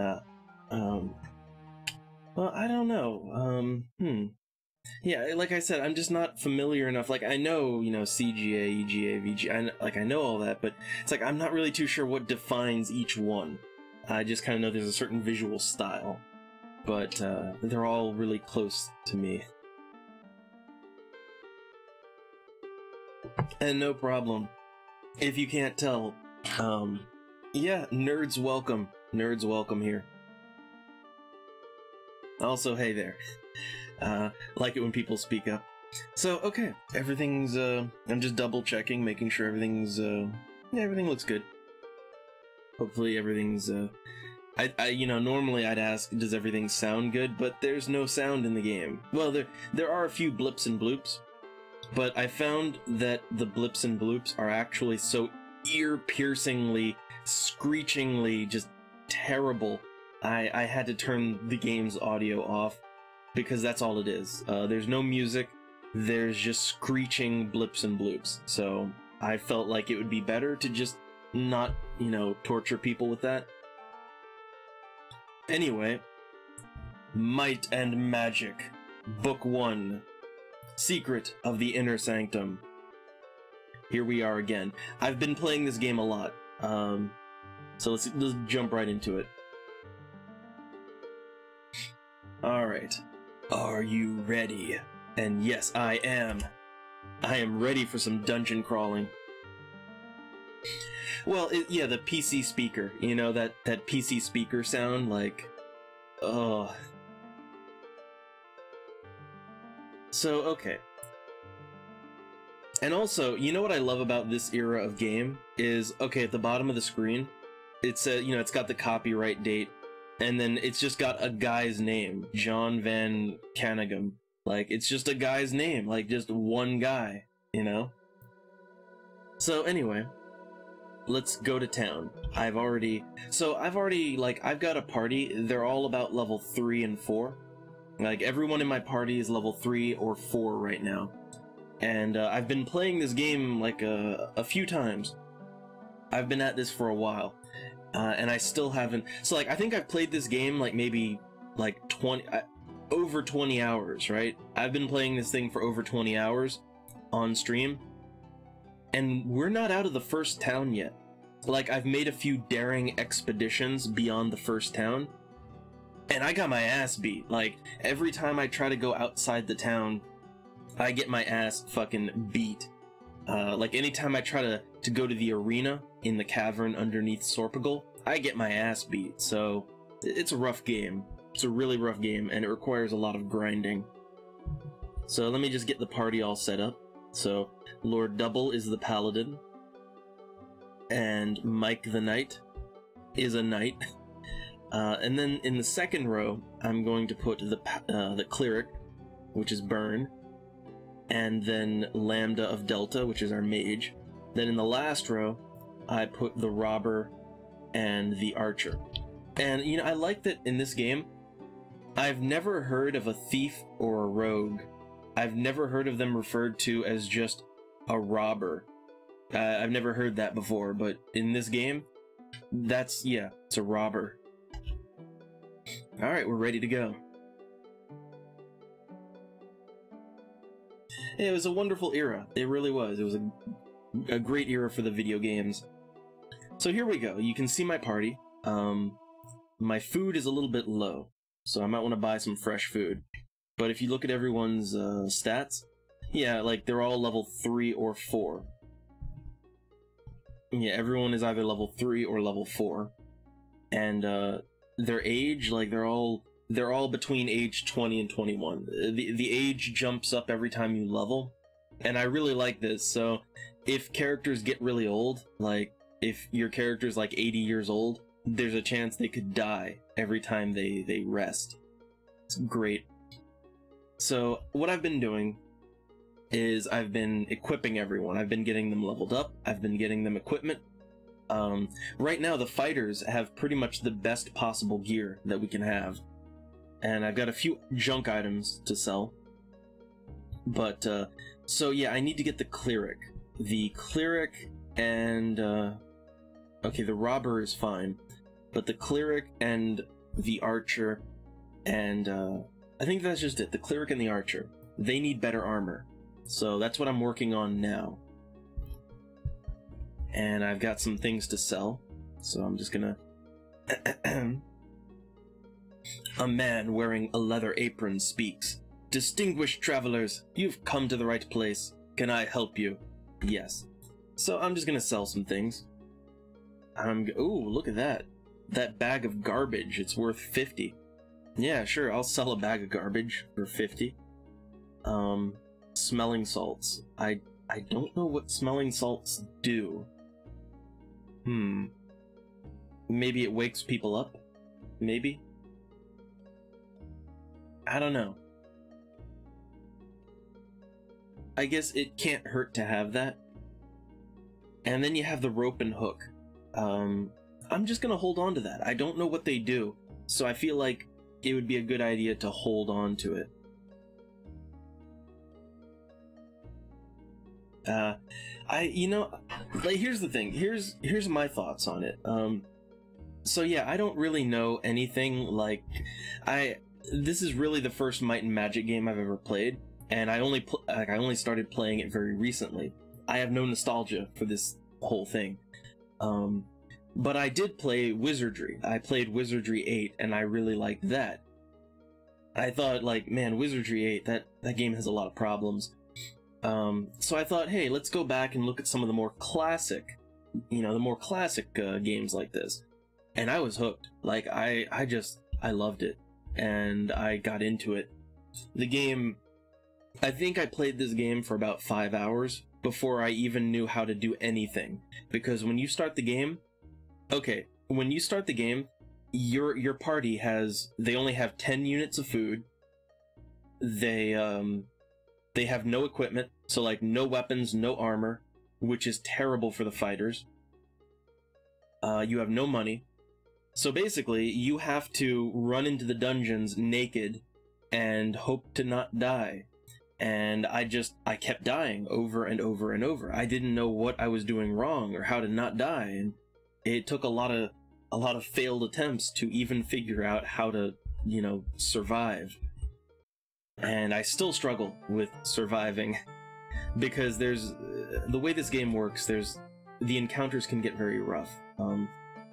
Uh, um, well, I don't know. Um, hmm. Yeah, like I said, I'm just not familiar enough. Like I know, you know, CGA, EGA, VGA. I, like I know all that, but it's like I'm not really too sure what defines each one. I just kind of know there's a certain visual style, but uh, they're all really close to me. And no problem. If you can't tell, um, yeah, nerds welcome. Nerds welcome here. Also, hey there. Uh, like it when people speak up. So, okay, everything's, uh, I'm just double checking, making sure everything's, uh, yeah, everything looks good. Hopefully everything's, uh, I, I, you know, normally I'd ask, does everything sound good? But there's no sound in the game. Well, there, there are a few blips and bloops, but I found that the blips and bloops are actually so ear-piercingly, screechingly, just terrible. I, I had to turn the game's audio off because that's all it is. Uh, there's no music, there's just screeching blips and bloops. So I felt like it would be better to just not, you know, torture people with that. Anyway, Might and Magic, Book 1 Secret of the Inner Sanctum. Here we are again. I've been playing this game a lot, um, so let's, let's jump right into it. Alright. Are you ready? And yes, I am. I am ready for some dungeon crawling. Well, it, yeah, the PC speaker. You know, that, that PC speaker sound, like... Oh. So, okay. And also, you know what I love about this era of game? Is, okay, at the bottom of the screen, it's a, you know, it's got the copyright date, and then it's just got a guy's name, Jon Van Caneghem. Like, it's just a guy's name, like, just one guy, you know? So, anyway, let's go to town. I've already, so I've already, like, I've got a party, they're all about level 3 and 4. Like, everyone in my party is level 3 or 4 right now. And uh, I've been playing this game, like, a, a few times. I've been at this for a while. Uh, and I still haven't. So like, I think I've played this game like maybe like twenty, uh, over twenty hours, right? I've been playing this thing for over twenty hours on stream, and we're not out of the first town yet. Like, I've made a few daring expeditions beyond the first town, and I got my ass beat. Like, every time I try to go outside the town, I get my ass fucking beat. Uh, like, anytime I try to, to go to the arena in the cavern underneath Sorpigal, I get my ass beat, so it's a rough game. It's a really rough game, and it requires a lot of grinding. So let me just get the party all set up. So, Lord Double is the paladin, and Mike the Knight is a knight. Uh, and then in the second row, I'm going to put the uh, the cleric, which is Burn, and then Lambda of Delta, which is our mage. Then in the last row, I put the robber and the archer. And you know, I like that in this game, I've never heard of a thief or a rogue. I've never heard of them referred to as just a robber. Uh, I've never heard that before, but in this game, that's, yeah, it's a robber. Alright, we're ready to go. It was a wonderful era. It really was. It was a, a great era for the video games. So here we go. You can see my party. Um, my food is a little bit low, so I might want to buy some fresh food. But if you look at everyone's uh, stats, yeah, like they're all level 3 or 4. Yeah, everyone is either level 3 or level 4. And uh, their age, like they're all they're all between age 20 and 21. The the age jumps up every time you level. And I really like this. So if characters get really old, like if your character is like 80 years old, there's a chance they could die every time they, they rest. It's great. So, what I've been doing is I've been equipping everyone. I've been getting them leveled up, I've been getting them equipment. Um, right now, the fighters have pretty much the best possible gear that we can have. And I've got a few junk items to sell. But uh, so yeah, I need to get the cleric. The cleric and uh, okay, the robber is fine, but the cleric and the archer and uh, I think that's just it. The cleric and the archer. They need better armor. So that's what I'm working on now. And I've got some things to sell. So I'm just gonna... a man wearing a leather apron speaks. Distinguished travelers, you've come to the right place. Can I help you? Yes. So I'm just gonna sell some things. I'm... Ooh, look at that. That bag of garbage, it's worth 50. Yeah, sure, I'll sell a bag of garbage for 50. Um, smelling salts. I I don't know what smelling salts do. Hmm. Maybe it wakes people up? Maybe? I don't know. I guess it can't hurt to have that. And then you have the rope and hook. Um, I'm just gonna hold on to that. I don't know what they do, so I feel like it would be a good idea to hold on to it. Uh, I, you know, like here's the thing. Here's here's my thoughts on it. Um, so yeah, I don't really know anything. Like, I this is really the first Might and Magic game I've ever played, and I only pl- like I only started playing it very recently. I have no nostalgia for this whole thing. Um, but I did play Wizardry. I played Wizardry 8 and I really liked that. I thought like, man, Wizardry 8, that, that game has a lot of problems. Um, so I thought, hey, let's go back and look at some of the more classic, you know, the more classic uh, games like this. And I was hooked. Like, I, I just, I loved it. And I got into it. The game, I think I played this game for about five hours before I even knew how to do anything. Because when you start the game, okay, when you start the game, your your party has they only have 10 units of food. They um they have no equipment, so like no weapons, no armor, which is terrible for the fighters. Uh, you have no money. So basically, you have to run into the dungeons naked and hope to not die. And I just, I kept dying over and over and over. I didn't know what I was doing wrong or how to not die. And it took a lot of a lot of failed attempts to even figure out how to, you know, survive. And I still struggle with surviving because there's the way this game works, there's the encounters can get very rough. Um,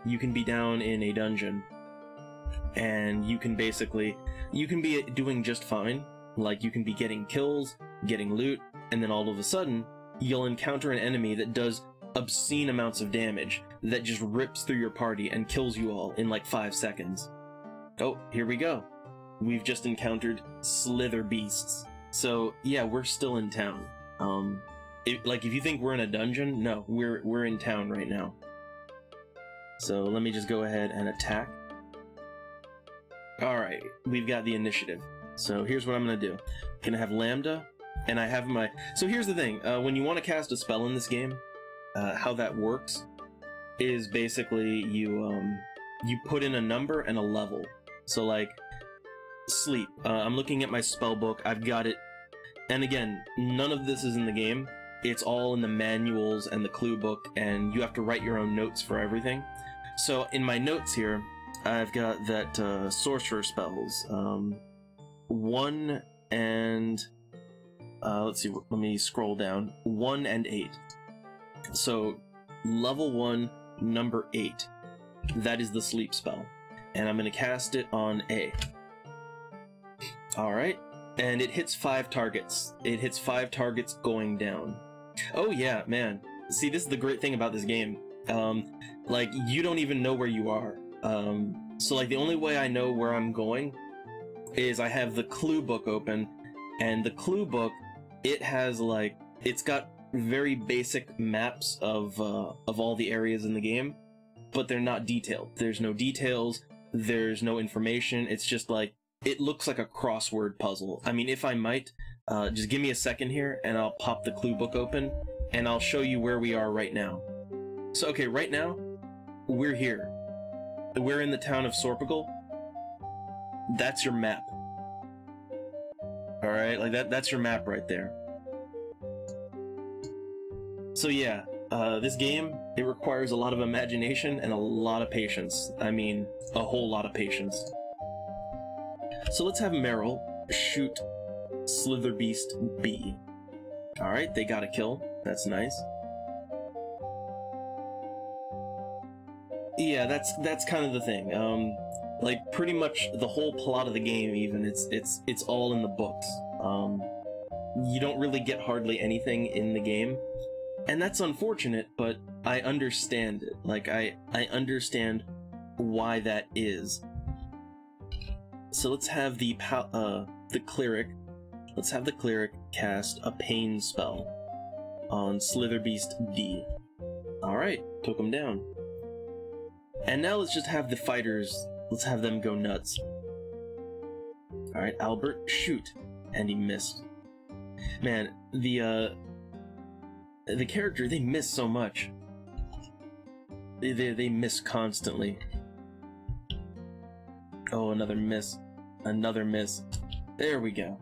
you can be down in a dungeon and you can basically you can be doing just fine like you can be getting kills getting loot and then all of a sudden you'll encounter an enemy that does obscene amounts of damage that just rips through your party and kills you all in like five seconds. Oh, here we go. We've just encountered slither beasts. So yeah, we're still in town. Um, like if you think we're in a dungeon, no, we're we're in town right now. So let me just go ahead and attack. All right, we've got the initiative. So here's what I'm gonna do. I'm gonna have Lambda, and I have my. So here's the thing: uh, when you want to cast a spell in this game, uh, how that works is basically you um you put in a number and a level. So like sleep. Uh, I'm looking at my spell book. I've got it. And again, none of this is in the game. It's all in the manuals and the clue book, and you have to write your own notes for everything. So in my notes here, I've got that uh, sorcerer spells. Um, one and uh, let's see. Let me scroll down. One and eight. So, level 1, number 8. That is the sleep spell. And I'm going to cast it on A. Alright. And it hits 5 targets. It hits 5 targets going down. Oh yeah, man. See, this is the great thing about this game. Um, like, you don't even know where you are. Um, so like, the only way I know where I'm going is I have the clue book open, and the clue book, it has like, it's got very basic maps of uh, of all the areas in the game, but they're not detailed. There's no details. There's no information. It's just like it looks like a crossword puzzle. I mean, if I might, uh, just give me a second here, and I'll pop the clue book open, and I'll show you where we are right now. So, okay, right now, we're here. We're in the town of Sorpigal. That's your map. All right, like that that's your map right there. So yeah, uh, this game it requires a lot of imagination and a lot of patience. I mean, a whole lot of patience. So let's have Meryl shoot Slitherbeast B. All right, they got a kill. That's nice. Yeah, that's that's kind of the thing. Um, like pretty much the whole plot of the game, even it's it's it's all in the books. Um, you don't really get hardly anything in the game, and that's unfortunate. But I understand it. Like I I understand why that is. So let's have the uh the cleric. Let's have the cleric cast a pain spell on Slitherbeast D. All right, took him down. And now let's just have the fighters, let's have them go nuts. Alright, Albert, shoot. And he missed. Man, the, uh... The character, they miss so much. They, they, they miss constantly. Oh, another miss. Another miss. There we go.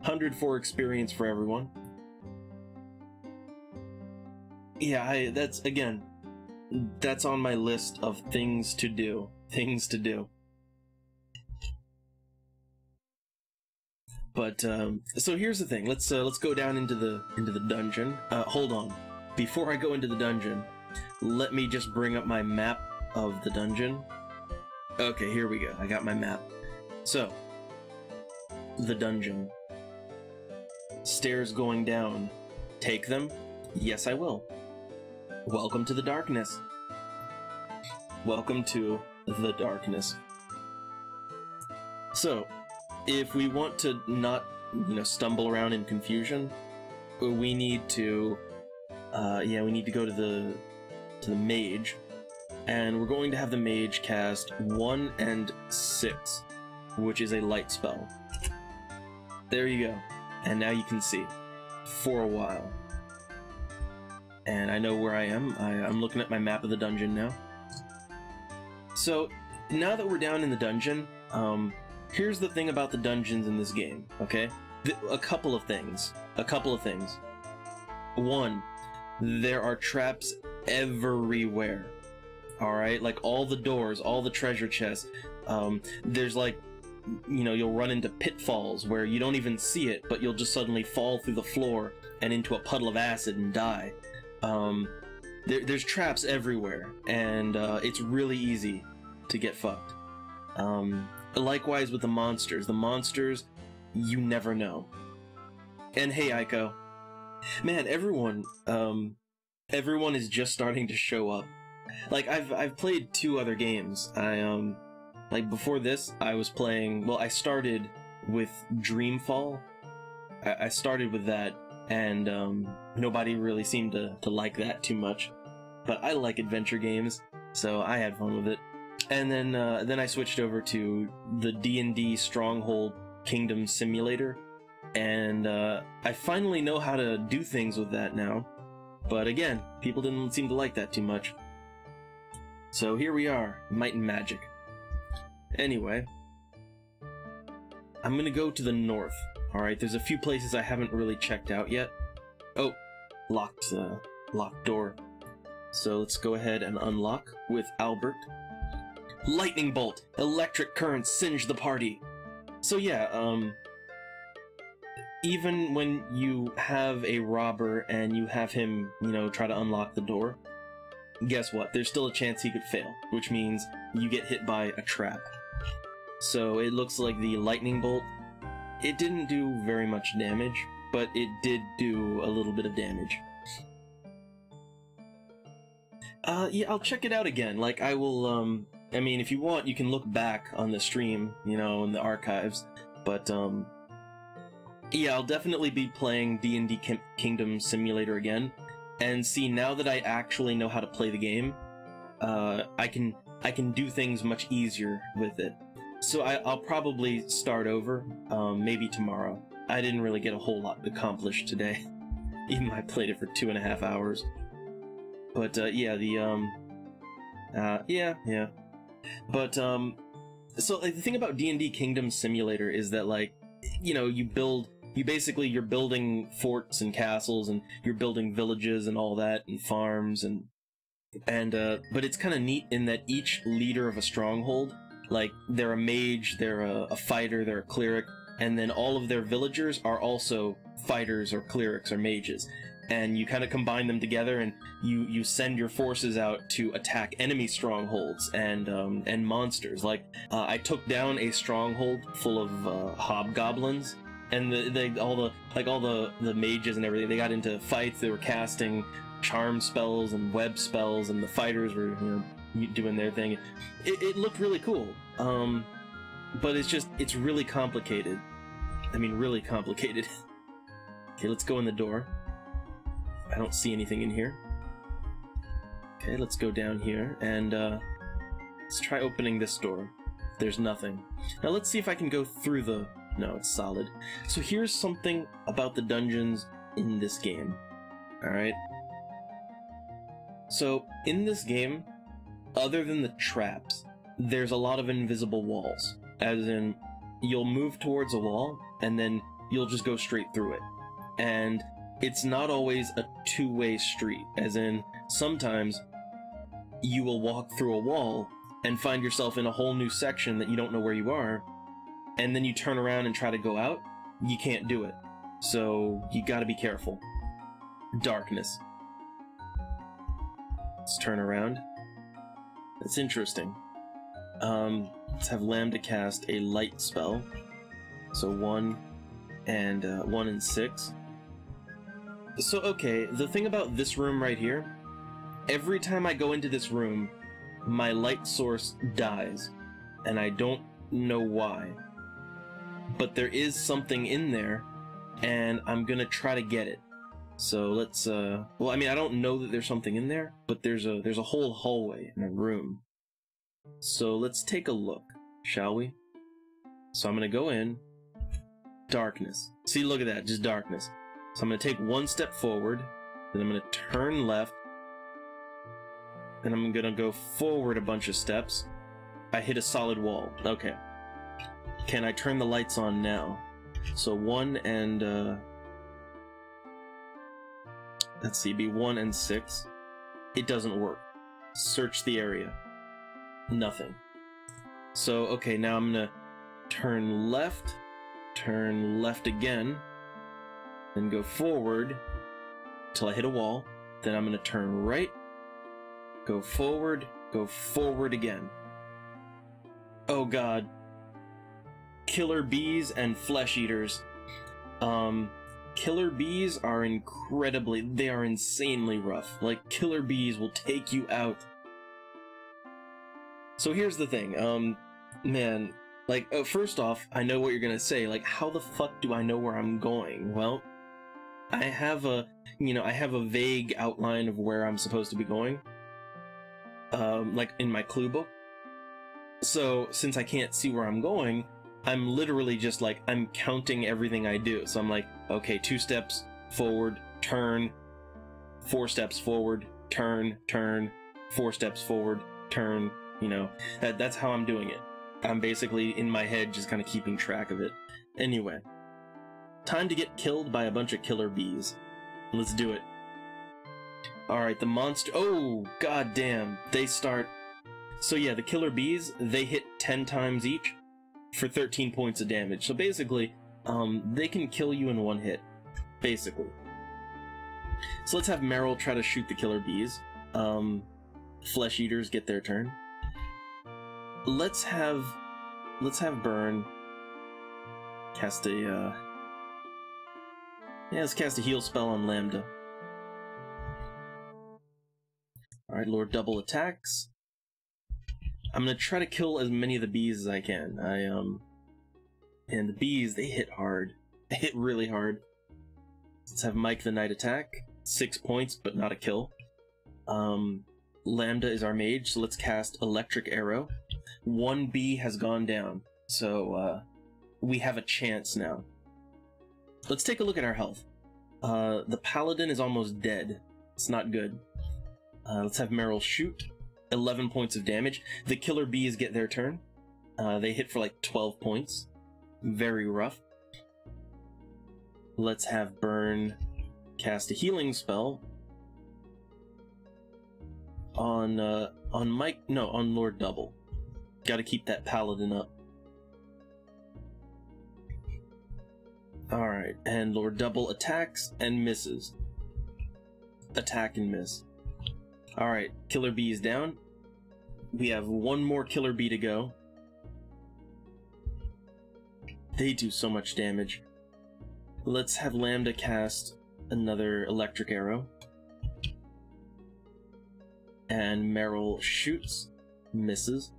104 experience for everyone. Yeah, I, that's, again, that's on my list of things to do. Things to do. But um, so here's the thing. Let's uh, let's go down into the into the dungeon. Uh, hold on. Before I go into the dungeon, let me just bring up my map of the dungeon. Okay, here we go. I got my map. So, the dungeon. Stairs going down. Take them? Yes, I will. Welcome to the darkness. Welcome to the darkness. So, if we want to not, you know, stumble around in confusion, we need to, uh, yeah, we need to go to the, to the mage, and we're going to have the mage cast 1 and 6, which is a light spell. There you go. And now you can see, for a while and I know where I am. I, am looking at my map of the dungeon now. So, now that we're down in the dungeon, um, here's the thing about the dungeons in this game, okay? The, a couple of things. A couple of things. One, there are traps everywhere. Alright? Like all the doors, all the treasure chests. Um, there's like you know, you'll run into pitfalls where you don't even see it, but you'll just suddenly fall through the floor and into a puddle of acid and die. Um, there, there's traps everywhere, and uh, it's really easy to get fucked. Um, likewise with the monsters. The monsters, you never know. And hey, Aiko. Man, everyone, um, everyone is just starting to show up. Like, I've, I've played two other games. I, um, like, before this, I was playing, well, I started with Dreamfall. I, I started with that, and um, nobody really seemed to, to like that too much. But I like adventure games, so I had fun with it. And then uh, then I switched over to the D and D Stronghold Kingdom Simulator, and uh, I finally know how to do things with that now. But again, people didn't seem to like that too much. So here we are, Might and Magic. Anyway, I'm gonna go to the north. Alright, there's a few places I haven't really checked out yet. Oh, locked, uh, locked door. So let's go ahead and unlock with Albert. Lightning bolt! Electric current singe the party! So yeah, um... Even when you have a robber and you have him, you know, try to unlock the door, guess what? There's still a chance he could fail, which means you get hit by a trap. So it looks like the lightning bolt it didn't do very much damage, but it did do a little bit of damage. Uh, yeah, I'll check it out again. Like, I will, um, I mean, if you want, you can look back on the stream, you know, in the archives, but, um, yeah, I'll definitely be playing D&D Kingdom Simulator again, and see, now that I actually know how to play the game, uh, I can, I can do things much easier with it. So I, will probably start over, um, maybe tomorrow. I didn't really get a whole lot accomplished today, even though I played it for two and a half hours. But uh, yeah, the um, uh, yeah, yeah. But um, so like, the thing about D and D Kingdom Simulator is that like you know, you build you basically you're building forts and castles and you're building villages and all that and farms and and uh but it's kind of neat in that each leader of a stronghold like they're a mage they're a, a fighter they're a cleric and then all of their villagers are also fighters or clerics or mages. And you kind of combine them together and you you send your forces out to attack enemy strongholds and um, and monsters. Like uh, i took down a stronghold full of uh, hobgoblins and the, they all the like all the the mages and everything they got into fights they were casting charm spells and web spells and the fighters were you know doing their thing. It, it looked really cool um but it's just it's really complicated. I mean really complicated. Okay let's go in the door. I don't see anything in here. Okay let's go down here and uh let's try opening this door. There's nothing. Now let's see if i can go through the no it's solid so here's something about the dungeons in this game all right so, in this game, other than the traps, there's a lot of invisible walls. As in, you'll move towards a wall, and then you'll just go straight through it. And it's not always a two way street, as in, sometimes you will walk through a wall and find yourself in a whole new section that you don't know where you are, and then you turn around and try to go out, you can't do it. So, you gotta be careful. Darkness. Let's turn around. That's interesting. Um, let's have Lambda cast a light spell. So one and uh, one and six. So okay, the thing about this room right here, every time I go into this room, my light source dies, and I don't know why. But there is something in there, and I'm gonna try to get it. So let's uh well I mean I don't know that there's something in there, but there's a there's a whole hallway and a room. So let's take a look, shall we? So I'm gonna go in. Darkness. See look at that, just darkness. So I'm gonna take one step forward, then I'm gonna turn left, and I'm gonna go forward a bunch of steps. I hit a solid wall. Okay. Can I turn the lights on now? So one and uh let's see, be 1 and 6. It doesn't work. Search the area. Nothing. So, okay, now I'm gonna turn left, turn left again, then go forward till I hit a wall. Then I'm gonna turn right, go forward, go forward again. Oh god. Killer bees and flesh eaters. Um, Killer bees are incredibly, they are insanely rough. Like, killer bees will take you out. So here's the thing, um, man, like, uh, first off, I know what you're gonna say, like, how the fuck do I know where I'm going? Well, I have a, you know, I have a vague outline of where I'm supposed to be going. Um, like, in my clue book. So, since I can't see where I'm going, I'm literally just like, I'm counting everything I do. So I'm like, okay, two steps forward, turn, four steps forward, turn, turn, four steps forward, turn, you know, that, that's how I'm doing it. I'm basically in my head just kind of keeping track of it. Anyway, time to get killed by a bunch of killer bees. Let's do it. Alright, the monster- oh, god damn, they start- So yeah, the killer bees, they hit 10 times each, for 13 points of damage. So basically, um, they can kill you in one hit. Basically. So let's have Meryl try to shoot the killer bees. Um, flesh eaters get their turn. Let's have let's have Burn cast a uh, yeah, let's cast a heal spell on Lambda. Alright, Lord double attacks. I'm gonna try to kill as many of the bees as I can. I, um... And the bees, they hit hard. They hit really hard. Let's have Mike the Knight attack. Six points, but not a kill. Um, Lambda is our mage, so let's cast Electric Arrow. One bee has gone down, so, uh, we have a chance now. Let's take a look at our health. Uh, the Paladin is almost dead. It's not good. Uh, let's have Meryl shoot. 11 points of damage. The killer bees get their turn. Uh, they hit for like 12 points. Very rough. let's have Burn cast a healing spell on uh, on Mike. No, on Lord Double. Got to keep that paladin up. All right, and Lord Double attacks and misses. Attack and miss. All right, Killer Bee is down. We have one more Killer Bee to go. They do so much damage. Let's have Lambda cast another electric arrow. And Meryl shoots, misses.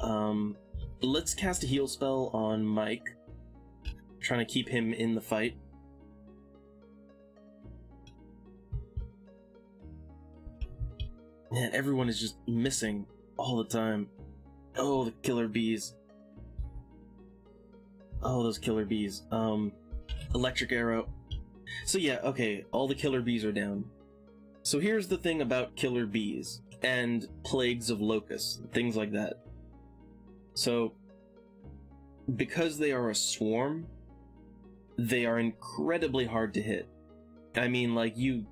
Um, let's cast a heal spell on Mike. Trying to keep him in the fight. Man, everyone is just missing all the time. Oh, the killer bees. Oh, those killer bees. Um, electric arrow. So yeah, okay, all the killer bees are down. So here's the thing about killer bees and plagues of locusts, things like that. So, because they are a swarm, they are incredibly hard to hit. I mean, like, you,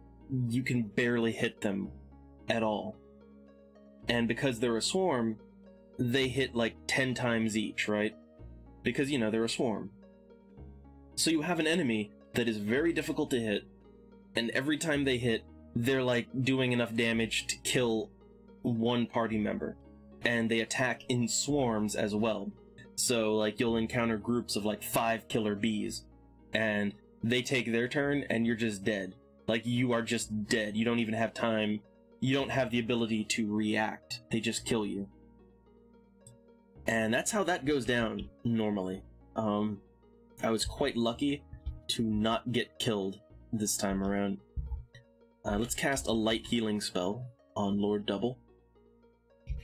you can barely hit them at all. And because they're a swarm, they hit like 10 times each, right? Because, you know, they're a swarm. So you have an enemy that is very difficult to hit, and every time they hit, they're like doing enough damage to kill one party member. And they attack in swarms as well. So, like, you'll encounter groups of like five killer bees, and they take their turn, and you're just dead. Like, you are just dead. You don't even have time. You don't have the ability to react. They just kill you. And that's how that goes down normally. Um, I was quite lucky to not get killed this time around. Uh, let's cast a light healing spell on Lord Double.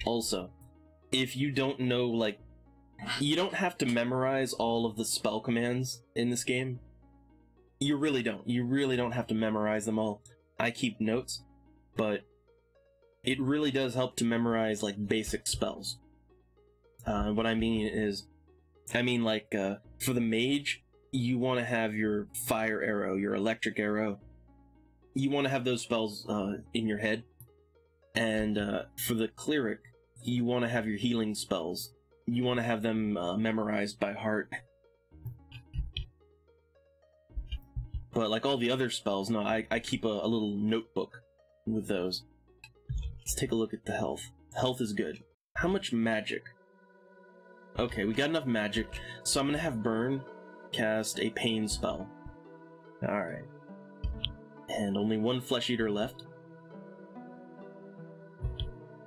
Also, if you don't know, like, you don't have to memorize all of the spell commands in this game. You really don't. You really don't have to memorize them all. I keep notes, but it really does help to memorize, like, basic spells. Uh, what I mean is, I mean, like, uh, for the mage, you want to have your fire arrow, your electric arrow. You want to have those spells uh, in your head. And uh, for the cleric, you want to have your healing spells. You want to have them uh, memorized by heart. But like all the other spells, no, I, I keep a, a little notebook with those. Let's take a look at the health. Health is good. How much magic? Okay, we got enough magic, so I'm gonna have Burn cast a pain spell. Alright. And only one flesh eater left.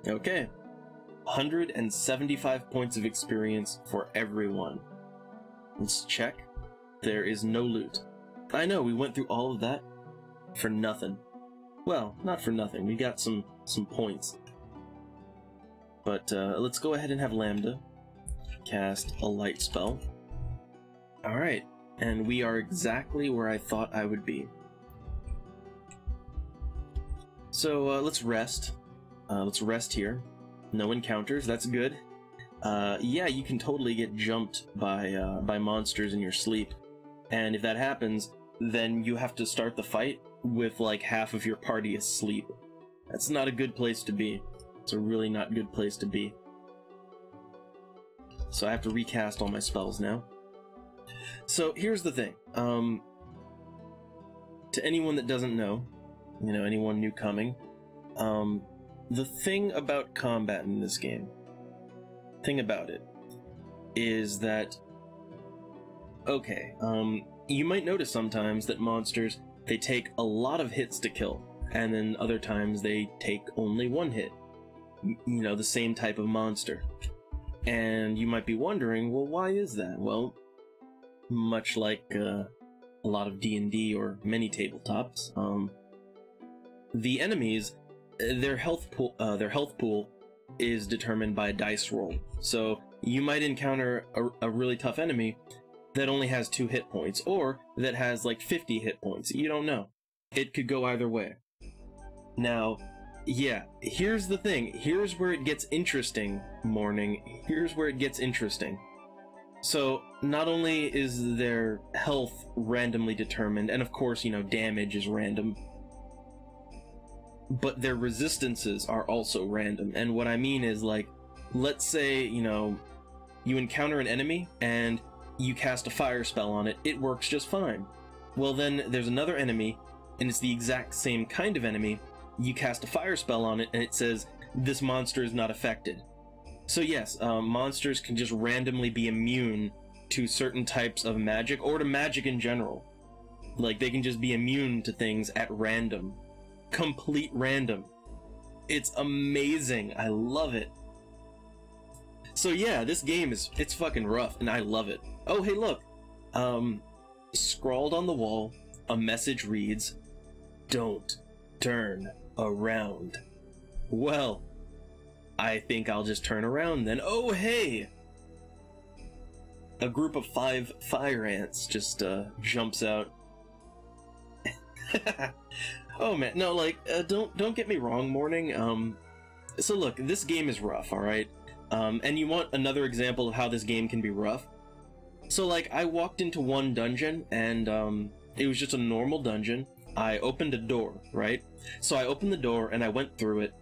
Okay. 175 points of experience for everyone. Let's check. There is no loot. I know, we went through all of that for nothing. Well, not for nothing. We got some some points. But uh, let's go ahead and have Lambda cast a light spell. Alright, and we are exactly where I thought I would be. So uh, let's rest. Uh, let's rest here. No encounters, that's good. Uh, yeah, you can totally get jumped by uh, by monsters in your sleep, and if that happens, then you have to start the fight with like half of your party asleep. That's not a good place to be. It's a really not good place to be. So I have to recast all my spells now. So here's the thing. Um, to anyone that doesn't know, you know, anyone new coming, um, the thing about combat in this game, thing about it, is that, okay, um, you might notice sometimes that monsters, they take a lot of hits to kill, and then other times they take only one hit. You know, the same type of monster. And you might be wondering, well, why is that? Well, much like uh, a lot of D&D or many tabletops, um, the enemies, their health pool, uh, their health pool is determined by a dice roll. So you might encounter a, a really tough enemy that only has two hit points, or that has like 50 hit points. You don't know. It could go either way. Now, yeah, here's the thing. Here's where it gets interesting, Morning. Here's where it gets interesting. So not only is their health randomly determined, and of course, you know, damage is random, but their resistances are also random. And what I mean is like, let's say, you know, you encounter an enemy and you cast a fire spell on it, it works just fine. Well, then there's another enemy, and it's the exact same kind of enemy. You cast a fire spell on it, and it says, This monster is not affected. So, yes, um, monsters can just randomly be immune to certain types of magic, or to magic in general. Like, they can just be immune to things at random. Complete random. It's amazing. I love it. So yeah, this game is it's fucking rough and I love it. Oh hey look. Um scrawled on the wall, a message reads, Don't turn around. Well, I think I'll just turn around then. Oh hey! A group of five fire ants just uh jumps out. oh man, no, like uh, don't don't get me wrong, morning. Um, so look, this game is rough, all right. Um, and you want another example of how this game can be rough? So, like, I walked into one dungeon, and um, it was just a normal dungeon. I opened a door, right? So I opened the door and I went through it,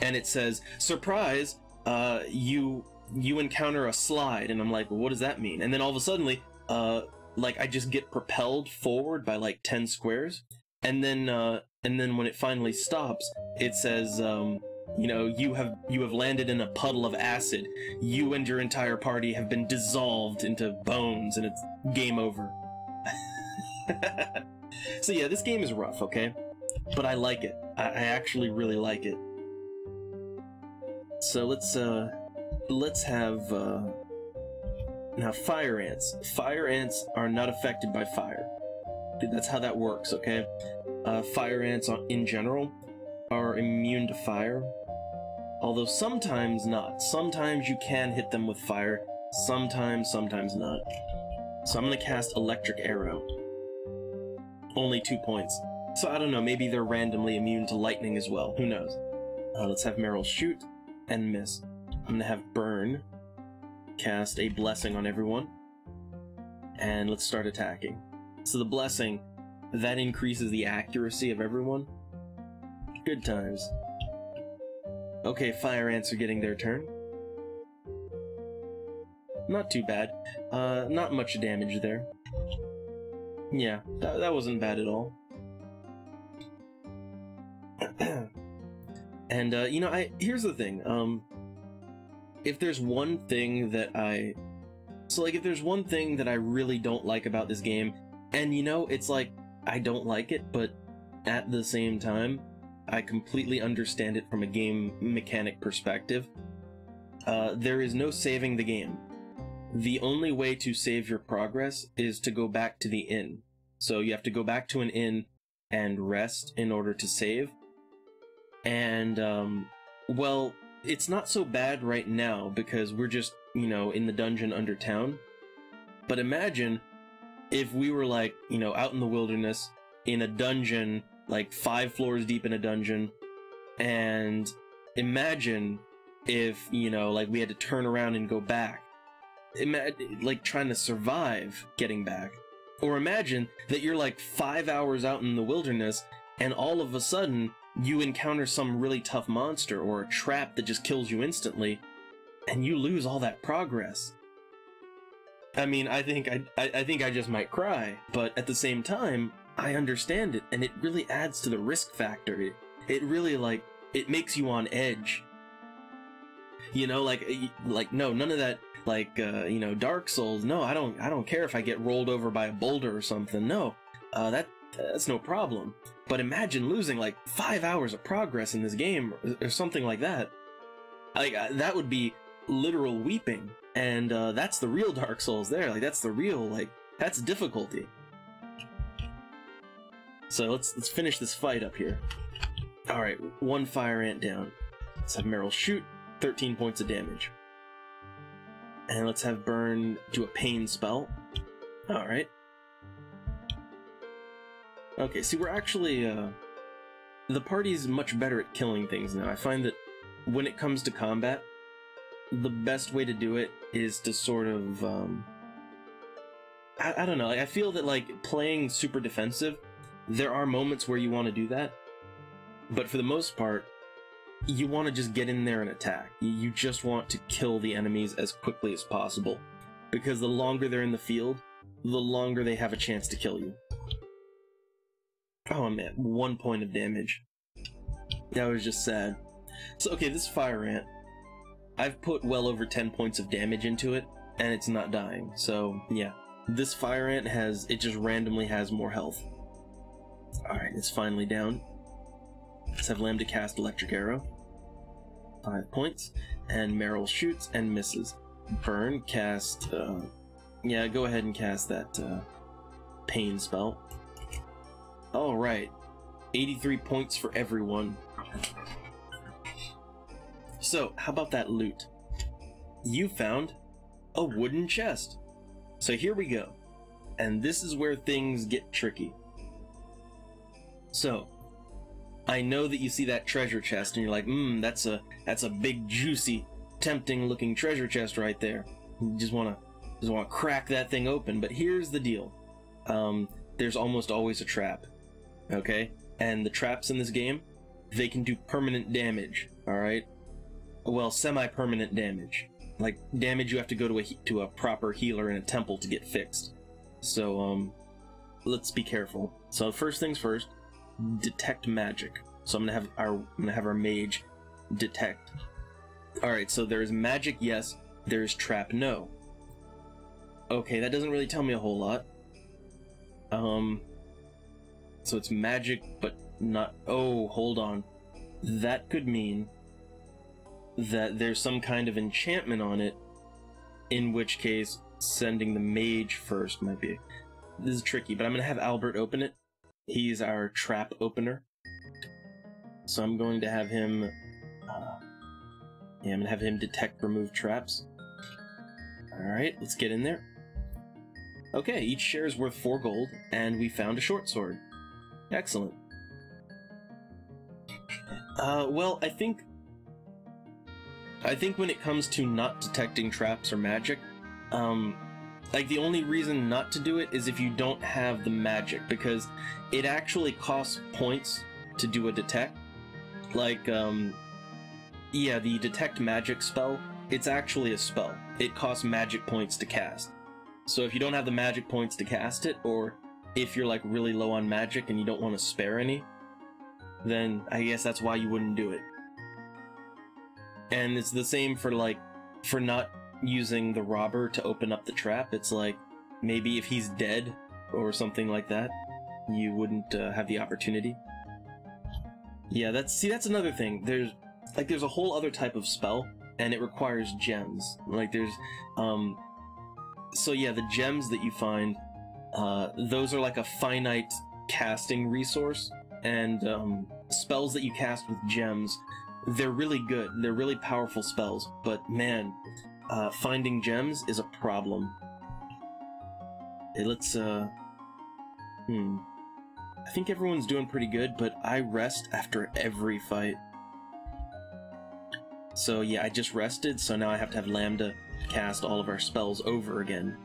and it says, "Surprise! Uh, you you encounter a slide." And I'm like, well, "What does that mean?" And then all of a sudden, uh, like I just get propelled forward by like ten squares, and then uh, and then when it finally stops, it says, um, you know you have you have landed in a puddle of acid. You and your entire party have been dissolved into bones and it's game over. So yeah this game is rough okay? But i like it. I, I actually really like it. So let's uh let's have uh now fire ants. Fire ants are not affected by fire. That's how that works okay? Uh, fire ants in general are immune to fire Although sometimes not. Sometimes you can hit them with fire. Sometimes, sometimes not. So I'm gonna cast Electric Arrow. Only two points. So I don't know, maybe they're randomly immune to lightning as well. Who knows? Uh, let's have Meryl shoot and miss. I'm gonna have Burn cast a blessing on everyone. And let's start attacking. So the blessing, that increases the accuracy of everyone. Good times. Okay, fire ants are getting their turn. Not too bad. Uh, not much damage there. Yeah, that, that wasn't bad at all. and, uh, you know, I here's the thing. Um, if there's one thing that I... So, like, if there's one thing that I really don't like about this game, and, you know, it's like, I don't like it, but at the same time, I completely understand it from a game mechanic perspective. Uh, there is no saving the game. The only way to save your progress is to go back to the inn. So you have to go back to an inn and rest in order to save. And, um, well, it's not so bad right now because we're just, you know, in the dungeon under town. But imagine if we were like, you know, out in the wilderness in a dungeon like five floors deep in a dungeon. And imagine if, you know, like we had to turn around and go back. Imagine, like trying to survive getting back. Or imagine that you're like five hours out in the wilderness and all of a sudden you encounter some really tough monster or a trap that just kills you instantly and you lose all that progress. I mean, I think I, I, I think I just might cry, but at the same time, I understand it, and it really adds to the risk factor. It, it really like it makes you on edge. You know, like like no, none of that like uh, you know Dark Souls. No, I don't I don't care if I get rolled over by a boulder or something. No, uh, that that's no problem. But imagine losing like five hours of progress in this game or, something like that. Like uh, that would be literal weeping, and uh, that's the real Dark Souls. There, like that's the real like that's difficulty. So let's let's finish this fight up here. All right, one fire ant down. Let's have Meryl shoot, 13 points of damage. And let's have Burn do a pain spell. All right. Okay, see, we're actually, uh, the party's much better at killing things now. I find that when it comes to combat, the best way to do it is to sort of um, I, I don't know. I feel that like playing super defensive, there are moments where you want to do that, but for the most part, you want to just get in there and attack. You just want to kill the enemies as quickly as possible, because the longer they're in the field, the longer they have a chance to kill you. Oh man, one point of damage. That was just sad. So okay, this fire ant, I've put well over 10 points of damage into it, and it's not dying, so yeah. This fire ant has, it just randomly has more health. Alright, it's finally down. Let's have Lambda cast Electric Arrow. Five points. And Meryl shoots and misses. Burn, cast, uh, yeah, go ahead and cast that, uh, Pain spell. Alright. 83 points for everyone. So, how about that loot? You found a wooden chest. So here we go. And this is where things get tricky. So, I know that you see that treasure chest and you're like, mmm, that's a that's a big juicy, tempting looking treasure chest right there. You just wanna just wanna crack that thing open. But here's the deal. Um, there's almost always a trap. Okay? And the traps in this game, they can do permanent damage, alright? Well, semi-permanent damage like damage you have to go to a to a proper healer in a temple to get fixed. So um, let's be careful. So first things first, detect magic. So I'm gonna have our I'm gonna have our mage detect. All right, so there's magic, yes. There's trap, no. Okay, that doesn't really tell me a whole lot. Um, so it's magic, but not. Oh, hold on. That could mean that there's some kind of enchantment on it, in which case sending the mage first might be. This is tricky, but I'm to have Albert open it. He's our trap opener. So I'm going to have him. Uh, yeah, I'm going to have him detect remove traps. Alright, let's get in there. Okay, each share is worth 4 gold, and we found a short sword. Excellent. Uh, well, I think I think when it comes to not detecting traps or magic, um, like the only reason not to do it is if you don't have the magic, because it actually costs points to do a detect. Like, um, yeah, the detect magic spell, it's actually a spell. It costs magic points to cast. So if you don't have the magic points to cast it, or if you're like really low on magic and you don't want to spare any, then I guess that's why you wouldn't do it and it's the same for like for not using the robber to open up the trap it's like maybe if he's dead or something like that you wouldn't uh, have the opportunity. Yeah that's see that's another thing. There's like there's a whole other type of spell and it requires gems. Like there's um so yeah the gems that you find uh those are like a finite casting resource and um spells that you cast with gems they're really good. They're really powerful spells, but man, uh, finding gems is a problem. Hey, let's, uh, hmm. I think everyone's doing pretty good, but I rest after every fight. So yeah, I just rested, so now I have to have Lambda cast all of our spells over again.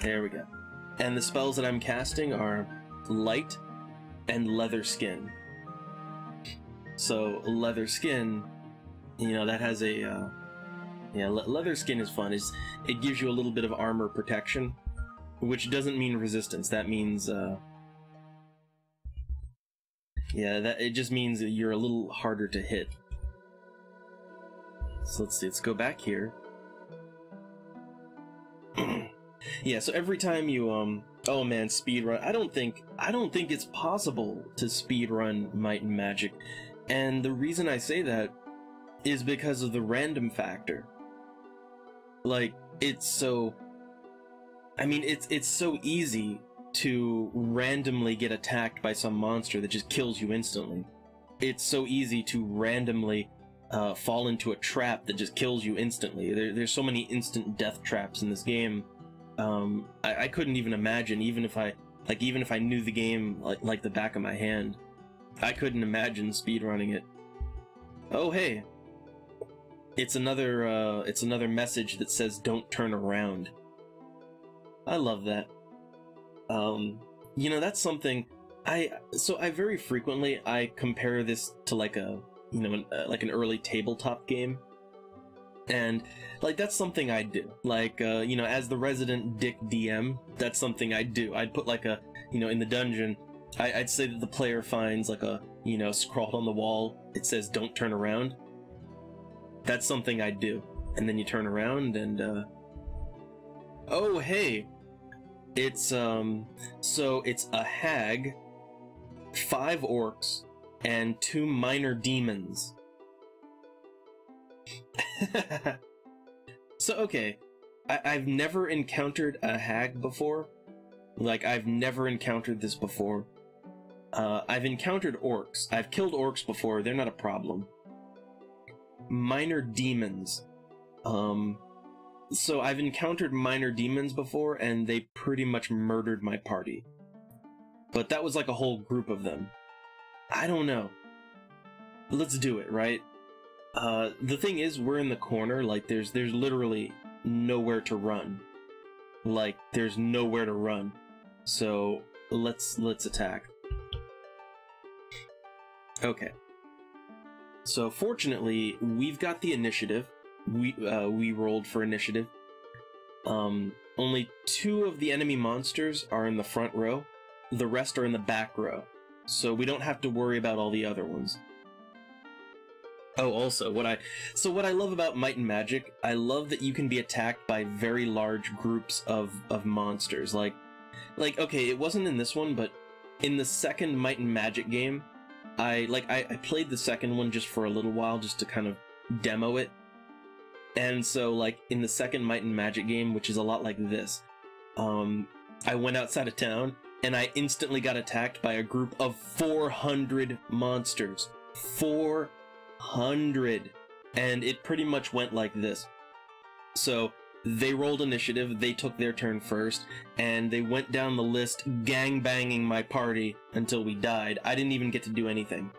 There we go. And the spells that I'm casting are Light and Leather Skin. So leather skin, you know, that has a uh, yeah, le leather skin is fun. Is it gives you a little bit of armor protection, which doesn't mean resistance. That means uh, yeah, that it just means that you're a little harder to hit. So let's see. Let's go back here. yeah. So every time you um oh man speed run i don't think i don't think it's possible to speed run might and magic and the reason I say that is because of the random factor. Like, it's so. I mean, it's it's so easy to randomly get attacked by some monster that just kills you instantly. It's so easy to randomly uh, fall into a trap that just kills you instantly. There, there's so many instant death traps in this game. Um, I, I couldn't even imagine, even if I like, even if I knew the game like like the back of my hand. I couldn't imagine speedrunning it. Oh, hey. It's another uh, it's another message that says "Don't turn around." I love that. Um, you know, that's something I so I very frequently I compare this to like a you know an, uh, like an early tabletop game, and like that's something I do. Like uh, you know, as the resident dick DM, that's something I do. I'd put like a you know in the dungeon. I, I'd say that the player finds like a you know scrawled on the wall. It says "Don't turn around." That's something I'd do, and then you turn around and uh, oh hey, it's um so it's a hag, five orcs, and two minor demons. so okay, I- I've never encountered a hag before. Like I've never encountered this before. Uh, I've encountered orcs. I've killed orcs before. They're not a problem. Minor demons. Um, so I've encountered minor demons before, and they pretty much murdered my party. But that was like a whole group of them. I don't know. Let's do it, right? Uh, the thing is, we're in the corner. Like, there's there's literally nowhere to run. Like, there's nowhere to run. So let's let's attack. Okay. So fortunately, we've got the initiative. We uh, we rolled for initiative. Um, only two of the enemy monsters are in the front row. The rest are in the back row. So we don't have to worry about all the other ones. Oh, also, what I so what I love about Might and Magic, I love that you can be attacked by very large groups of of monsters. Like, like okay, it wasn't in this one, but in the second Might and Magic game, I like I, I played the second one just for a little while, just to kind of demo it. And so, like in the second Might and Magic game, which is a lot like this, um, I went outside of town and I instantly got attacked by a group of 400 monsters. 400. And it pretty much went like this. So they rolled initiative, they took their turn first, and they went down the list gang banging my party until we died. I didn't even get to do anything.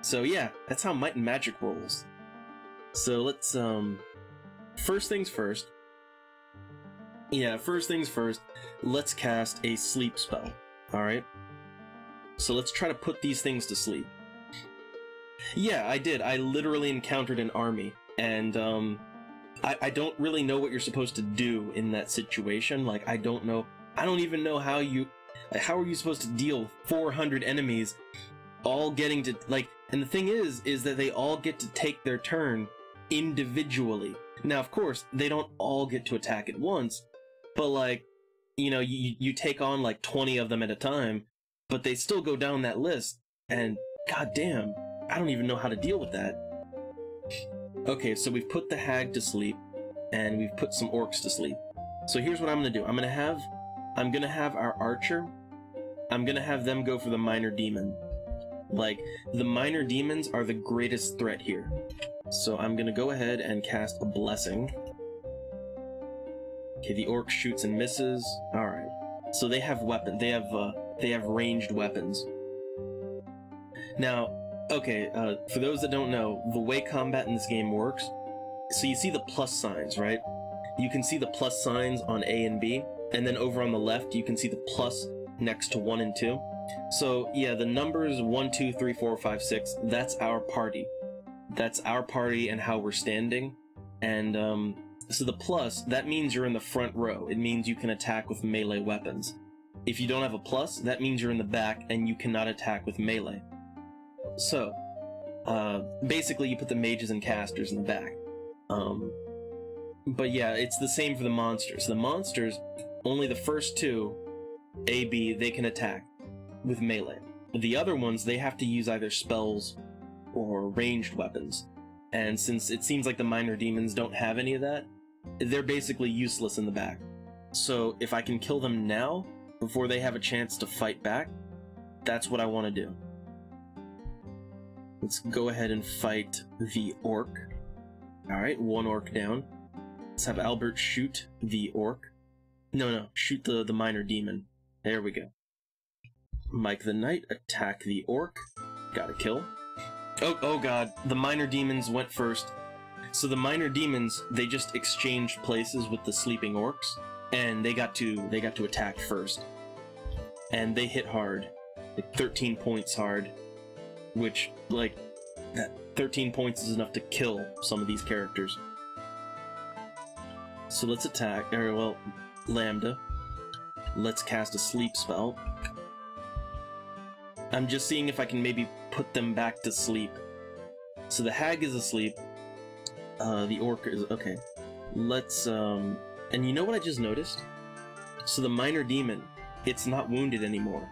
So yeah, that's how Might and Magic rolls. So let's, um, first things first. Yeah, first things first, let's cast a sleep spell. Alright? So let's try to put these things to sleep. Yeah, I did. I literally encountered an army, and, um, I, I don't really know what you're supposed to do in that situation. Like, I don't know. I don't even know how you. How are you supposed to deal with 400 enemies all getting to. Like, and the thing is, is that they all get to take their turn individually. Now, of course, they don't all get to attack at once, but like, you know, you, you take on like 20 of them at a time, but they still go down that list, and goddamn, I don't even know how to deal with that. Okay, so we've put the hag to sleep, and we've put some orcs to sleep. So here's what I'm gonna do. I'm gonna have, I'm gonna have our archer. I'm gonna have them go for the minor demon. Like the minor demons are the greatest threat here. So I'm gonna go ahead and cast a blessing. Okay, the orc shoots and misses. All right. So they have weapon. They have uh, they have ranged weapons. Now, okay, uh, for those that don't know, the way combat in this game works, so you see the plus signs, right? You can see the plus signs on A and B, and then over on the left, you can see the plus next to 1 and 2. So, yeah, the numbers 1, 2, 3, 4, 5, 6, that's our party. That's our party and how we're standing. And, um, so the plus, that means you're in the front row. It means you can attack with melee weapons. If you don't have a plus, that means you're in the back and you cannot attack with melee. So, uh, basically, you put the mages and casters in the back. Um, but yeah, it's the same for the monsters. The monsters, only the first two, A, B, they can attack with melee. The other ones, they have to use either spells or ranged weapons. And since it seems like the minor demons don't have any of that, they're basically useless in the back. So if I can kill them now, before they have a chance to fight back, that's what I want to do. Let's go ahead and fight the orc. Alright, one orc down. Let's have Albert shoot the orc. No, no, shoot the, the minor demon. There we go. Mike the Knight, attack the orc. Got a kill. Oh, oh god, the minor demons went first. So the minor demons, they just exchanged places with the sleeping orcs, and they got to they got to attack first. And they hit hard. Like 13 points hard. Which, like, 13 points is enough to kill some of these characters. So let's attack, or well, Lambda. Let's cast a sleep spell. I'm just seeing if I can maybe put them back to sleep. So the hag is asleep. Uh, the orc is okay. Let's um, and you know what I just noticed? So the minor demon, it's not wounded anymore.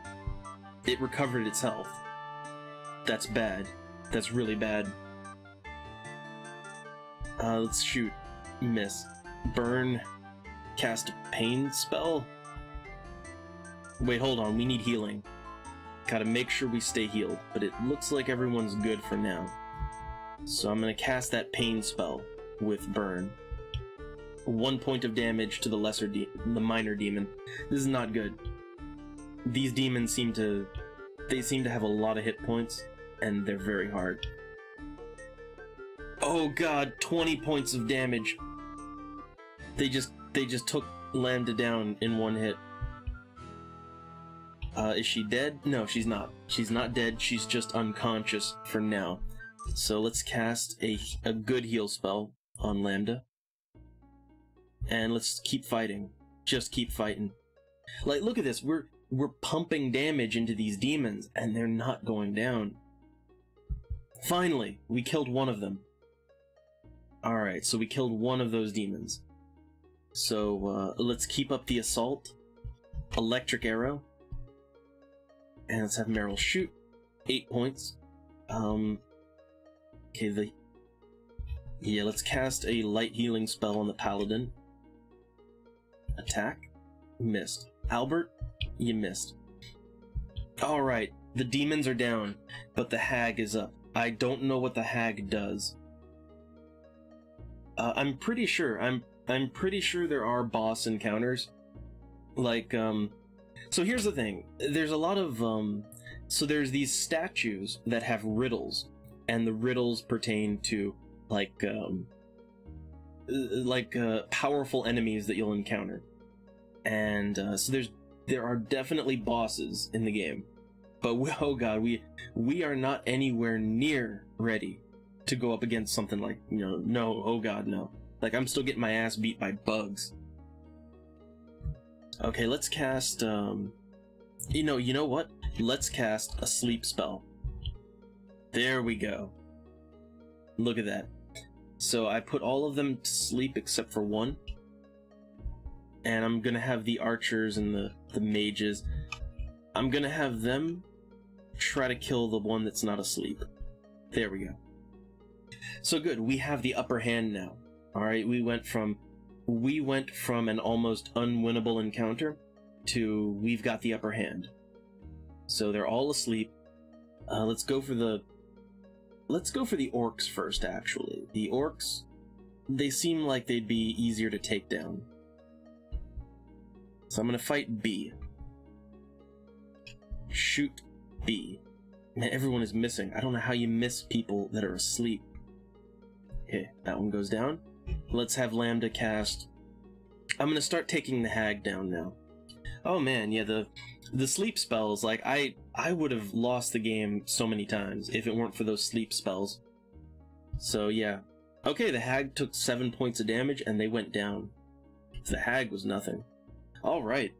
It recovered its health. That's bad. That's really bad. Uh, let's shoot. Miss. Burn. Cast pain spell. Wait, hold on. We need healing. Gotta make sure we stay healed, but it looks like everyone's good for now. So I'm gonna cast that pain spell with burn. One point of damage to the lesser de the minor demon. This is not good. These demons seem to they seem to have a lot of hit points and they're very hard. Oh god, 20 points of damage. They just they just took Lambda down in one hit. Uh, is she dead? No, she's not. She's not dead, she's just unconscious for now. So let's cast a, a good heal spell on Lambda. And let's keep fighting. Just keep fighting. Like, look at this. We're we're pumping damage into these demons, and they're not going down. Finally, we killed one of them. Alright, so we killed one of those demons. So, uh, let's keep up the assault. Electric arrow. And let's have Meryl shoot. Eight points. Um, okay, the... Yeah, let's cast a light healing spell on the paladin. Attack. Missed. Albert, you missed. Alright, the demons are down, but the hag is up. I don't know what the hag does. Uh, I'm pretty sure, I'm I'm pretty sure there are boss encounters. Like, um, so here's the thing. There's a lot of, um, so there's these statues that have riddles, and the riddles pertain to, like, um, like, uh, powerful enemies that you'll encounter. And, uh, so there's, there are definitely bosses in the game. But, we, oh god, we, we are not anywhere near ready to go up against something like, you know, no, oh god, no. Like, I'm still getting my ass beat by bugs. Okay, let's cast, um... You know, you know what? Let's cast a sleep spell. There we go. Look at that. So I put all of them to sleep except for one. And I'm gonna have the archers and the, the mages. I'm gonna have them try to kill the one that's not asleep. There we go. So good, we have the upper hand now. Alright, we went from we went from an almost unwinnable encounter to we've got the upper hand. So they're all asleep. Uh, let's go for the let's go for the orcs first actually. The orcs they seem like they'd be easier to take down. So I'm gonna fight B. Shoot B. Man, everyone is missing. I don't know how you miss people that are asleep. Okay, that one goes down. Let's have Lambda cast. I'm gonna start taking the hag down now. Oh man, yeah, the the sleep spells, like I I would have lost the game so many times if it weren't for those sleep spells. So yeah. Okay, the hag took seven points of damage and they went down. The hag was nothing. Alright.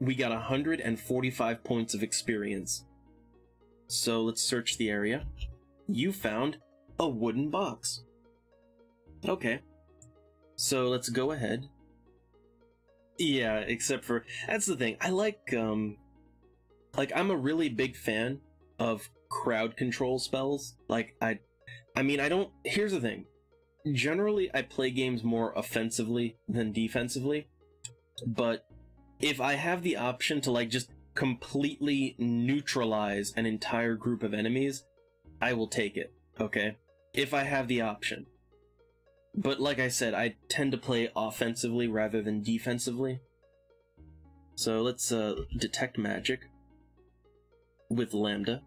We got 145 points of experience. So let's search the area. You found a wooden box. Okay. So let's go ahead. Yeah, except for that's the thing. I like um like I'm a really big fan of crowd control spells. Like I I mean, I don't here's the thing. Generally, I play games more offensively than defensively. But if I have the option to like just completely neutralize an entire group of enemies, I will take it, okay? If I have the option. But like I said, I tend to play offensively rather than defensively. So let's uh, detect magic with Lambda.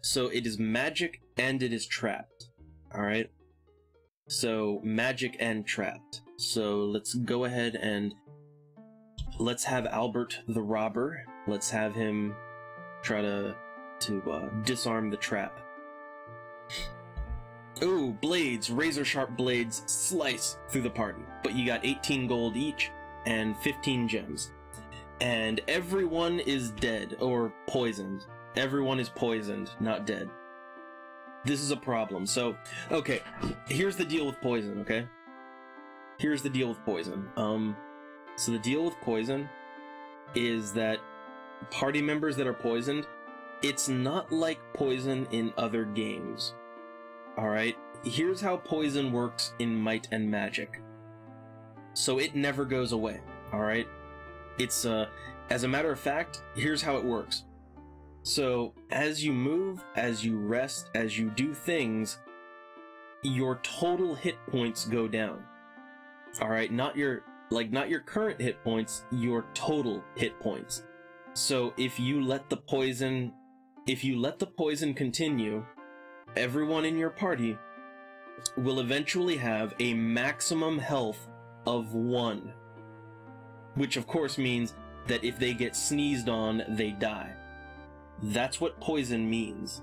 So it is magic and it is trapped. Alright? So magic and trapped. So let's go ahead and let's have Albert the robber. Let's have him try to to uh, disarm the trap. Ooh, blades, razor sharp blades slice through the party. But you got 18 gold each and 15 gems. And everyone is dead or poisoned. Everyone is poisoned, not dead. This is a problem. So, okay, here's the deal with poison, okay? Here's the deal with poison. Um, so the deal with poison is that party members that are poisoned, it's not like poison in other games. Alright? Here's how poison works in Might and Magic. So it never goes away. Alright? It's, uh, as a matter of fact, here's how it works. So, as you move, as you rest, as you do things, your total hit points go down. Alright, not your, like, not your current hit points, your total hit points. So, if you let the poison, if you let the poison continue, everyone in your party will eventually have a maximum health of one. Which of course means that if they get sneezed on, they die. That's what poison means.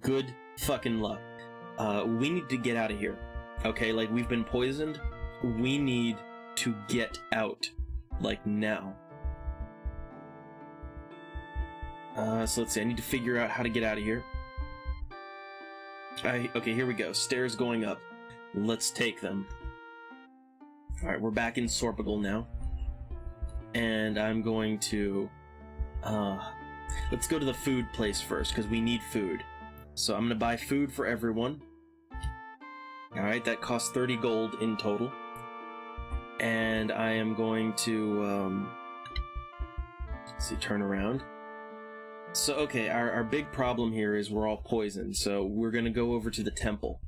Good fucking luck. Uh, we need to get out of here. Okay, like we've been poisoned. We need to get out. Like now. Uh, so let's see, I need to figure out how to get out of here. I, okay, here we go. Stairs going up. Let's take them. Alright, we're back in Sorpigal now. And I'm going to... Uh, let's go to the food place first, because we need food. So I'm going to buy food for everyone. Alright, that costs 30 gold in total. And I am going to... Um, see, turn around. So, okay, our, our big problem here is we're all poisoned, so we're gonna go over to the temple.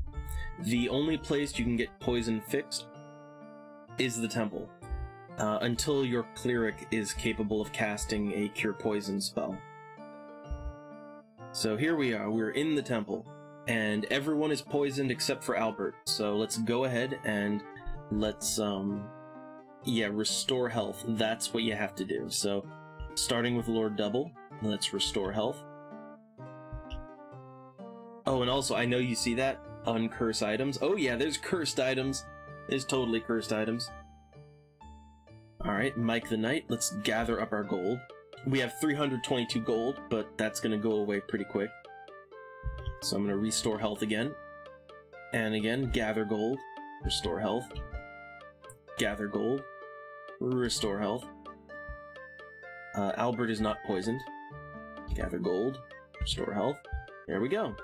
The only place you can get poison fixed is the temple, uh, until your cleric is capable of casting a cure poison spell. So here we are, we're in the temple, and everyone is poisoned except for Albert, so let's go ahead and let's, um, yeah, restore health. That's what you have to do. So, starting with Lord Double, Let's restore health. Oh, and also, I know you see that. Uncurse items. Oh yeah, there's cursed items. There's totally cursed items. Alright, Mike the Knight, let's gather up our gold. We have 322 gold, but that's gonna go away pretty quick. So I'm gonna restore health again. And again, gather gold, restore health. Gather gold, restore health. Uh, Albert is not poisoned. Gather gold, restore health. There we go.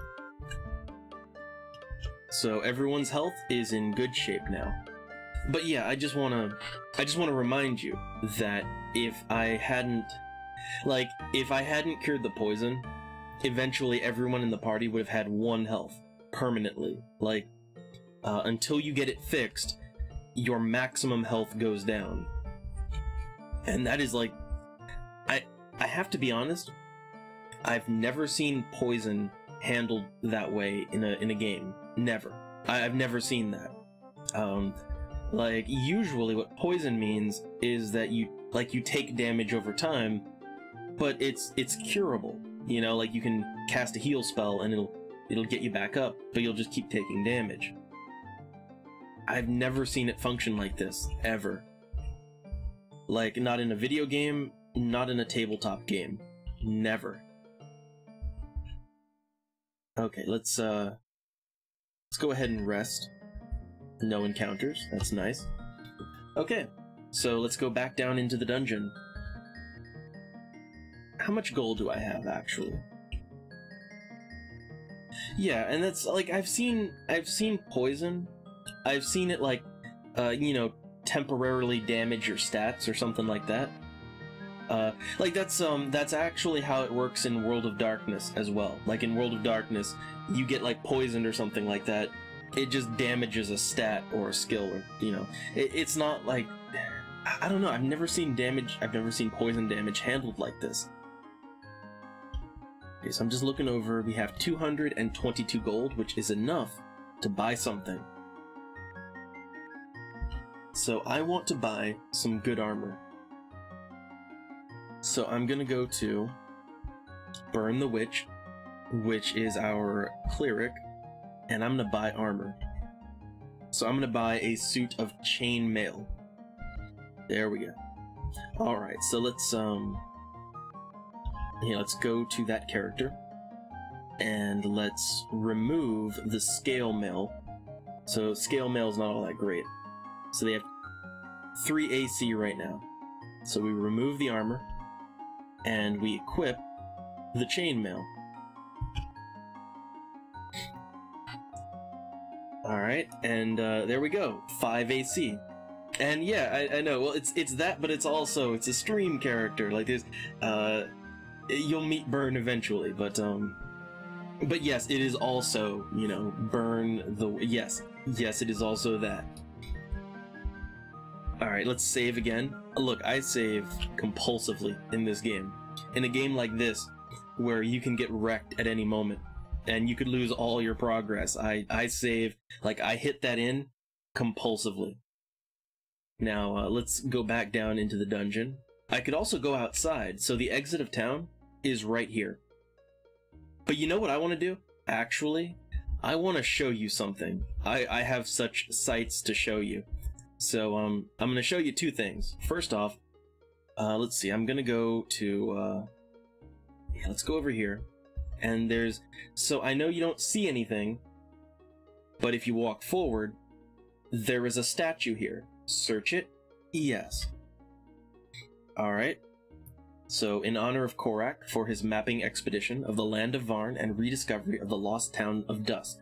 So everyone's health is in good shape now. But yeah, I just wanna I just wanna remind you that if I hadn't like if I hadn't cured the poison, eventually everyone in the party would have had one health permanently. Like uh, until you get it fixed, your maximum health goes down. And that is like I I have to be honest, I've never seen poison handled that way in a in a game. Never. I, have never seen that. Um, like usually, what poison means is that you like you take damage over time, but it's it's curable. You know, like you can cast a heal spell and it'll it'll get you back up, but you'll just keep taking damage. I've never seen it function like this ever. Like not in a video game, not in a tabletop game. Never. Okay, let's uh let's go ahead and rest. No encounters, that's nice. Okay, so let's go back down into the dungeon. How much gold do I have actually? Yeah, and that's like I've seen I've seen poison. I've seen it like uh you know temporarily damage your stats or something like that. Uh, like that's um that's actually how it works in World of Darkness as well. Like in World of Darkness, you get like poisoned or something like that. It just damages a stat or a skill, or you know, it, it's not like I don't know. I've never seen damage. I've never seen poison damage handled like this. Okay, so I'm just looking over. We have 222 gold, which is enough to buy something. So I want to buy some good armor. So I'm gonna go to Burn the Witch, which is our cleric, and I'm gonna buy armor. So I'm gonna buy a suit of chain mail. There we go. Alright, so let's um yeah, let's go to that character and let's remove the scale mail. So scale mail is not all that great. So they have 3 AC right now. So we remove the armor and we equip the chainmail. Alright, and uh, there we go. 5 AC. And yeah, I, I, know. Well, it's it's that, but it's also it's a stream character. Like there's, uh, you'll meet Burn eventually, but um, but yes, it is also you know Burn the yes yes it is also that. All right, let's save again. Look, I save compulsively in this game. In a game like this, where you can get wrecked at any moment and you could lose all your progress, I I save like I hit that in compulsively. Now, uh, let's go back down into the dungeon. I could also go outside, so the exit of town is right here. But you know what I want to do? Actually, I want to show you something. I, I have such sights to show you. So, um, I'm going to show you two things. First off, uh, let's see, I'm going to go to, uh, yeah, let's go over here. And there's, so I know you don't see anything, but if you walk forward, there is a statue here. Search it. Yes. Alright. So, in honor of Corak for his mapping expedition of the land of Varn and rediscovery of the lost town of Dusk.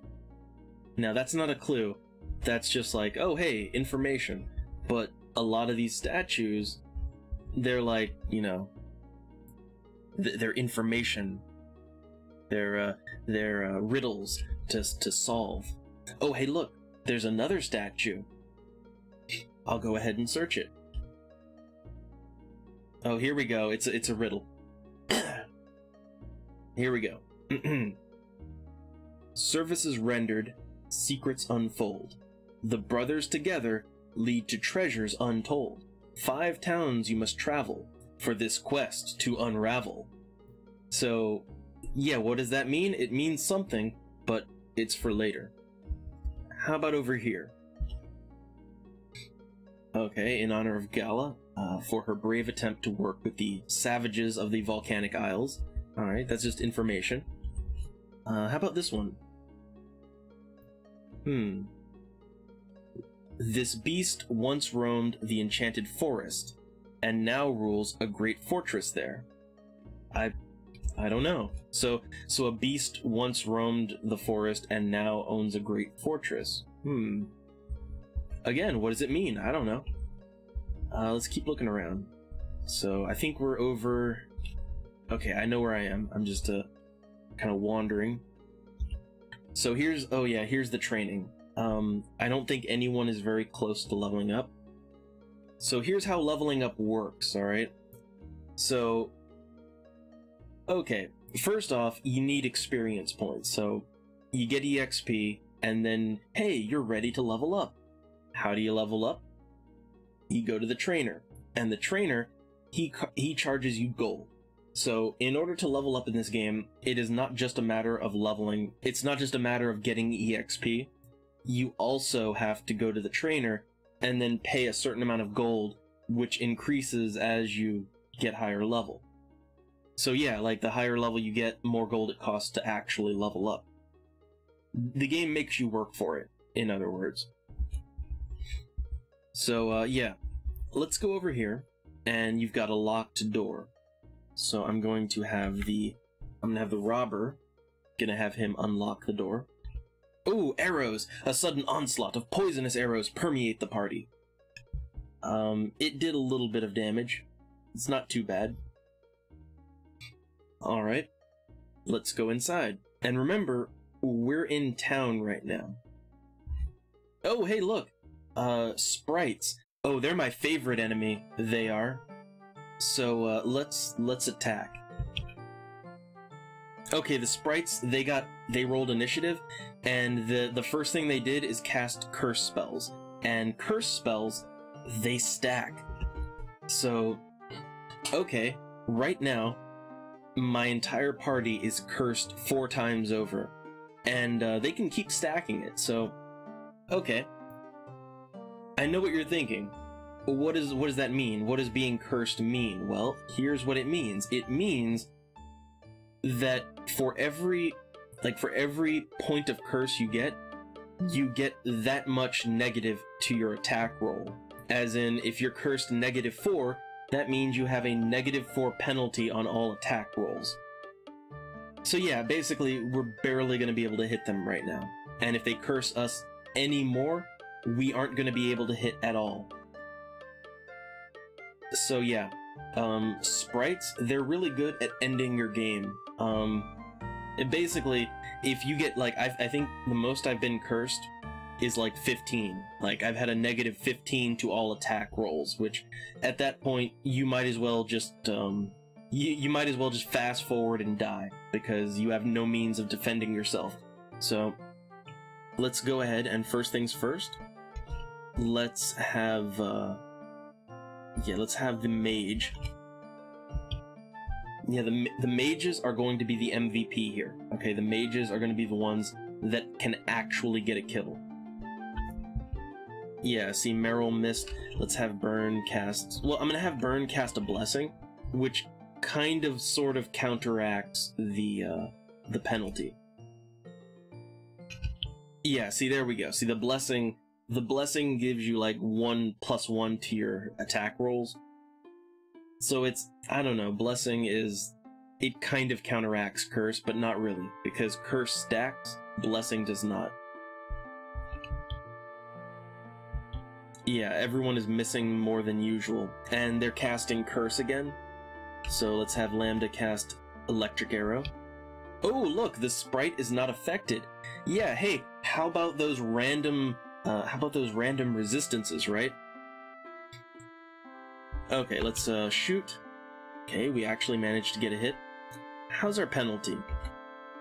Now, that's not a clue. That's just like, oh, hey, information. But a lot of these statues, they're like, you know, th- they're information. They're, uh, they're uh, riddles to, to solve. Oh, hey, look, there's another statue. I'll go ahead and search it. Oh, here we go. It's a, it's a riddle. here we go. Services rendered, secrets unfold. The brothers together lead to treasures untold. Five towns you must travel for this quest to unravel. So, yeah, what does that mean? It means something, but it's for later. How about over here? Okay, in honor of Gala, uh, for her brave attempt to work with the savages of the Volcanic Isles. Alright, that's just information. Uh, how about this one? Hmm. This beast once roamed the enchanted forest, and now rules a great fortress there. I I don't know. So so a beast once roamed the forest and now owns a great fortress. Hmm. Again, what does it mean? I don't know. Uh, let's keep looking around. So I think we're over. Okay, I know where I am. I'm just uh, kind of wandering. So here's oh yeah, here's the training. Um, I don't think anyone is very close to leveling up. So here's how leveling up works. All right. So okay, first off, you need experience points. So you get EXP, and then hey, you're ready to level up. How do you level up? You go to the trainer, and the trainer he he charges you gold. So, in order to level up in this game, it is not just a matter of leveling, it's not just a matter of getting EXP. You also have to go to the trainer and then pay a certain amount of gold, which increases as you get higher level. So, yeah, like the higher level you get, more gold it costs to actually level up. The game makes you work for it, in other words. So, uh, yeah. Let's go over here, and you've got a locked door. So I'm going to have the... I'm gonna have the robber, gonna have him unlock the door. Oh, arrows! A sudden onslaught of poisonous arrows permeate the party. Um, it did a little bit of damage. It's not too bad. Alright. Let's go inside. And remember, we're in town right now. Oh, hey, look! Uh, sprites. Oh, they're my favorite enemy. They are. So uh, let's let's attack. Okay, the sprites they got they rolled initiative, and the the first thing they did is cast curse spells, and curse spells they stack. So, okay, right now, my entire party is cursed four times over, and uh, they can keep stacking it. So, okay, I know what you're thinking. What is what does that mean? What does being cursed mean? Well, here's what it means. It means that for every like for every point of curse you get, you get that much negative to your attack roll. As in, if you're cursed negative 4, that means you have a negative 4 penalty on all attack rolls. So yeah, basically, we're barely going to be able to hit them right now. And if they curse us any more, we aren't going to be able to hit at all. So yeah, um, sprites, they're really good at ending your game. Um, basically, if you get, like, i I think the most I've been cursed is like 15. Like, I've had a negative 15 to all attack rolls, which at that point, you might as well just, um, you, you might as well just fast forward and die, because you have no means of defending yourself. So, let's go ahead and first things first, let's have, uh, yeah, let's have the mage. Yeah, the, the mages are going to be the MVP here. Okay, the mages are going to be the ones that can actually get a kill. Yeah, see, Meryl missed. Let's have Burn cast... Well, I'm going to have Burn cast a Blessing, which kind of sort of counteracts the, uh, the penalty. Yeah, see, there we go. See, the Blessing the blessing gives you like one plus one to your attack rolls. So it's, I don't know, blessing is, it kind of counteracts curse, but not really, because curse stacks, blessing does not. Yeah, everyone is missing more than usual, and they're casting curse again. So let's have Lambda cast electric arrow. Oh, look, the sprite is not affected. Yeah, hey, how about those random uh, how about those random resistances, right? Okay, let's uh, shoot. Okay, we actually managed to get a hit. How's our penalty?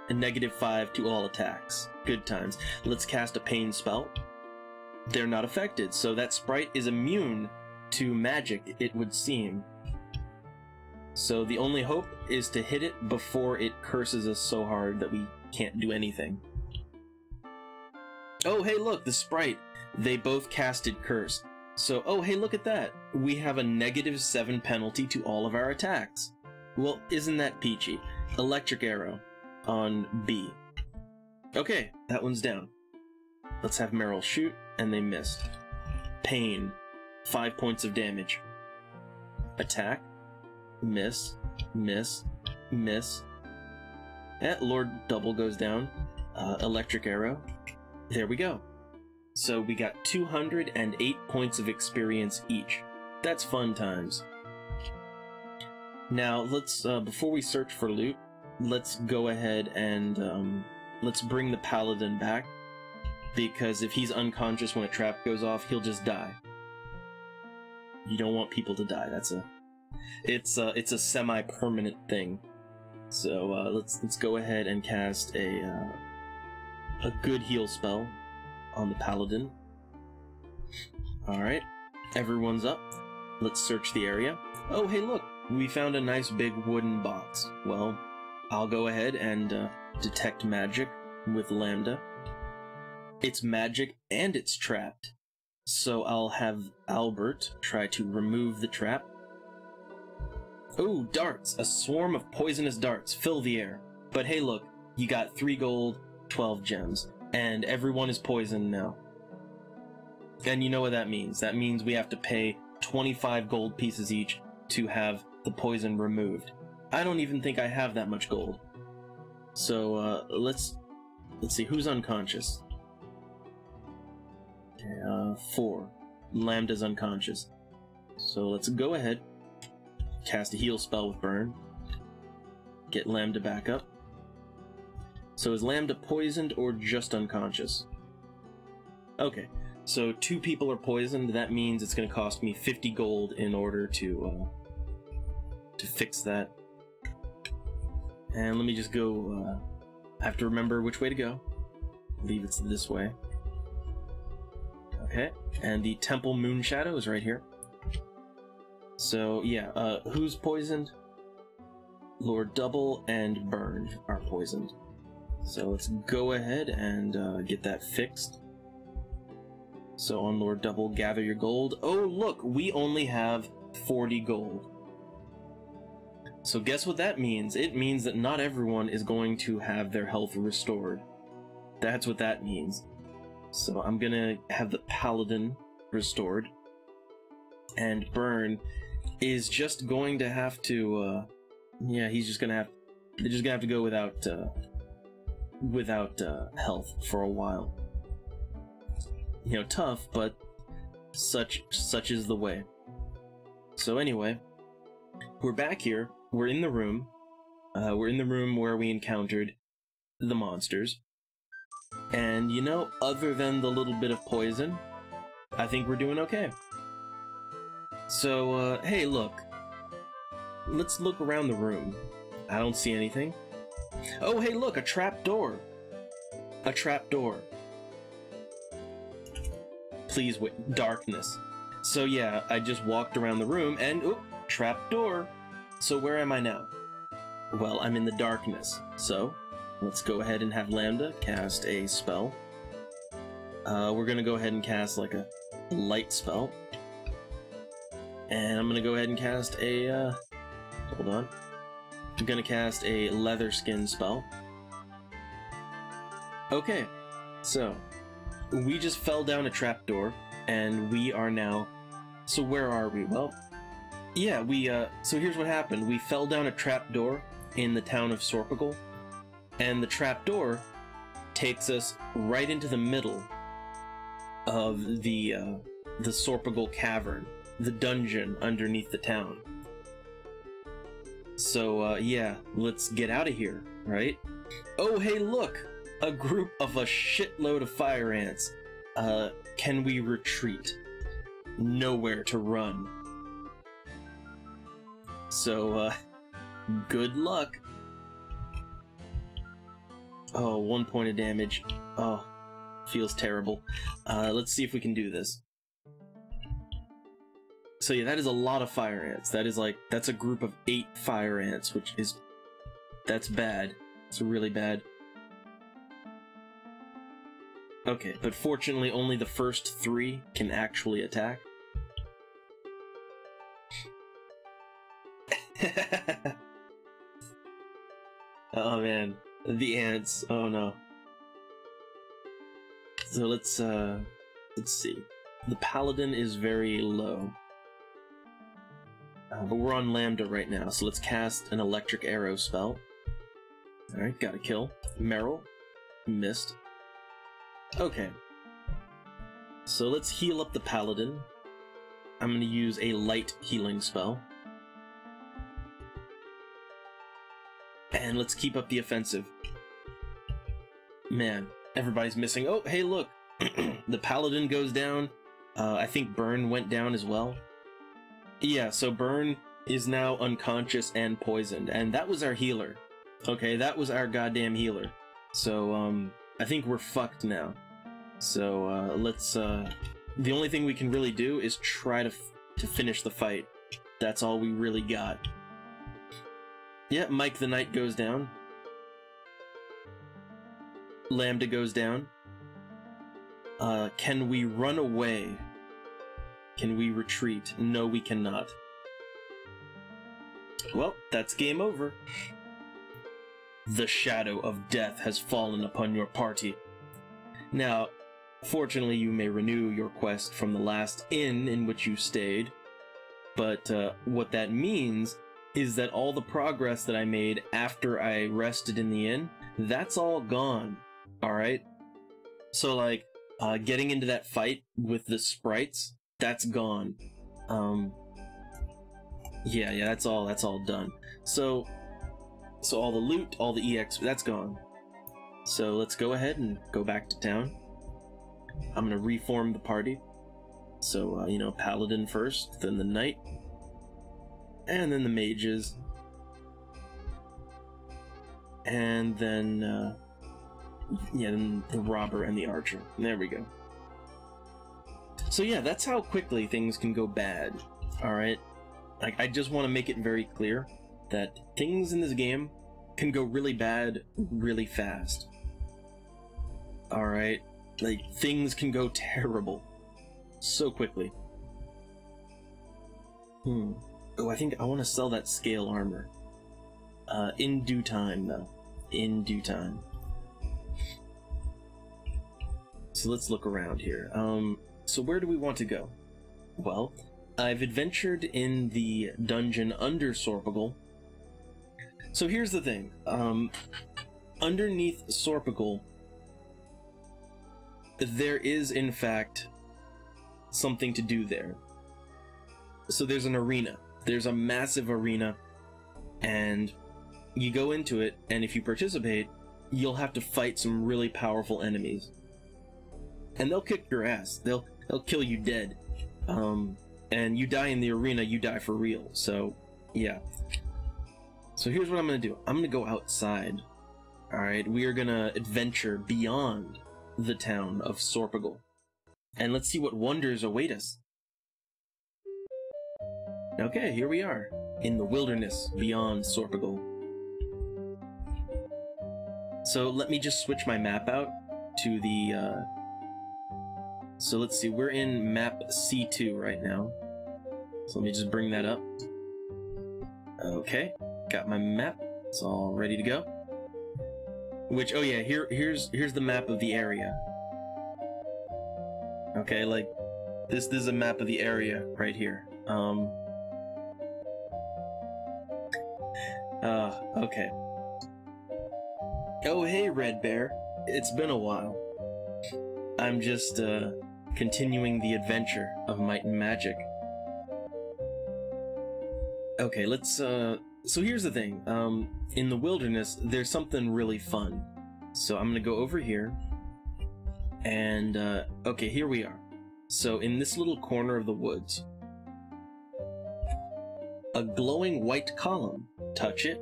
A negative 5 to all attacks. Good times. Let's cast a pain spell. They're not affected, so that sprite is immune to magic, it would seem. So the only hope is to hit it before it curses us so hard that we can't do anything. Oh, hey, look, the sprite. They both casted Curse. So, oh, hey, look at that. We have a negative 7 penalty to all of our attacks. Well, isn't that peachy? Electric Arrow on B. Okay, that one's down. Let's have Meryl shoot, and they missed. Pain. 5 points of damage. Attack. Miss. Miss. Miss. Eh, Lord Double goes down. Uh, electric Arrow. There we go. So we got 208 points of experience each. That's fun times. Now, let's, uh, before we search for loot, let's go ahead and, um, let's bring the paladin back. Because if he's unconscious when a trap goes off, he'll just die. You don't want people to die, that's a... It's a, it's a semi-permanent thing. So, uh, let's, let's go ahead and cast a, uh, a good heal spell on the paladin. Alright, everyone's up. Let's search the area. Oh, hey look, we found a nice big wooden box. Well, I'll go ahead and uh, detect magic with Lambda. It's magic and it's trapped. So I'll have Albert try to remove the trap. Oh, darts! A swarm of poisonous darts fill the air. But hey look, you got 3 gold, 12 gems, and everyone is poisoned now. And you know what that means. That means we have to pay 25 gold pieces each to have the poison removed. I don't even think I have that much gold. So, uh, let's, let's see, who's unconscious? Uh, four. Lambda's unconscious. So let's go ahead, cast a heal spell with Burn, get Lambda back up. So is Lambda poisoned or just unconscious? Okay, so two people are poisoned. That means it's going to cost me 50 gold in order to uh, to fix that. And let me just go. Uh, I have to remember which way to go. I believe it's this way. Okay, and the Temple Moon Shadow is right here. So yeah, uh, who's poisoned? Lord Double and Burn are poisoned. So let's go ahead and uh, get that fixed. So on Lord Double, gather your gold. Oh look, we only have 40 gold. So guess what that means? It means that not everyone is going to have their health restored. That's what that means. So I'm gonna have the Paladin restored. And Burn is just going to have to, uh, yeah, he's just gonna have, they're just gonna have to go without, uh, without, uh, health for a while. You know, tough, but such, such is the way. So anyway, we're back here, we're in the room, uh, we're in the room where we encountered the monsters. And you know, other than the little bit of poison, I think we're doing okay. So, uh, hey, look. Let's look around the room. I don't see anything. Oh, hey, look, a trap door. A trap door. Please wait, darkness. So yeah, I just walked around the room and, oop, trap door. So where am I now? Well, I'm in the darkness. So, let's go ahead and have Lambda cast a spell. Uh, we're gonna go ahead and cast like a light spell. And I'm gonna go ahead and cast a, uh, hold on. I'm gonna cast a leather skin spell. Okay, so, we just fell down a trapdoor, and we are now, so where are we? Well, yeah, we, uh, so here's what happened. We fell down a trapdoor in the town of Sorpigal, and the trapdoor takes us right into the middle of the, uh, the Sorpigal cavern the dungeon underneath the town. So, uh, yeah, let's get out of here, right? Oh, hey, look! A group of a shitload of fire ants. Uh, can we retreat? Nowhere to run. So, uh, good luck. Oh, one point of damage. Oh, feels terrible. Uh, let's see if we can do this. So yeah, that is a lot of fire ants. That is like, that's a group of eight fire ants, which is, that's bad. It's really bad. Okay, but fortunately only the first three can actually attack. oh man, the ants, oh no. So let's, uh, let's see. The paladin is very low. Uh, but we're on Lambda right now, so let's cast an electric arrow spell. Alright, got a kill. Merrill, missed. Okay. So let's heal up the paladin. I'm going to use a light healing spell. And let's keep up the offensive. Man, everybody's missing. Oh, hey, look! the paladin goes down. Uh, I think Burn went down as well. Yeah, so Burn is now unconscious and poisoned, and that was our healer. Okay, that was our goddamn healer. So, um, I think we're fucked now. So, uh, let's, uh, the only thing we can really do is try to, to finish the fight. That's all we really got. Yeah, Mike the Knight goes down. Lambda goes down. Uh, can we run away can we retreat? No, we cannot. Well, that's game over. The shadow of death has fallen upon your party. Now, fortunately, you may renew your quest from the last inn in which you stayed, but uh, what that means is that all the progress that I made after I rested in the inn, that's all gone. Alright? So, like, uh, getting into that fight with the sprites, that's gone. Um, yeah, yeah, that's all. That's all done. So, so all the loot, all the ex, that's gone. So let's go ahead and go back to town. I'm gonna reform the party. So uh, you know, paladin first, then the knight, and then the mages. and then uh, yeah, then the robber and the archer. There we go. So yeah, that's how quickly things can go bad. All right, like I just want to make it very clear that things in this game can go really bad really fast. All right, like things can go terrible so quickly. Hmm. Oh, I think I want to sell that scale armor. Uh, in due time, though. In due time. So let's look around here. Um, so where do we want to go? Well, I've adventured in the dungeon under Sorpigal. So here's the thing. Um, underneath Sorpigal, there is in fact something to do there. So there's an arena. There's a massive arena, and you go into it, and if you participate, you'll have to fight some really powerful enemies. And they'll kick your ass. They'll they'll kill you dead. Um, and you die in the arena, you die for real. So, yeah. So here's what I'm gonna do. I'm gonna go outside. Alright, we are gonna adventure beyond the town of Sorpigal. And let's see what wonders await us. Okay, here we are, in the wilderness beyond Sorpigal. So let me just switch my map out to the, uh... So let's see, we're in map C2 right now. So let me just bring that up. Okay, got my map. It's all ready to go. Which, oh yeah, here, here's, here's the map of the area. Okay, like, this, this is a map of the area right here. Um, uh, okay. Oh, hey, Red Bear. It's been a while. I'm just, uh, continuing the adventure of Might and Magic. Okay, let's, uh, so here's the thing. Um, in the wilderness, there's something really fun. So I'm gonna go over here, and, uh, okay, here we are. So in this little corner of the woods, a glowing white column. Touch it.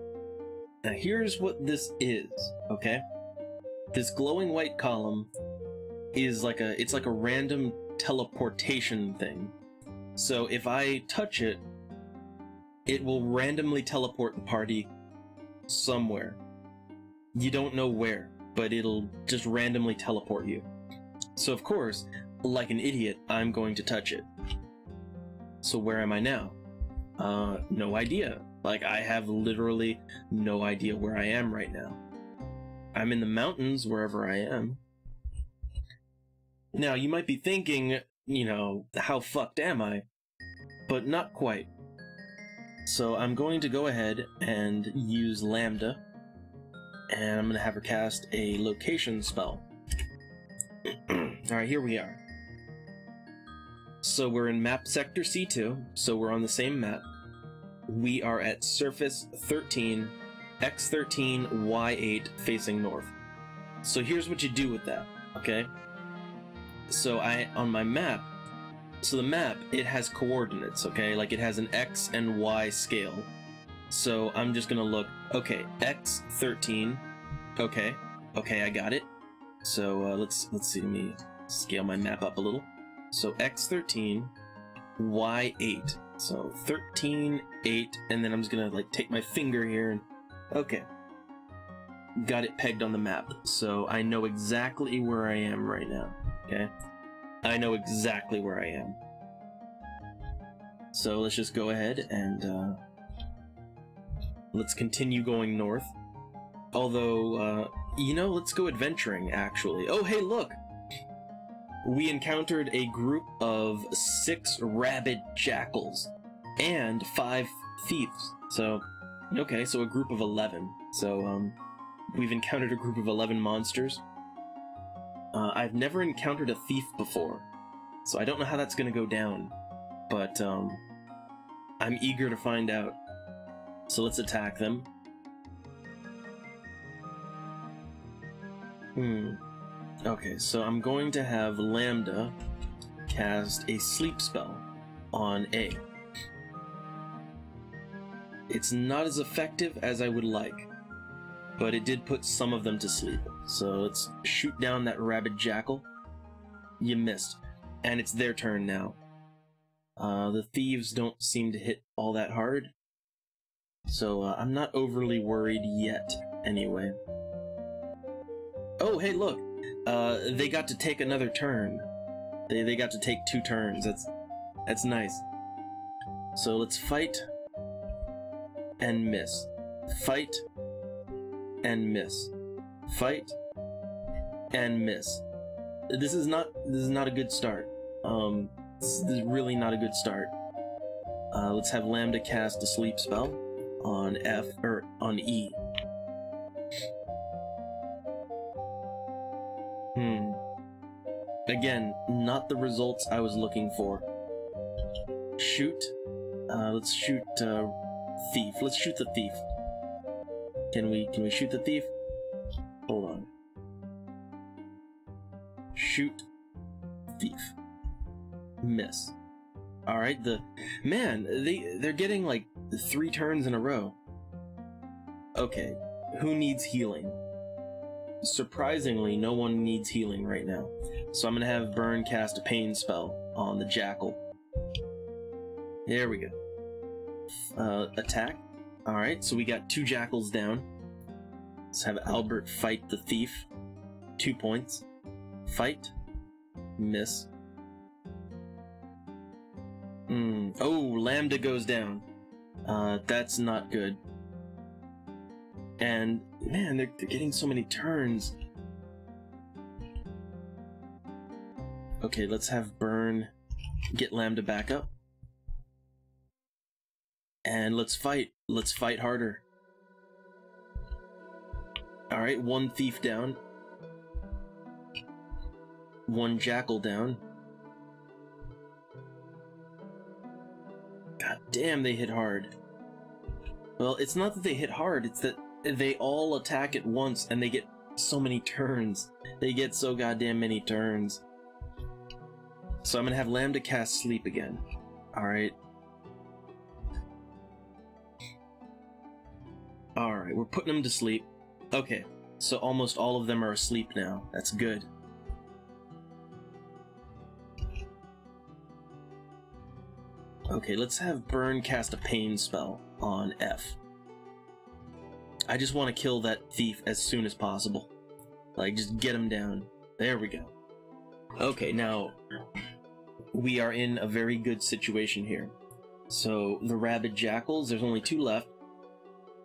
Now here's what this is, okay? This glowing white column is like a, it's like a random teleportation thing. So if I touch it, it will randomly teleport the party somewhere. You don't know where, but it'll just randomly teleport you. So of course, like an idiot, I'm going to touch it. So where am I now? Uh, no idea. Like, I have literally no idea where I am right now. I'm in the mountains wherever I am. Now, you might be thinking, you know, how fucked am I? But not quite. So I'm going to go ahead and use Lambda, and I'm going to have her cast a location spell. Alright, here we are. So we're in map sector C2, so we're on the same map. We are at surface 13, X13, Y8 facing north. So here's what you do with that, okay? So I, on my map, so the map, it has coordinates, okay? Like it has an X and Y scale. So I'm just gonna look, okay, X13, okay, okay, I got it. So uh, let's, let's see, let me scale my map up a little. So X13, Y8. So 13, 8, and then I'm just gonna like take my finger here and okay. Got it pegged on the map. So I know exactly where I am right now. Okay? I know exactly where I am. So let's just go ahead and uh, let's continue going north. Although, uh, you know, let's go adventuring, actually. Oh, hey, look! we encountered a group of six rabid jackals and five thieves. So, okay, so a group of 11. So, um, we've encountered a group of 11 monsters. Uh, I've never encountered a thief before, so I don't know how that's gonna go down, but, um, I'm eager to find out. So let's attack them. Hmm. Okay, so I'm going to have Lambda cast a sleep spell on A. It's not as effective as I would like, but it did put some of them to sleep. So let's shoot down that rabid jackal. You missed. And it's their turn now. Uh, the thieves don't seem to hit all that hard. So uh, I'm not overly worried yet, anyway. Oh, hey, look! Uh, they got to take another turn. They, they got to take two turns. That's, that's nice. So let's fight and miss. Fight and miss. Fight and miss. This is not this is not a good start. Um, this is really not a good start. Uh, let's have Lambda cast a sleep spell on F or on E. Hmm. Again, not the results I was looking for. Shoot. Uh, let's shoot uh, thief. Let's shoot the thief. Can we can we shoot the thief? Hold on. Shoot thief. Miss. Alright, the man, they they're getting like three turns in a row. Okay, who needs healing? Surprisingly, no one needs healing right now. So I'm gonna have Burn cast a pain spell on the Jackal. There we go. Uh, attack. Alright, so we got two Jackals down. Let's have Albert fight the thief. Two points. Fight. Miss. Mm. Oh, Lambda goes down. Uh, that's not good. And, man, they're, they're getting so many turns. Okay, let's have Burn get Lambda back up. And let's fight. Let's fight harder. Alright, one thief down. One jackal down. God damn, they hit hard. Well, it's not that they hit hard, it's that they all attack at once and they get so many turns. They get so goddamn many turns. So I'm gonna have Lambda cast sleep again. Alright. We're putting them to sleep. Okay, so almost all of them are asleep now. That's good. Okay, let's have Burn cast a pain spell on F. I just want to kill that thief as soon as possible. Like, just get him down. There we go. Okay, now, we are in a very good situation here. So, the rabid jackals, there's only two left.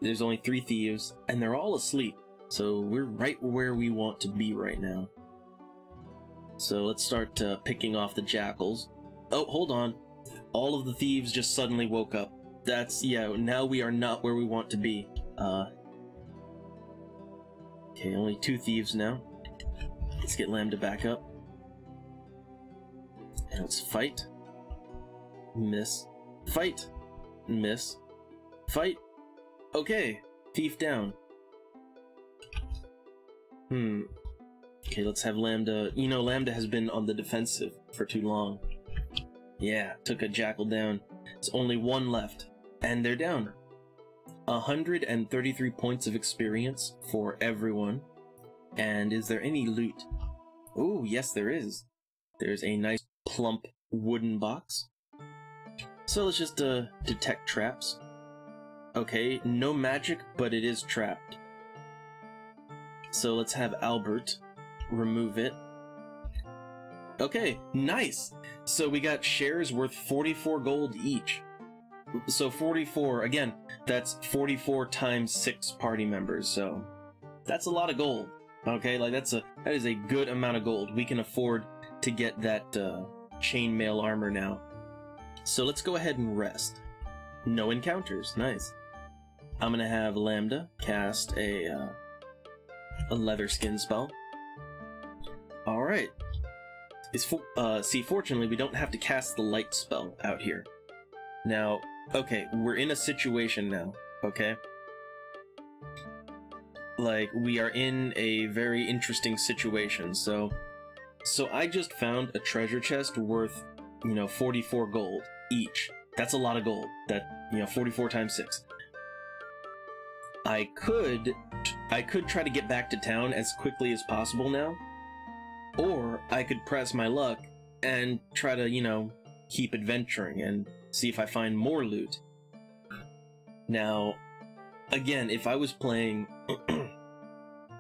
There's only three thieves, and they're all asleep. So, we're right where we want to be right now. So, let's start uh, picking off the jackals. Oh, hold on all of the thieves just suddenly woke up. That's, yeah, now we are not where we want to be. Uh, okay, only two thieves now. Let's get Lambda back up. And let's fight. Miss. Fight. Miss. Fight. Okay, thief down. Hmm. Okay, let's have Lambda. You know, Lambda has been on the defensive for too long. Yeah, took a jackal down. It's only one left. And they're down. 133 points of experience for everyone. And is there any loot? Oh, yes there is. There's a nice plump wooden box. So let's just uh, detect traps. Okay, no magic, but it is trapped. So let's have Albert remove it. Okay, nice! So we got shares worth 44 gold each. So 44, again, that's 44 times 6 party members, so that's a lot of gold. Okay, like that's a that is a good amount of gold. We can afford to get that uh, chainmail armor now. So let's go ahead and rest. No encounters, nice. I'm gonna have Lambda cast a uh, a leather skin spell. All right, is for, uh, see, fortunately, we don't have to cast the light spell out here. Now, okay, we're in a situation now, okay? Like, we are in a very interesting situation, so... So I just found a treasure chest worth, you know, 44 gold each. That's a lot of gold. That, you know, 44 times 6. I could, I could try to get back to town as quickly as possible now, or I could press my luck and try to, you know, keep adventuring and see if I find more loot. Now, again, if I was playing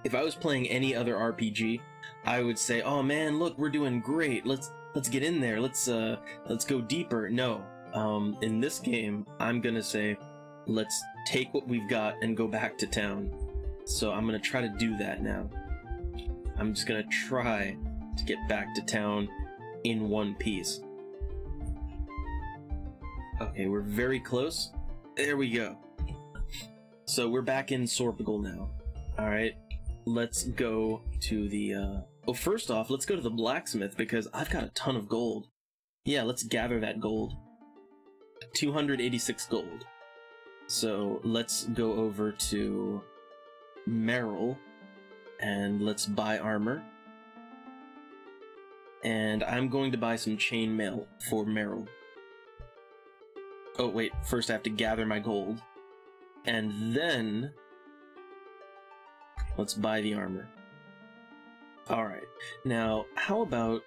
if I was playing any other RPG, I would say, "Oh man, look, we're doing great. Let's let's get in there. Let's uh let's go deeper." No. Um in this game, I'm going to say, "Let's take what we've got and go back to town." So I'm to try to do that now. I'm just to try to get back to town in one piece. Okay, we're very close. There we go. So we're back in Sorpigal now. Alright, let's go to the, uh... Well, first off, let's go to the blacksmith because I've got a ton of gold. Yeah, let's gather that gold. 286 gold. So let's go over to Merrill and let's buy armor. And I'm going to buy some chainmail for Merrill. Oh, wait, first I have to gather my gold. And then... Let's buy the armor. Alright, now, how about...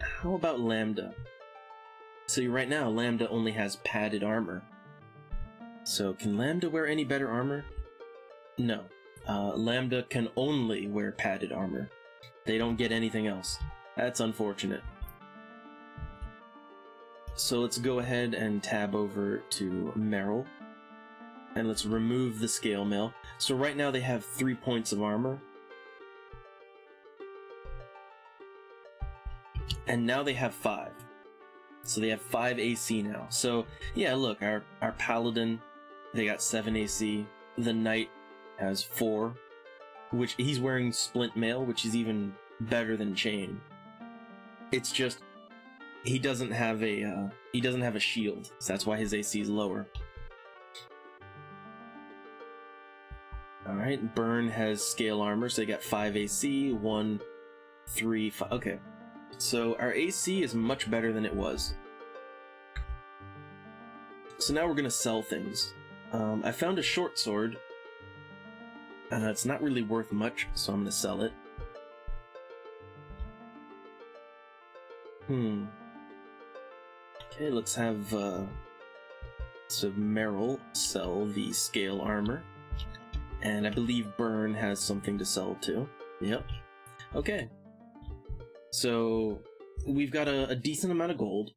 How about Lambda? See, right now, Lambda only has padded armor. So, can Lambda wear any better armor? No. Uh, Lambda can only wear padded armor. They don't get anything else. That's unfortunate. So let's go ahead and tab over to Merrill. And let's remove the scale mail. So right now they have three points of armor. And now they have five. So they have five AC now. So yeah, look, our, our paladin, they got seven AC. The knight has four, which he's wearing splint mail, which is even better than chain. It's just he doesn't have a uh, he doesn't have a shield, so that's why his AC is lower. All right, Burn has scale armor, so they got five AC, one, three, five. Okay, so our AC is much better than it was. So now we're gonna sell things. Um, I found a short sword. Uh, it's not really worth much, so I'm gonna sell it. Hmm. Okay, let's have uh, so Merrill sell the scale armor, and I believe Burn has something to sell too. Yep. Okay. So we've got a, a decent amount of gold.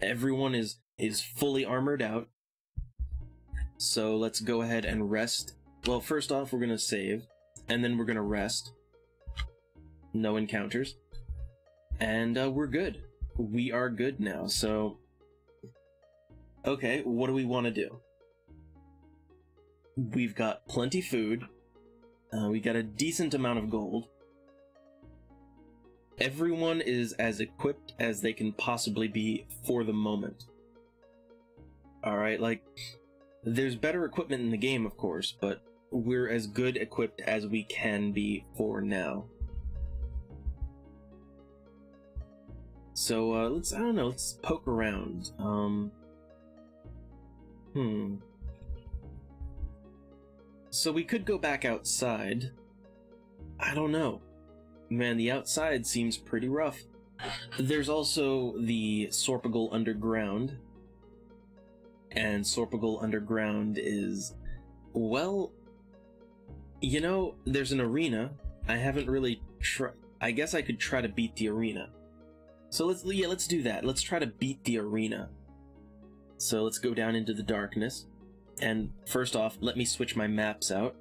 Everyone is is fully armored out. So let's go ahead and rest. Well, first off, we're gonna save, and then we're gonna rest. No encounters. And uh, we're good. We are good now, so Okay, what do we want to do? We've got plenty food. Uh, we got a decent amount of gold. Everyone is as equipped as they can possibly be for the moment. Alright, like, there's better equipment in the game, of course, but we're as good equipped as we can be for now. So, uh, let's, I don't know, let's poke around. Um, Hmm. So we could go back outside. I don't know. Man, the outside seems pretty rough. There's also the Sorpigal Underground. And Sorpigal Underground is, well, you know, there's an arena. I haven't really tried. I guess I could try to beat the arena. So let's, yeah, let's do that. Let's try to beat the arena. So let's go down into the darkness. And first off, let me switch my maps out.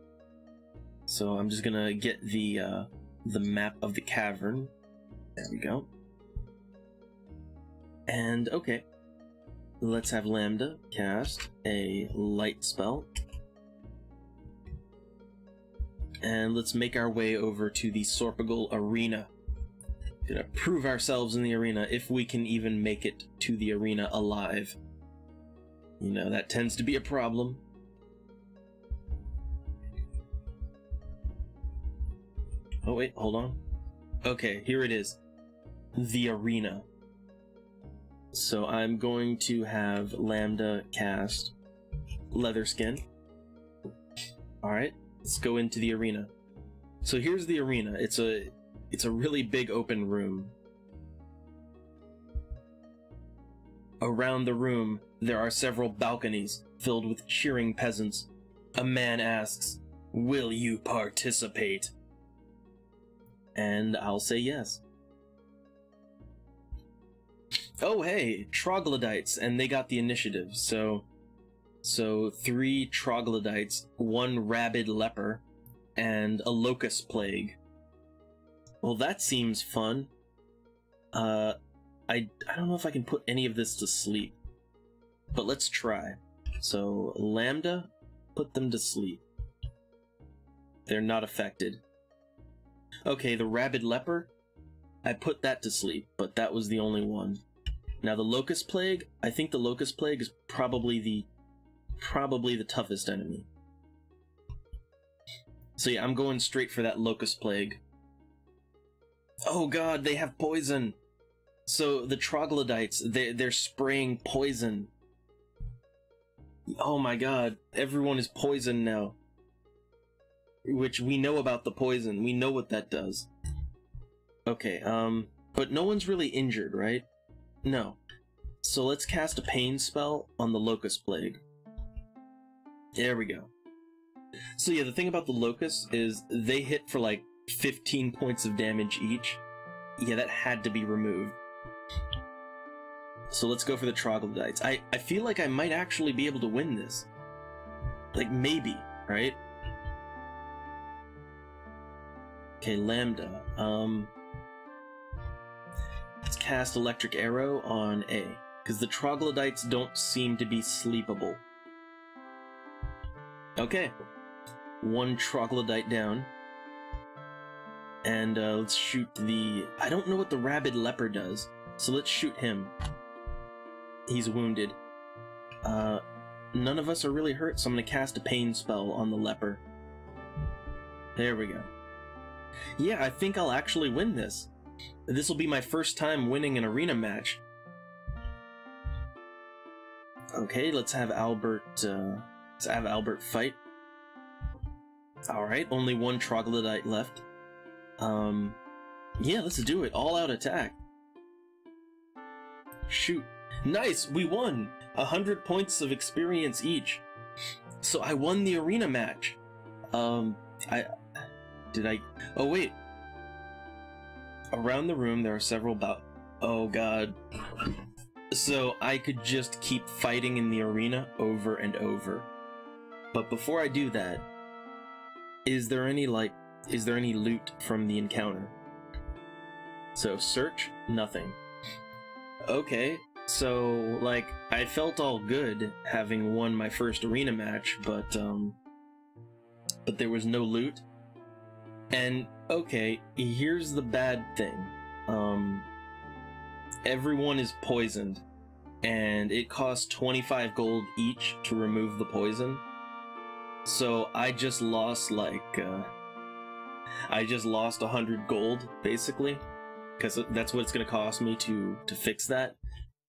So I'm just gonna get the uh, the map of the cavern. There we go. And okay, let's have Lambda cast a light spell. And let's make our way over to the Sorpigal Arena. Gonna prove ourselves in the arena if we can even make it to the arena alive. You know, that tends to be a problem. Oh wait, hold on. Okay, here it is. The arena. So I'm going to have Lambda cast Leather Skin. Alright, let's go into the arena. So here's the arena. It's a it's a really big open room. Around the room, there are several balconies filled with cheering peasants. A man asks, Will you participate? And I'll say yes. Oh hey, troglodytes, and they got the initiative, so so three troglodytes, one rabid leper, and a locust plague. Well, that seems fun. Uh, I, I don't know if I can put any of this to sleep, but let's try. So, Lambda, put them to sleep. They're not affected. Okay, the rabid leper, I put that to sleep, but that was the only one. Now the locust plague, I think the locust plague is probably the probably the toughest enemy. So yeah, I'm going straight for that locust plague. Oh god, they have poison. So the troglodytes, they they're spraying poison. Oh my god, everyone is poisoned now. Which we know about the poison. We know what that does. Okay, um but no one's really injured, right? No. So let's cast a pain spell on the locust plague. There we go. So yeah, the thing about the locusts is they hit for like 15 points of damage each. Yeah, that had to be removed. So let's go for the troglodytes. I, I feel like I might actually be able to win this. Like, maybe, right? Okay, Lambda. Um, cast Electric Arrow on A, because the troglodytes don't seem to be sleepable. Okay. One troglodyte down. And uh, let's shoot the... I don't know what the rabid leper does, so let's shoot him. He's wounded. Uh, none of us are really hurt, so I'm gonna cast a pain spell on the leper. There we go. Yeah, I think I'll actually win this. This will be my first time winning an arena match. Okay, let's have Albert, uh, let's have Albert fight. Alright, only one troglodyte left. Um, yeah, let's do it. All out attack. Shoot. Nice, we won! A hundred points of experience each. So I won the arena match. Um, I... Did I... Oh, wait. Around the room, there are several bout... Oh, God. So I could just keep fighting in the arena over and over. But before I do that, is there any, like, is there any loot from the encounter? So, search, nothing. Okay, so, like, I felt all good having won my first arena match, but, um, but there was no loot. And, okay, here's the bad thing. Um, everyone is poisoned, and it costs 25 gold each to remove the poison. So I just lost like, uh, I just lost 100 gold, basically. Because that's what it's going to cost me to, to fix that.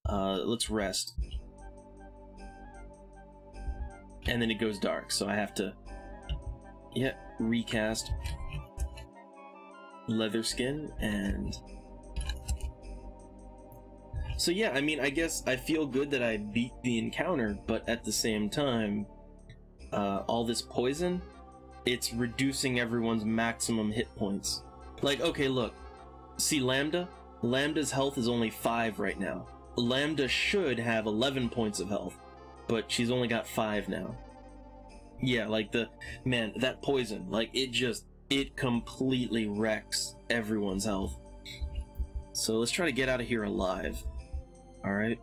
Uh, let's rest. And then it goes dark, so I have to, yeah, recast leather skin and so yeah, I mean, I guess I feel good that I beat the encounter, but at the same time, uh, all this poison, it's reducing everyone's maximum hit points. Like, okay, look, see Lambda? Lambda's health is only 5 right now. Lambda should have 11 points of health, but she's only got 5 now. Yeah, like the, man, that poison, like it just, it completely wrecks everyone's health. So let's try to get out of here alive. Alright?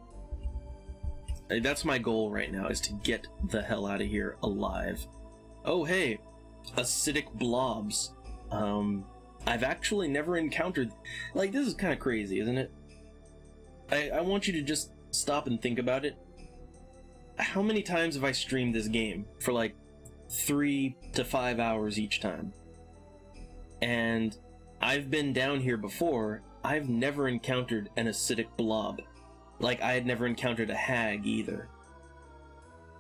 That's my goal right now, is to get the hell out of here alive. Oh hey, acidic blobs. Um, I've actually never encountered... Like, this is kind of crazy, isn't it? I, I want you to just stop and think about it. How many times have I streamed this game? For like three to five hours each time. And I've been down here before, I've never encountered an acidic blob. Like, I had never encountered a hag either.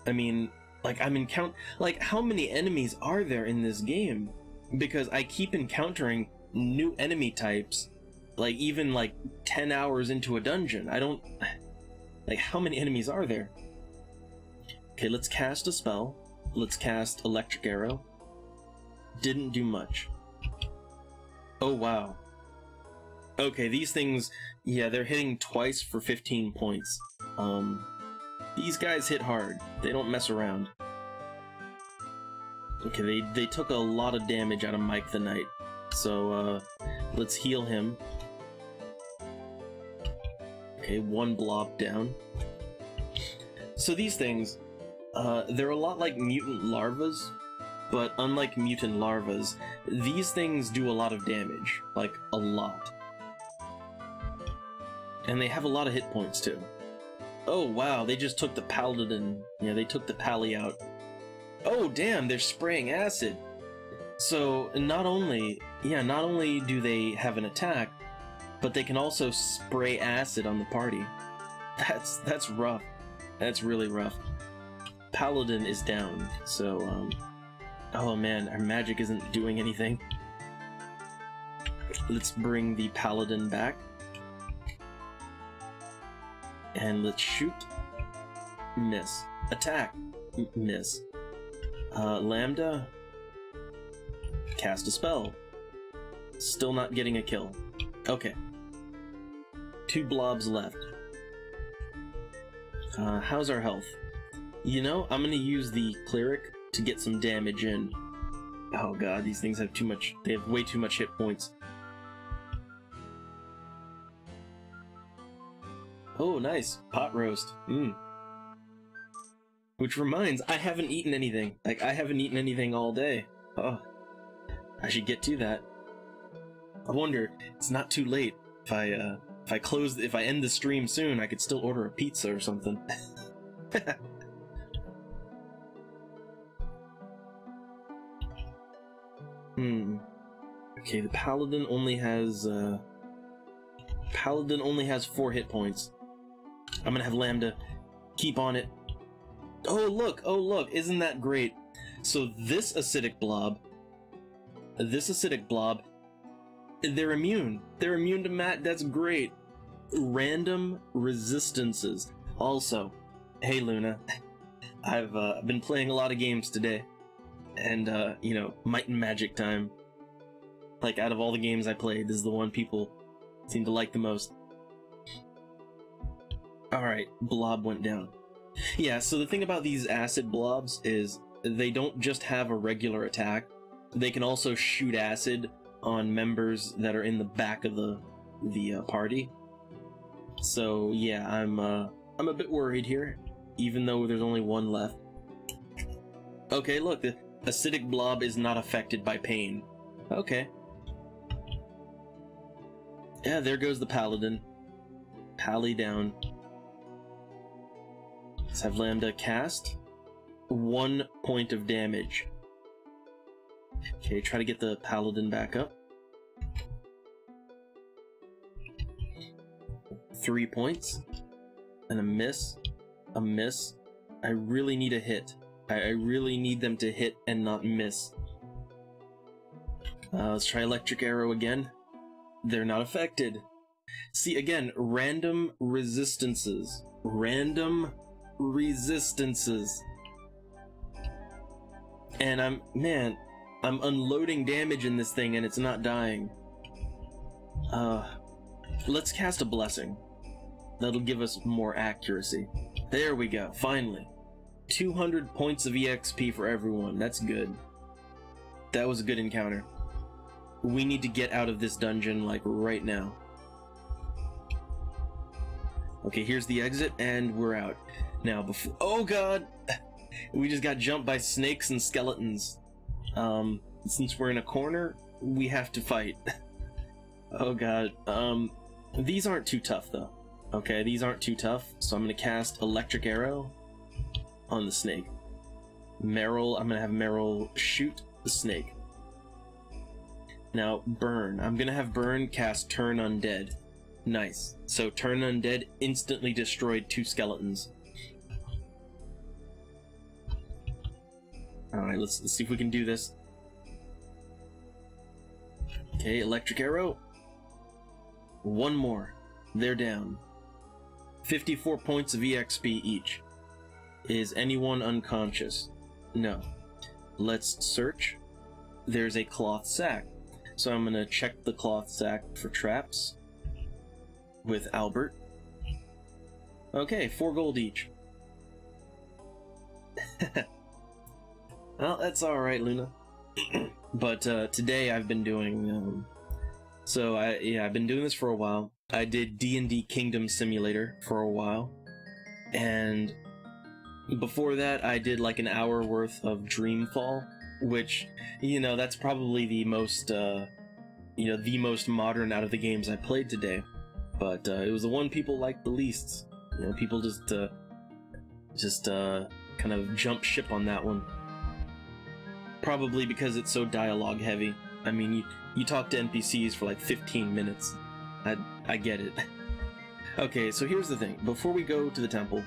I mean, like I'm encount like how many enemies are there in this game? Because I keep encountering new enemy types, like even like 10 hours into a dungeon. I don't like how many enemies are there? Okay, let's cast a spell. Let's cast Electric Arrow. Didn't do much. Oh wow. Okay, these things, yeah, they're hitting twice for 15 points. Um, these guys hit hard. They don't mess around. Okay, they, they took a lot of damage out of Mike the Knight. So, uh, let's heal him. Okay, one blob down. So these things, uh, they're a lot like mutant larvas, but unlike mutant larvas, these things do a lot of damage. Like, a lot. And they have a lot of hit points, too. Oh, wow, they just took the paladin. Yeah, they took the pally out. Oh, damn, they're spraying acid. So, not only, yeah, not only do they have an attack, but they can also spray acid on the party. That's, that's rough. That's really rough. Paladin is down, so, um... Oh man, our magic isn't doing anything. Let's bring the Paladin back. And let's shoot. Miss. Attack. M miss. Uh, Lambda. Cast a spell. Still not getting a kill. Okay. Two blobs left. Uh, how's our health? You know, I'm gonna use the cleric to get some damage in. Oh god, these things have too much, they have way too much hit points. Oh, nice. Pot roast. Mmm. Which reminds, I haven't eaten anything. Like, I haven't eaten anything all day. Oh. I should get to that. I wonder, it's not too late. If I, uh, if I close, if I end the stream soon, I could still order a pizza or something. hmm. Okay, the paladin only has, uh... Paladin only has four hit points. I'm gonna have Lambda keep on it. Oh, look! Oh, look! Isn't that great? So this acidic blob, this acidic blob, they're immune. They're immune to Matt. That's great. Random resistances. Also, hey Luna, I've uh, been playing a lot of games today, and uh, you know, Might and Magic time. Like out of all the games I played, this is the one people seem to like the most. Alright, blob went down. Yeah, so the thing about these acid blobs is they don't just have a regular attack, they can also shoot acid on members that are in the back of the the uh, party. So yeah, I'm uh, I'm a bit worried here, even though there's only one left. Okay, look, the acidic blob is not affected by pain. Okay. Yeah, there goes the paladin. Pally down. Let's have Lambda cast. One point of damage. Okay, try to get the paladin back up. Three points. And a miss. A miss. I really need a hit. I, I really need them to hit and not miss. Uh, let's try Electric Arrow again. They're not affected. See, again, random resistances. Random resistances. And I'm, man, I'm unloading damage in this thing and it's not dying. Uh, let's cast a blessing. That'll give us more accuracy. There we go, finally. 200 points of EXP for everyone, that's good. That was a good encounter. We need to get out of this dungeon, like, right now. Okay, here's the exit, and we're out. Now, before- Oh god! We just got jumped by snakes and skeletons. Um, since we're in a corner, we have to fight. oh god. Um, these aren't too tough, though. Okay, these aren't too tough, so I'm gonna cast Electric Arrow on the snake. Merrill, I'm gonna have Merrill shoot the snake. Now, Burn. I'm gonna have Burn cast Turn Undead. Nice. So Turn Undead instantly destroyed two skeletons. Alright, let's, let's see if we can do this. Okay, electric arrow. One more. They're down. 54 points of EXP each. Is anyone unconscious? No. Let's search. There's a cloth sack. So I'm gonna check the cloth sack for traps. With Albert. Okay, four gold each. well, that's alright, Luna. but uh, today I've been doing... Um, so, I yeah, I've been doing this for a while. I did D&D Kingdom Simulator for a while. And before that, I did like an hour worth of Dreamfall, which, you know, that's probably the most, uh, you know, the most modern out of the games I played today. But uh, it was the one people liked the least. You know, people just, uh, just, uh, kind of jump ship on that one. Probably because it's so dialogue heavy. I mean, you, you talk to NPCs for like 15 minutes. I, I get it. okay, so here's the thing. Before we go to the temple,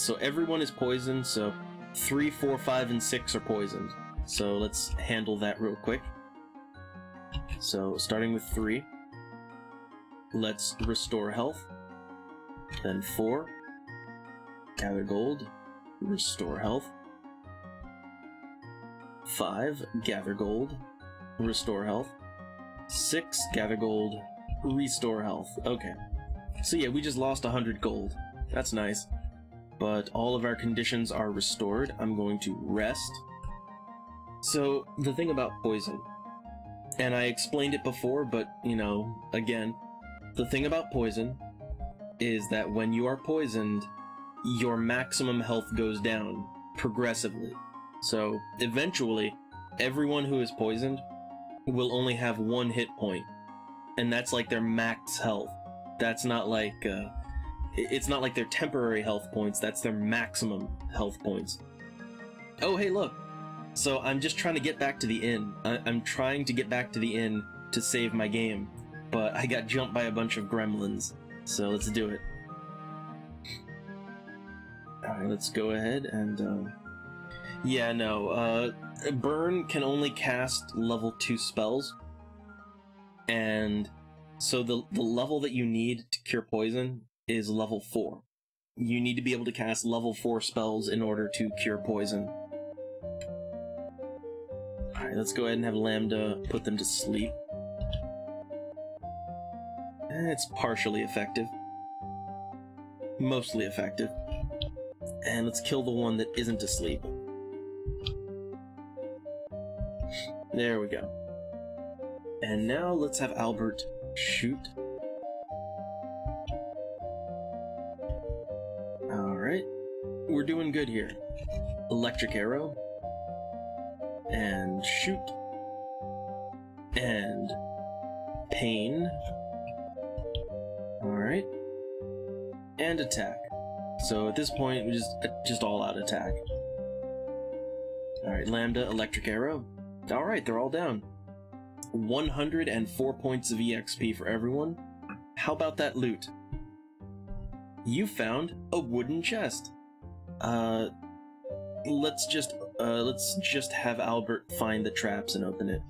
so everyone is poisoned, so 3, 4, 5, and 6 are poisoned. So let's handle that real quick. So starting with 3, let's restore health. Then 4, gather gold, restore health. 5, gather gold, restore health. 6, gather gold, restore health. Okay. So yeah, we just lost 100 gold. That's nice but all of our conditions are restored. I'm going to rest. So, the thing about poison, and I explained it before, but, you know, again, the thing about poison is that when you are poisoned, your maximum health goes down progressively. So, eventually, everyone who is poisoned will only have one hit point, and that's like their max health. That's not like, uh, it's not like they're temporary health points, that's their maximum health points. Oh, hey, look. So I'm just trying to get back to the inn. I am trying to get back to the inn to save my game, but I got jumped by a bunch of gremlins. So let's do it. Alright, let's go ahead and, um... Yeah, no, uh, Burn can only cast level 2 spells, and so the, the level that you need to cure poison is level 4. You need to be able to cast level 4 spells in order to cure poison. Alright, let's go ahead and have Lambda put them to sleep. It's partially effective. Mostly effective. And let's kill the one that isn't asleep. There we go. And now let's have Albert shoot we're doing good here. Electric arrow. And shoot. And pain. Alright. And attack. So at this point, we just just all out attack. Alright, Lambda, electric arrow. Alright, they're all down. 104 points of EXP for everyone. How about that loot? You found a wooden chest. Uh, let's just uh, let's just have Albert find the traps and open it.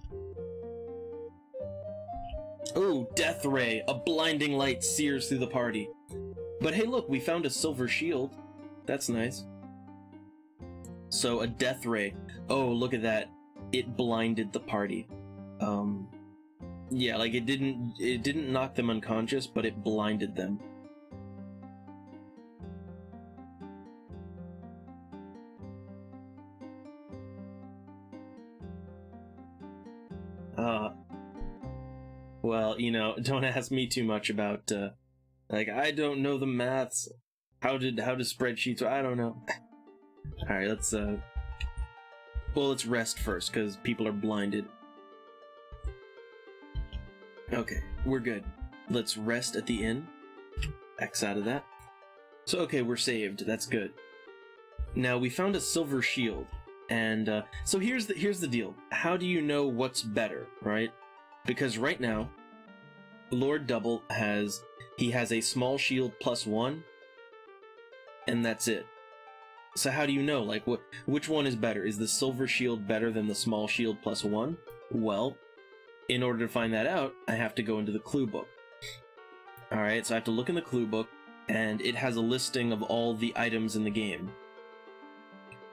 Oh, Death Ray! A blinding light sears through the party. But hey, look, we found a silver shield. That's nice. So, a Death Ray. Oh, look at that. It blinded the party. Um, yeah, like it didn't, it didn't knock them unconscious, but it blinded them. Uh, well, you know, don't ask me too much about, uh, like, I don't know the maths. How did, how do spreadsheets, I don't know. Alright, let's, uh, well, let's rest first, because people are blinded. Okay, we're good. Let's rest at the inn. X out of that. So, okay, we're saved. That's good. Now, we found a silver shield. And uh, so here's the here's the deal. How do you know what's better, right? Because right now, Lord Double has he has a small shield plus one, and that's it. So how do you know? Like, what? Which one is better? Is the silver shield better than the small shield plus one? Well, in order to find that out, I have to go into the clue book. Alright, so I have to look in the clue book, and it has a listing of all the items in the game.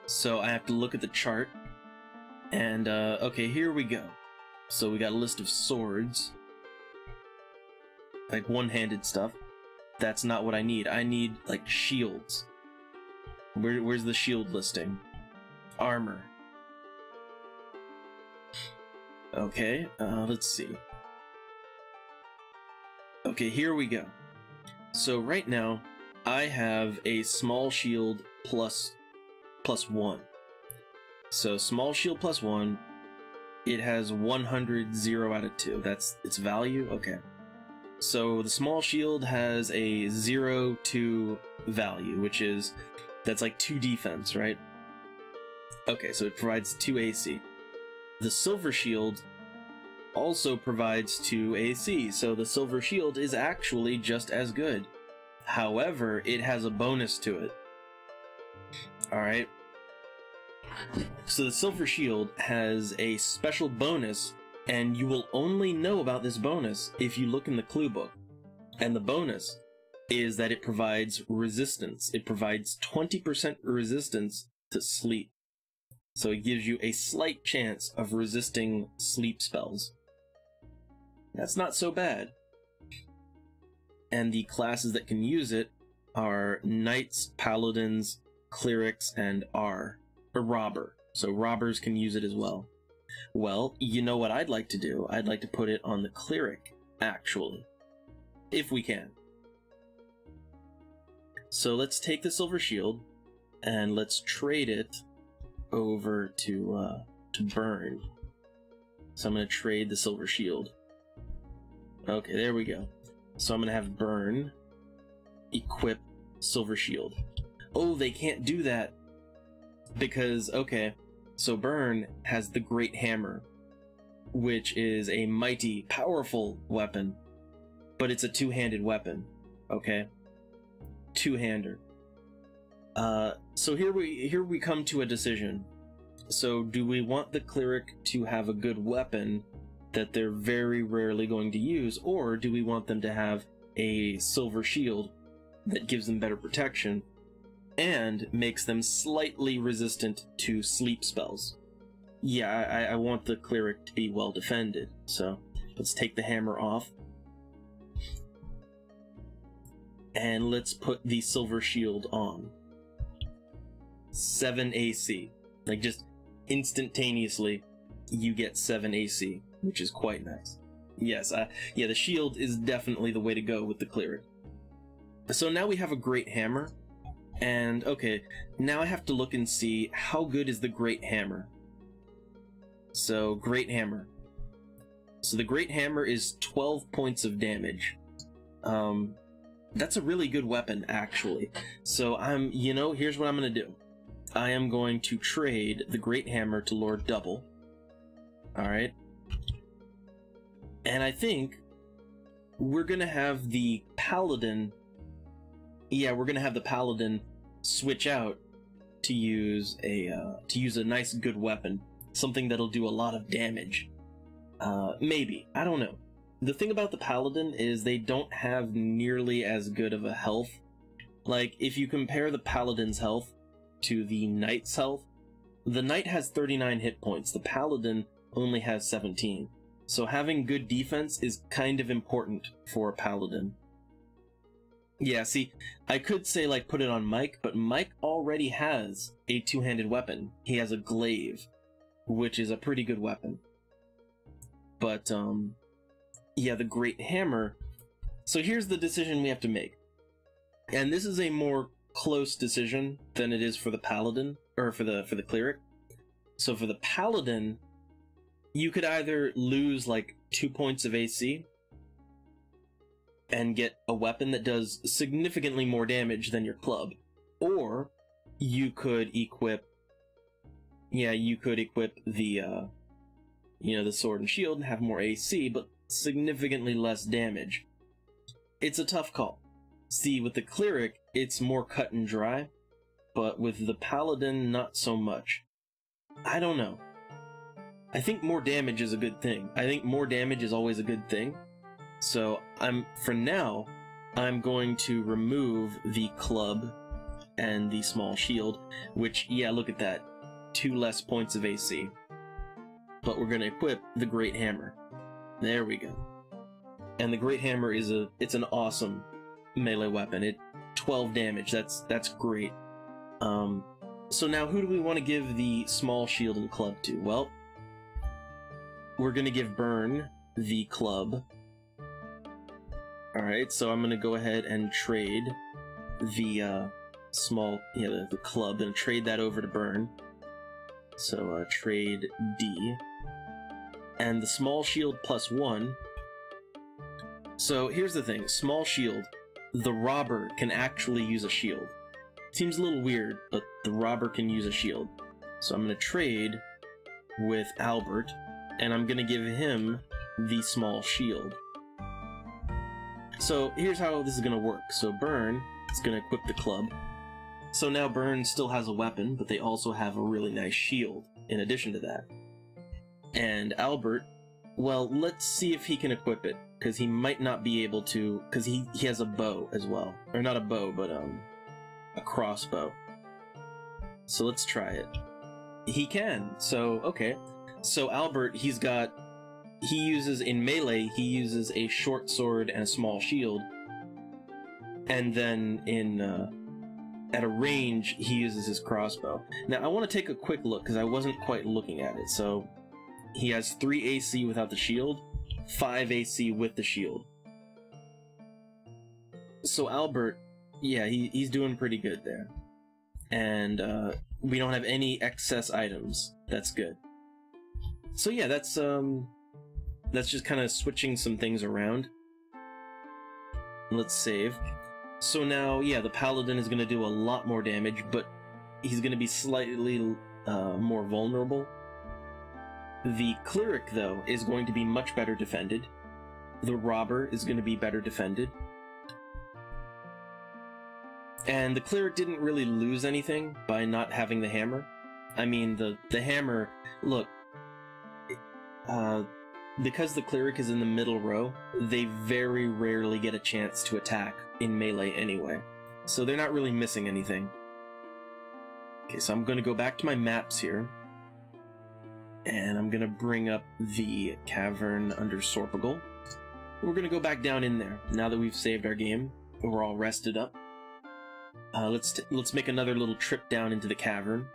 So I have to look at the chart, and, uh, okay, here we go. So we got a list of swords. Like one-handed stuff. That's not what I need. I need, like, shields. Where, where's the shield listing? Armor. Okay, uh, let's see. Okay, here we go. So right now, I have a small shield plus plus one. So small shield plus one, it has 100 0 out of 2. That's its value? Okay. So the small shield has a 0 2 value, which is, that's like 2 defense, right? Okay, so it provides 2 AC. The silver shield also provides 2 AC, so the silver shield is actually just as good. However, it has a bonus to it. Alright. So the silver shield has a special bonus, and you will only know about this bonus if you look in the clue book. And the bonus is that it provides resistance. It provides 20% resistance to sleep. So it gives you a slight chance of resisting sleep spells. That's not so bad. And the classes that can use it are Knights, Paladins, Clerics, and R, a Robber. So robbers can use it as well. Well, you know what I'd like to do? I'd like to put it on the Cleric, actually. If we can. So let's take the Silver Shield, and let's trade it over to, uh, to Burn. So I'm going to trade the Silver Shield. Okay, there we go. So I'm gonna have Burn equip Silver Shield. Oh, they can't do that because, okay, so Burn has the Great Hammer, which is a mighty, powerful weapon, but it's a two-handed weapon, okay? Two-hander. Uh, so here we here we come to a decision. So do we want the cleric to have a good weapon that they're very rarely going to use, or do we want them to have a silver shield that gives them better protection and makes them slightly resistant to sleep spells? Yeah, I, I want the cleric to be well defended, so let's take the hammer off. And let's put the silver shield on. 7 AC. Like, just instantaneously, you get 7 AC which is quite nice. Yes, uh, yeah, the shield is definitely the way to go with the cleric. So now we have a great hammer, and okay, now I have to look and see how good is the great hammer. So, great hammer. So the great hammer is 12 points of damage. Um, that's a really good weapon, actually. So I'm, you know, here's what I'm gonna do. I am going to trade the great hammer to Lord Double. Alright, and I think we're gonna have the paladin. Yeah, we're gonna have the paladin switch out to use a uh, to use a nice good weapon, something that'll do a lot of damage. Uh, maybe I don't know. The thing about the paladin is they don't have nearly as good of a health. Like if you compare the paladin's health to the knight's health, the knight has 39 hit points. The paladin only has 17. So having good defense is kind of important for a paladin. Yeah, see, I could say like put it on Mike, but Mike already has a two-handed weapon. He has a glaive, which is a pretty good weapon. But um yeah, the great hammer. So here's the decision we have to make. And this is a more close decision than it is for the paladin or for the for the cleric. So for the paladin, you could either lose like two points of AC and get a weapon that does significantly more damage than your club, or you could equip. Yeah, you could equip the, uh, you know, the sword and shield and have more AC, but significantly less damage. It's a tough call. See, with the cleric, it's more cut and dry, but with the paladin, not so much. I don't know. I think more damage is a good thing. I think more damage is always a good thing. So I'm for now, I'm going to remove the club and the small shield, which yeah, look at that. Two less points of AC. But we're gonna equip the Great Hammer. There we go. And the Great Hammer is a it's an awesome melee weapon. It 12 damage. That's that's great. Um so now who do we want to give the small shield and club to? Well, we're gonna give Burn the club. Alright, so I'm gonna go ahead and trade the uh, small, yeah, the, the club, and trade that over to Burn. So uh, trade D. And the small shield plus one. So here's the thing, small shield, the robber can actually use a shield. Seems a little weird, but the robber can use a shield. So I'm gonna trade with Albert, and I'm gonna give him the small shield. So here's how this is gonna work. So Burn is gonna equip the club. So now Burn still has a weapon, but they also have a really nice shield in addition to that. And Albert, well, let's see if he can equip it, because he might not be able to, because he, he has a bow as well. Or not a bow, but um, a crossbow. So let's try it. He can, so okay. So Albert, he's got he uses in melee he uses a short sword and a small shield. And then in uh, at a range he uses his crossbow. Now i want to take a quick look because i wasn't quite looking at it. So he has 3 ac without the shield 5 ac with the shield. So albert yeah he, he's doing pretty good there. And uh, we don't have any excess items. That's good. So yeah that's um that's just kind of switching some things around. Let's save. So now, yeah, the Paladin is going to do a lot more damage, but he's going to be slightly uh, more vulnerable. The Cleric, though, is going to be much better defended. The Robber is going to be better defended. And the Cleric didn't really lose anything by not having the hammer. I mean, the, the hammer, look, uh, because the cleric is in the middle row, they very rarely get a chance to attack in melee anyway. So they're not really missing anything. Okay, so I'm going to go back to my maps here. And I'm going to bring up the cavern under Sorpigal. We're going to go back down in there, now that we've saved our game. We're all rested up. Uh, let's let's make another little trip down into the cavern.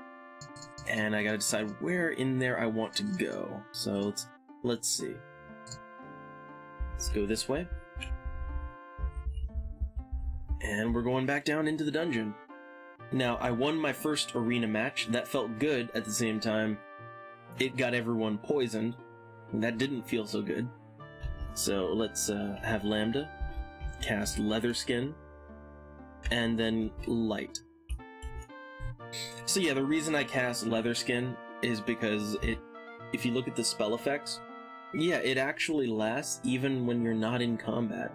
And I gotta decide where in there I want to go. So let's Let's see. Let's go this way. And we're going back down into the dungeon. Now, I won my first arena match. That felt good at the same time. It got everyone poisoned. that didn't feel so good. So let's uh, have Lambda cast Leatherskin and then Light. So yeah, the reason I cast Leatherskin is because it, if you look at the spell effects, yeah, it actually lasts even when you're not in combat.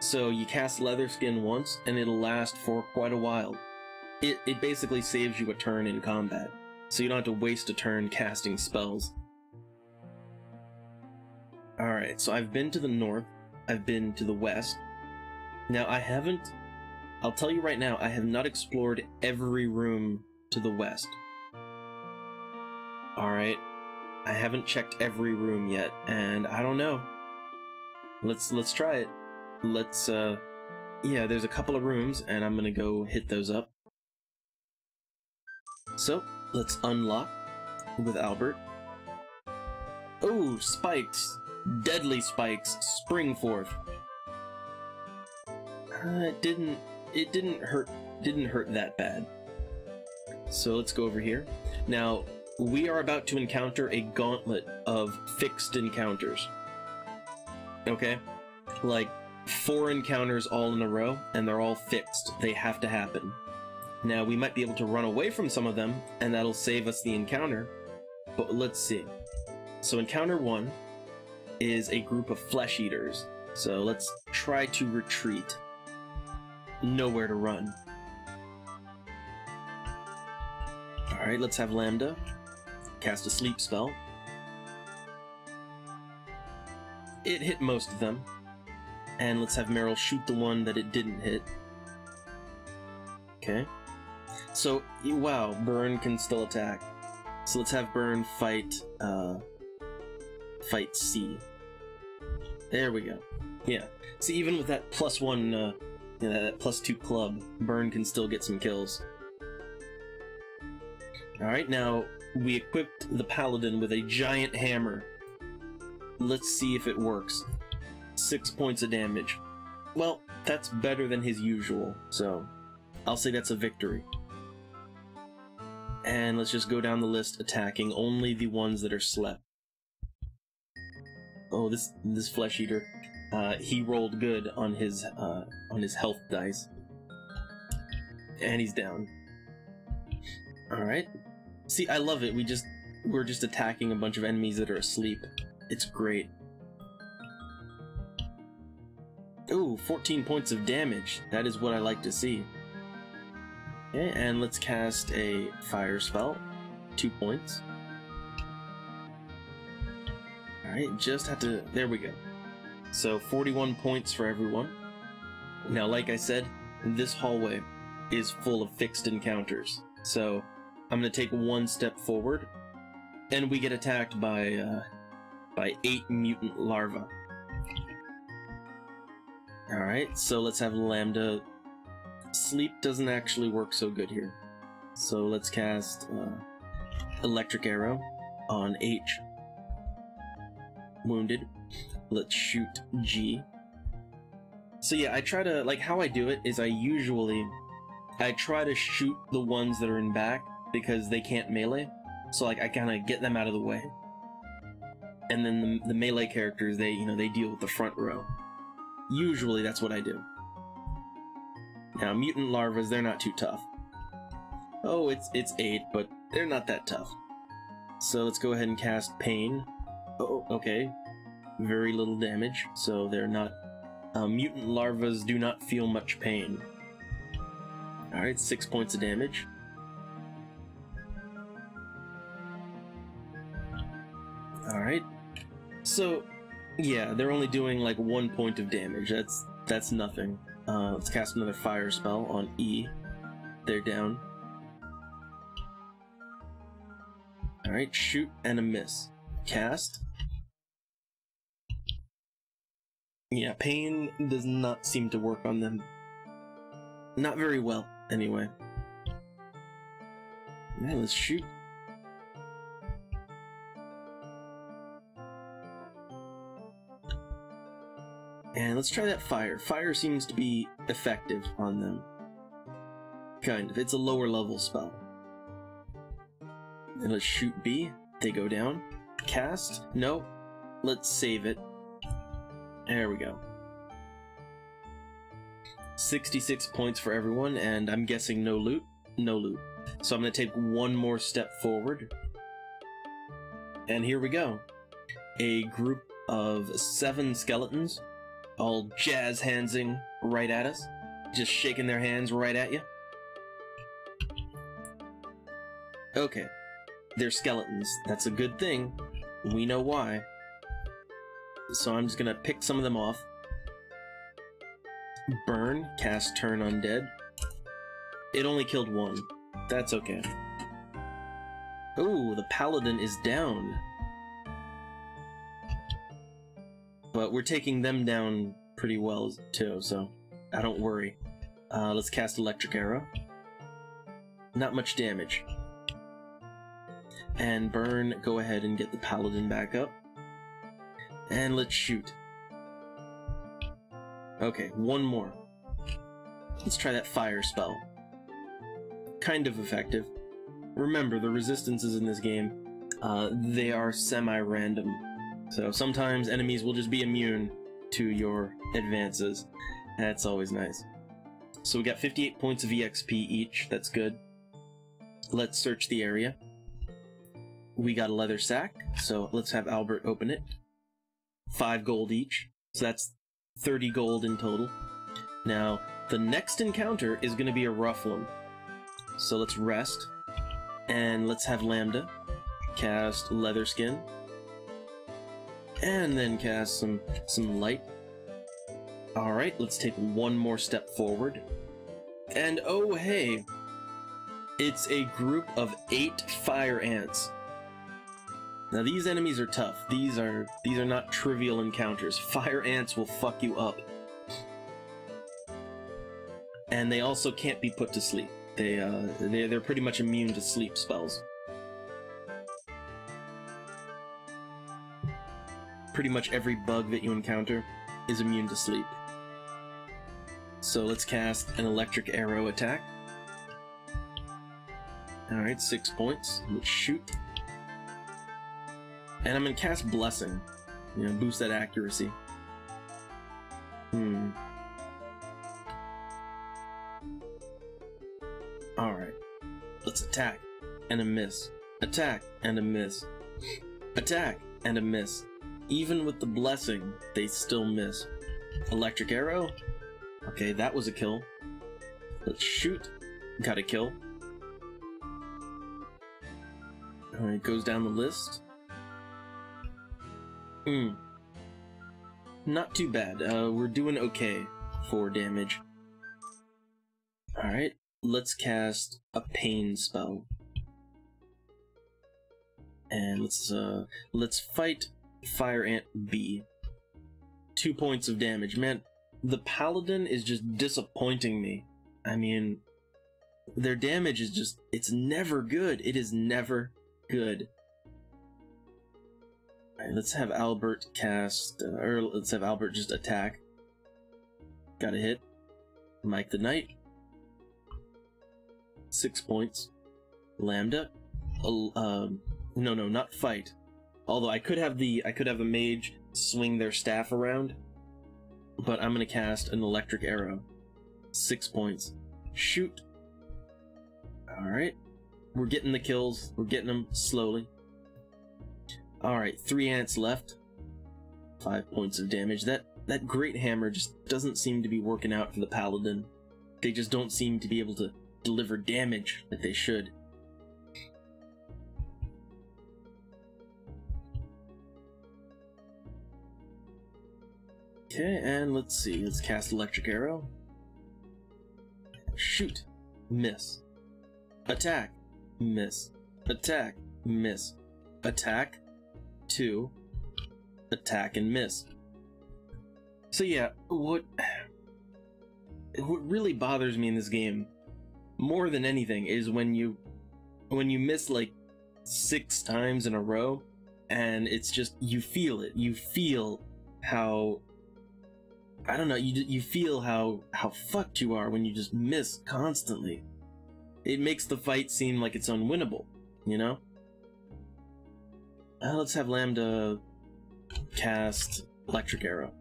So you cast Leatherskin once, and it'll last for quite a while. It, it basically saves you a turn in combat, so you don't have to waste a turn casting spells. Alright, so I've been to the north, I've been to the west. Now I haven't, I'll tell you right now, I have not explored every room to the west. Alright, I haven't checked every room yet, and I don't know. Let's let's try it. Let's uh yeah, there's a couple of rooms and I'm gonna go hit those up. So, let's unlock with Albert. Oh, spikes! Deadly spikes spring forth. Uh, it didn't it didn't hurt didn't hurt that bad. So let's go over here. Now, we are about to encounter a gauntlet of fixed encounters. Okay? Like, four encounters all in a row, and they're all fixed. They have to happen. Now, we might be able to run away from some of them, and that'll save us the encounter, but let's see. So, encounter one is a group of flesh eaters. So, let's try to retreat. Nowhere to run. Alright, let's have Lambda. Cast a sleep spell. It hit most of them. And let's have Merrill shoot the one that it didn't hit. Okay. So, wow, Burn can still attack. So let's have Burn fight, uh, fight C. There we go. Yeah. See, even with that plus one, uh, you know, that plus two club, Burn can still get some kills. Alright, now, we equipped the Paladin with a giant hammer. Let's see if it works. Six points of damage. Well, that's better than his usual, so I'll say that's a victory. And let's just go down the list attacking only the ones that are slept. Oh, this this flesh eater, uh, he rolled good on his uh, on his health dice, and he's down. All right. See, I love it. We just we're just attacking a bunch of enemies that are asleep. It's great. Ooh, 14 points of damage. That is what I like to see. Okay, and let's cast a fire spell. Two points. Alright, just have to... There we go. So, 41 points for everyone. Now, like I said, this hallway is full of fixed encounters. So, I'm going to take one step forward, and we get attacked by, uh, by eight mutant larvae. Alright, so let's have Lambda. Sleep doesn't actually work so good here. So let's cast uh, Electric Arrow on H. Wounded. Let's shoot G. So yeah, I try to, like, how I do it is I usually, I try to shoot the ones that are in back because they can't melee. So like, I kind of get them out of the way. And then the, the melee characters, they, you know, they deal with the front row. Usually that's what I do. Now, mutant larvas, they're not too tough. Oh, it's it's 8, but they're not that tough. So let's go ahead and cast Pain. Oh, okay. Very little damage, so they're not... Uh, mutant larvas do not feel much pain. Alright, 6 points of damage. Alright. So, yeah, they're only doing like one point of damage. That's that's nothing. Uh, let's cast another fire spell on E. They're down. Alright, shoot and a miss. Cast. Yeah, pain does not seem to work on them. Not very well, anyway. Yeah, let's shoot. And let's try that fire. Fire seems to be effective on them. Kind of. It's a lower level spell. And let's shoot B. They go down. Cast. Nope. Let's save it. There we go. 66 points for everyone, and I'm guessing no loot? No loot. So I'm going to take one more step forward. And here we go. A group of seven skeletons all jazz handsing right at us, just shaking their hands right at you. Okay, they're skeletons. That's a good thing. We know why. So I'm just gonna pick some of them off. Burn, cast Turn Undead. It only killed one. That's okay. Oh, the paladin is down. But we're taking them down pretty well too, so I don't worry. Uh, let's cast Electric Arrow. Not much damage. And Burn, go ahead and get the Paladin back up. And let's shoot. Okay, one more. Let's try that Fire spell. Kind of effective. Remember, the resistances in this game, uh, they are semi-random. So sometimes enemies will just be immune to your advances. That's always nice. So we got 58 points of EXP each, that's good. Let's search the area. We got a leather sack, so let's have Albert open it. Five gold each, so that's 30 gold in total. Now, the next encounter is going to be a rough one. So let's rest. And let's have Lambda cast Leather Skin. And then cast some, some light. Alright, let's take one more step forward. And oh hey, it's a group of eight fire ants. Now these enemies are tough. These are these are not trivial encounters. Fire ants will fuck you up. And they also can't be put to sleep. They uh they they're pretty much immune to sleep spells. Pretty much every bug that you encounter is immune to sleep. So let's cast an electric arrow attack. Alright, six points. Let's shoot. And I'm gonna cast Blessing. You know, boost that accuracy. Hmm. Alright. Let's attack. And a miss. Attack and a miss. Attack and a miss. Even with the blessing, they still miss. Electric arrow? Okay, that was a kill. Let's shoot. Got a kill. Alright, goes down the list. Hmm. Not too bad. Uh, we're doing okay for damage. Alright, let's cast a pain spell. And let's, uh, let's fight Fire Ant B. Two points of damage. Man, the Paladin is just disappointing me. I mean, their damage is just, it's never good. It is never good. Alright, let's have Albert cast, uh, or let's have Albert just attack. Got a hit. Mike the Knight. Six points. Lambda. Uh, um, no, no, not fight. Although I could have the, I could have a mage swing their staff around. But I'm gonna cast an electric arrow. Six points. Shoot. Alright. We're getting the kills. We're getting them slowly. Alright, three ants left. Five points of damage. That that great hammer just doesn't seem to be working out for the paladin. They just don't seem to be able to deliver damage that they should. Okay, and let's see. Let's cast Electric Arrow. Shoot. Miss. Attack. Miss. Attack. Miss. Attack. Two. Attack and miss. So yeah, what what really bothers me in this game more than anything is when you when you miss like six times in a row and it's just you feel it. You feel how I don't know, you you feel how how fucked you are when you just miss constantly. It makes the fight seem like it's unwinnable, you know? Uh, let's have Lambda cast Electric Arrow.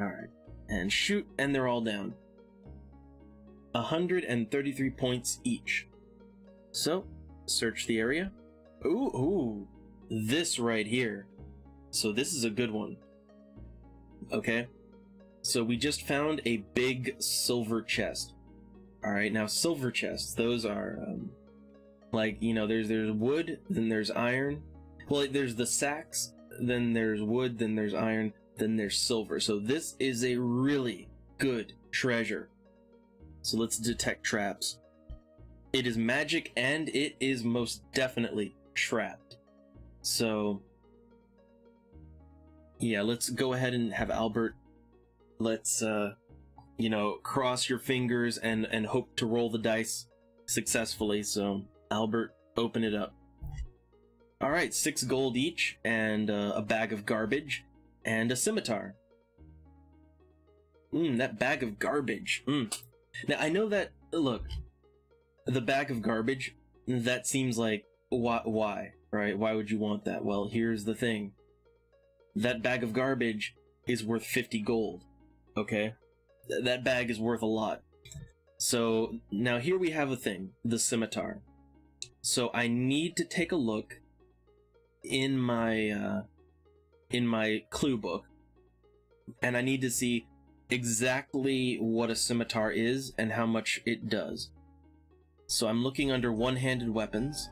Alright. And shoot, and they're all down. 133 points each. So, search the area. Ooh, ooh. This right here. So this is a good one. Okay. So we just found a big silver chest. Alright, now silver chests, those are, um, like, you know, there's, there's wood, then there's iron, well, like, there's the sacks, then there's wood, then there's iron, then there's silver. So this is a really good treasure. So let's detect traps. It is magic and it is most definitely trapped. So yeah, let's go ahead and have Albert. Let's uh you know, cross your fingers and and hope to roll the dice successfully. So Albert, open it up. All right, six gold each, and uh, a bag of garbage, and a scimitar. Mmm, that bag of garbage. Mmm. Now, I know that, look, the bag of garbage, that seems like, why, why, right? Why would you want that? Well, here's the thing. That bag of garbage is worth 50 gold, okay? Th that bag is worth a lot. So, now here we have a thing, the scimitar. So I need to take a look in my uh, in my clue book, and I need to see exactly what a scimitar is and how much it does. So I'm looking under one-handed weapons.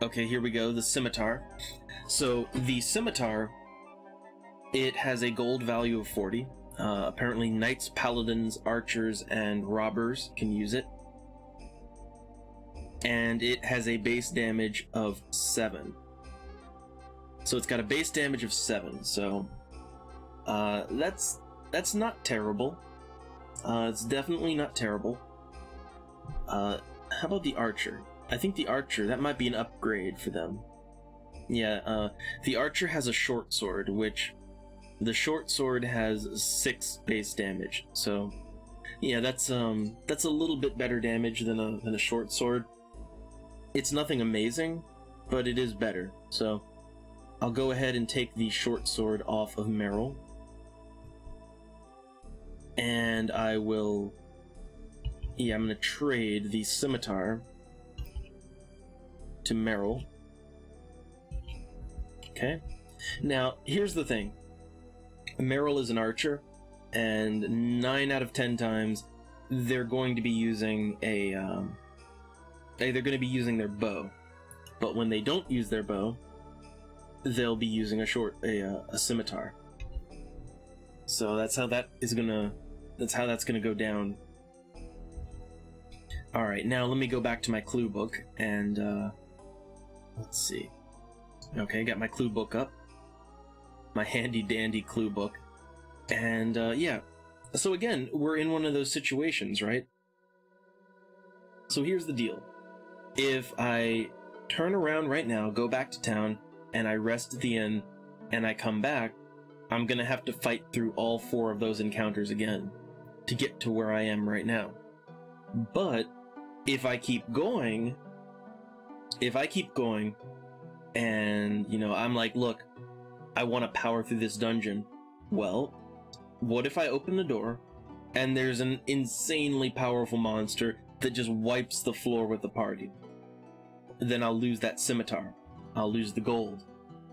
Okay, here we go, the scimitar. So the scimitar, it has a gold value of 40. Uh, apparently knights, paladins, archers, and robbers can use it. And it has a base damage of 7. So it's got a base damage of 7, so... Uh, that's that's not terrible. Uh, it's definitely not terrible. Uh, how about the archer? I think the archer, that might be an upgrade for them. Yeah, uh, the archer has a short sword, which the short sword has six base damage. So, yeah, that's um, that's a little bit better damage than a than a short sword. It's nothing amazing, but it is better. So, I'll go ahead and take the short sword off of Merrill, and I will yeah, I'm gonna trade the scimitar to Merrill. Okay. Now, here's the thing. Merrill is an archer, and 9 out of 10 times, they're going to be using a, um, they're going to be using their bow. But when they don't use their bow, they'll be using a short, a, uh, a scimitar. So that's how that is gonna, that's how that's gonna go down Alright, now let me go back to my clue book and, uh, let's see. Okay, got my clue book up. My handy dandy clue book. And, uh, yeah. So again, we're in one of those situations, right? So here's the deal. If I turn around right now, go back to town, and I rest at the inn, and I come back, I'm gonna have to fight through all four of those encounters again to get to where I am right now. But if I keep going, if I keep going, and, you know, I'm like, look, I want to power through this dungeon. Well, what if I open the door and there's an insanely powerful monster that just wipes the floor with the party? Then I'll lose that scimitar. I'll lose the gold.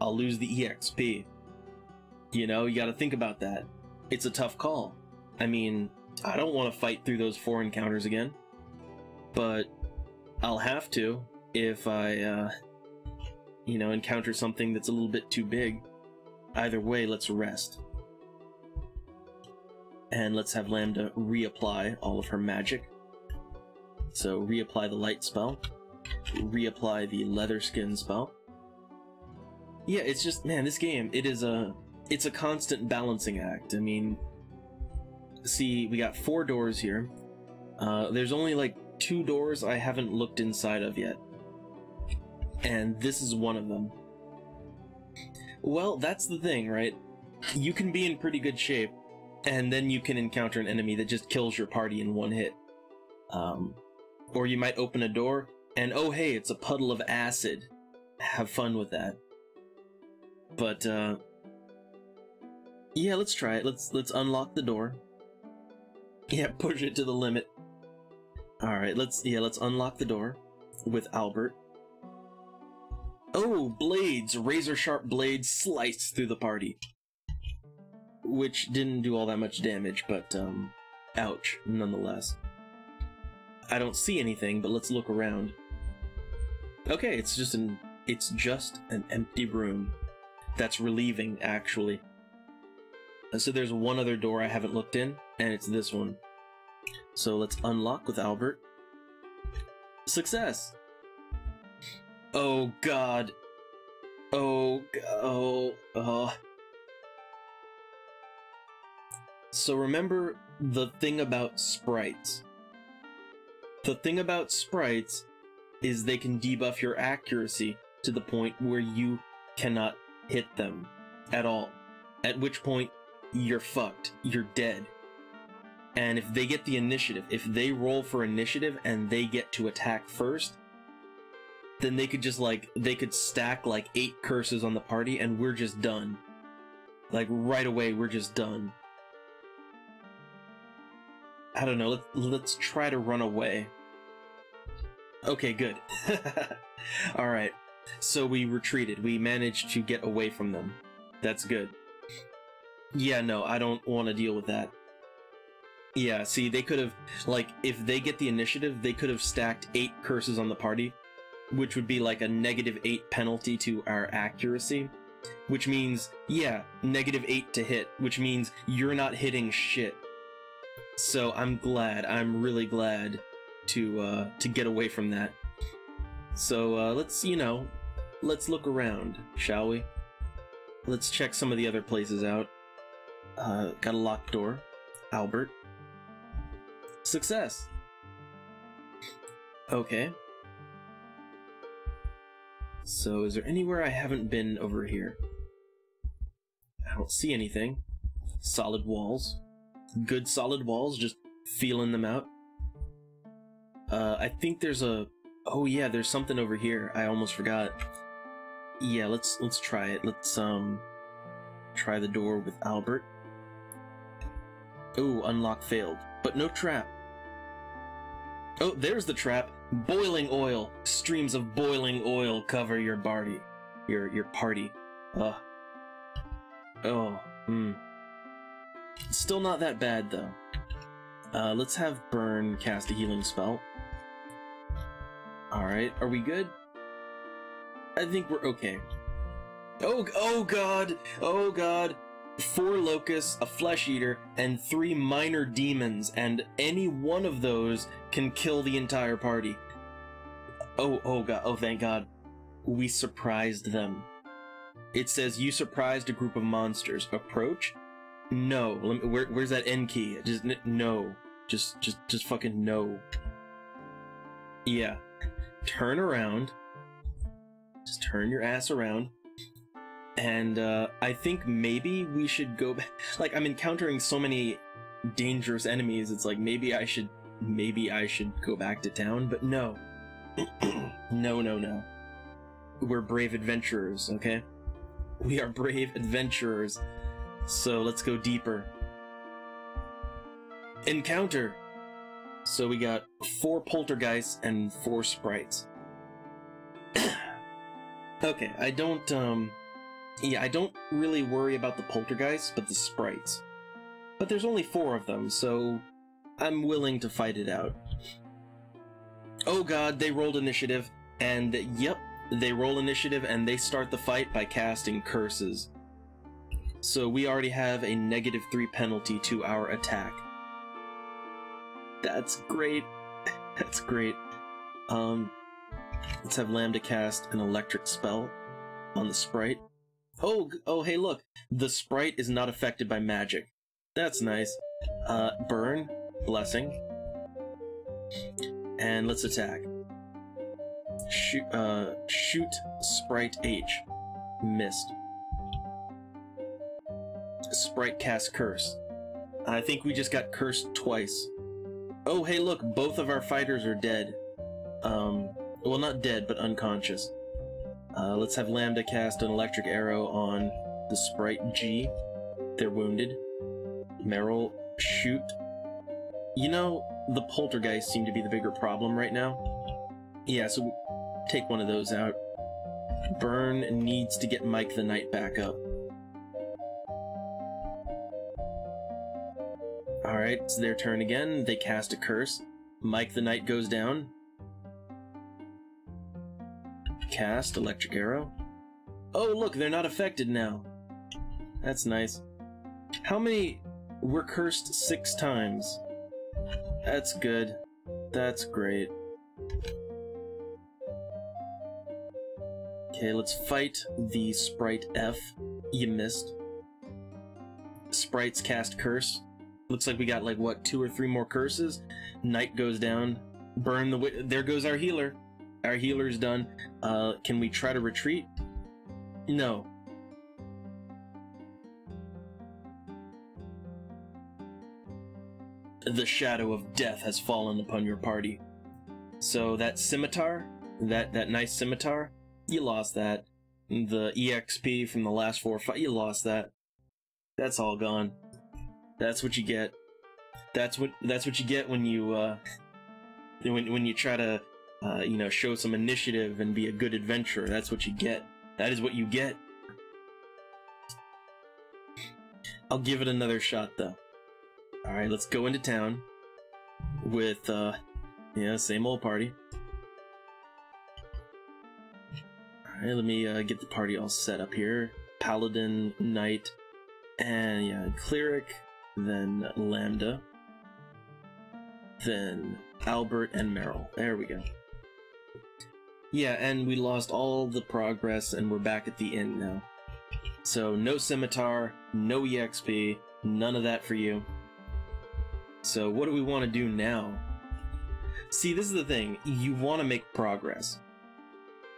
I'll lose the EXP. You know, you gotta think about that. It's a tough call. I mean, I don't want to fight through those four encounters again but I'll have to if I, uh, you know, encounter something that's a little bit too big. Either way, let's rest. And let's have Lambda reapply all of her magic. So reapply the light spell, reapply the leather skin spell. Yeah, it's just, man, this game, it is a, it's a constant balancing act. I mean, see, we got four doors here. Uh, there's only like two doors I haven't looked inside of yet. And this is one of them. Well, that's the thing, right? You can be in pretty good shape, and then you can encounter an enemy that just kills your party in one hit. Um, or you might open a door, and oh hey, it's a puddle of acid. Have fun with that. But, uh... Yeah, let's try it. Let's let's unlock the door. Yeah, push it to the limit. Alright, let's, yeah, let's unlock the door with Albert. Oh, blades! Razor sharp blades slice through the party. Which didn't do all that much damage, but, um, ouch, nonetheless. I don't see anything, but let's look around. Okay, it's just an, it's just an empty room. That's relieving, actually. So there's one other door I haven't looked in, and it's this one. So let's unlock with Albert. Success! Oh god. Oh, oh, oh. So remember the thing about sprites. The thing about sprites is they can debuff your accuracy to the point where you cannot hit them at all. At which point, you're fucked. You're dead. And if they get the initiative, if they roll for initiative and they get to attack first, then they could just like, they could stack like eight curses on the party and we're just done. Like right away, we're just done. I don't know, let's, let's try to run away. Okay, good. Alright, so we retreated. We managed to get away from them. That's good. Yeah, no, I don't want to deal with that. Yeah, see, they could have, like, if they get the initiative, they could have stacked eight curses on the party, which would be like a negative eight penalty to our accuracy, which means, yeah, negative eight to hit, which means you're not hitting shit. So I'm glad, I'm really glad to, uh, to get away from that. So, uh, let's, you know, let's look around, shall we? Let's check some of the other places out. Uh, got a locked door. Albert. Success! Okay. So, is there anywhere I haven't been over here? I don't see anything. Solid walls. Good solid walls, just feeling them out. Uh, I think there's a... Oh yeah, there's something over here. I almost forgot. Yeah, let's let's try it. Let's um try the door with Albert. Oh, unlock failed, but no trap. Oh, there's the trap. Boiling oil. Streams of boiling oil cover your party. Your your party. Ugh. Oh, hmm. Still not that bad though. Uh, let's have Burn cast a healing spell. Alright, are we good? I think we're okay. Oh, oh god! Oh god! Four locusts, a flesh eater, and three minor demons, and any one of those can kill the entire party. Oh, oh god, oh thank god. We surprised them. It says you surprised a group of monsters. Approach? No. Me, where, where's that N key? Just no. Just, just, just fucking no. Yeah. Turn around. Just turn your ass around. And uh, I think maybe we should go back. Like, I'm encountering so many dangerous enemies, it's like maybe I should maybe I should go back to town, but no. no, no, no. We're brave adventurers, okay? We are brave adventurers. So let's go deeper. Encounter! So we got four poltergeists and four sprites. okay, I don't, um... Yeah, I don't really worry about the poltergeists, but the sprites. But there's only four of them, so I'm willing to fight it out. Oh god, they rolled initiative, and yep, they roll initiative and they start the fight by casting curses. So we already have a negative 3 penalty to our attack. That's great. That's great. Um, let's have Lambda cast an electric spell on the sprite. Oh, oh, hey, look. The sprite is not affected by magic. That's nice. Uh, burn, blessing. And let's attack. Shoot, uh, shoot sprite H. Missed. Sprite cast curse. I think we just got cursed twice. Oh, hey, look, both of our fighters are dead. Um, well, not dead, but unconscious. Uh, let's have Lambda cast an electric arrow on the sprite G. They're wounded. Merrill, shoot. You know, the poltergeist seem to be the bigger problem right now. Yeah, so take one of those out. Burn needs to get Mike the Knight back up. Alright, it's their turn again. They cast a curse. Mike the Knight goes down. Cast Electric Arrow. Oh, look, they're not affected now. That's nice. How many were cursed six times? That's good. That's great. Okay, let's fight the Sprite F. You missed. Sprites cast Curse. Looks like we got like, what, two or three more curses? Knight goes down. Burn the... There goes our healer. Our healer's done. Uh, can we try to retreat? No. The shadow of death has fallen upon your party. So that scimitar, that, that nice scimitar, you lost that. The EXP from the last four fight, you lost that. That's all gone. That's what you get. That's what that's what you get when you uh, when when you try to uh, you know, show some initiative and be a good adventurer. That's what you get. That is what you get. I'll give it another shot, though. Alright, let's go into town with, uh, yeah, same old party. Alright, let me uh, get the party all set up here. Paladin, Knight, and yeah, Cleric, then Lambda, then Albert and Merrill. There we go. Yeah, and we lost all the progress and we're back at the end now. So no scimitar, no EXP, none of that for you. So what do we want to do now? See, this is the thing. You want to make progress.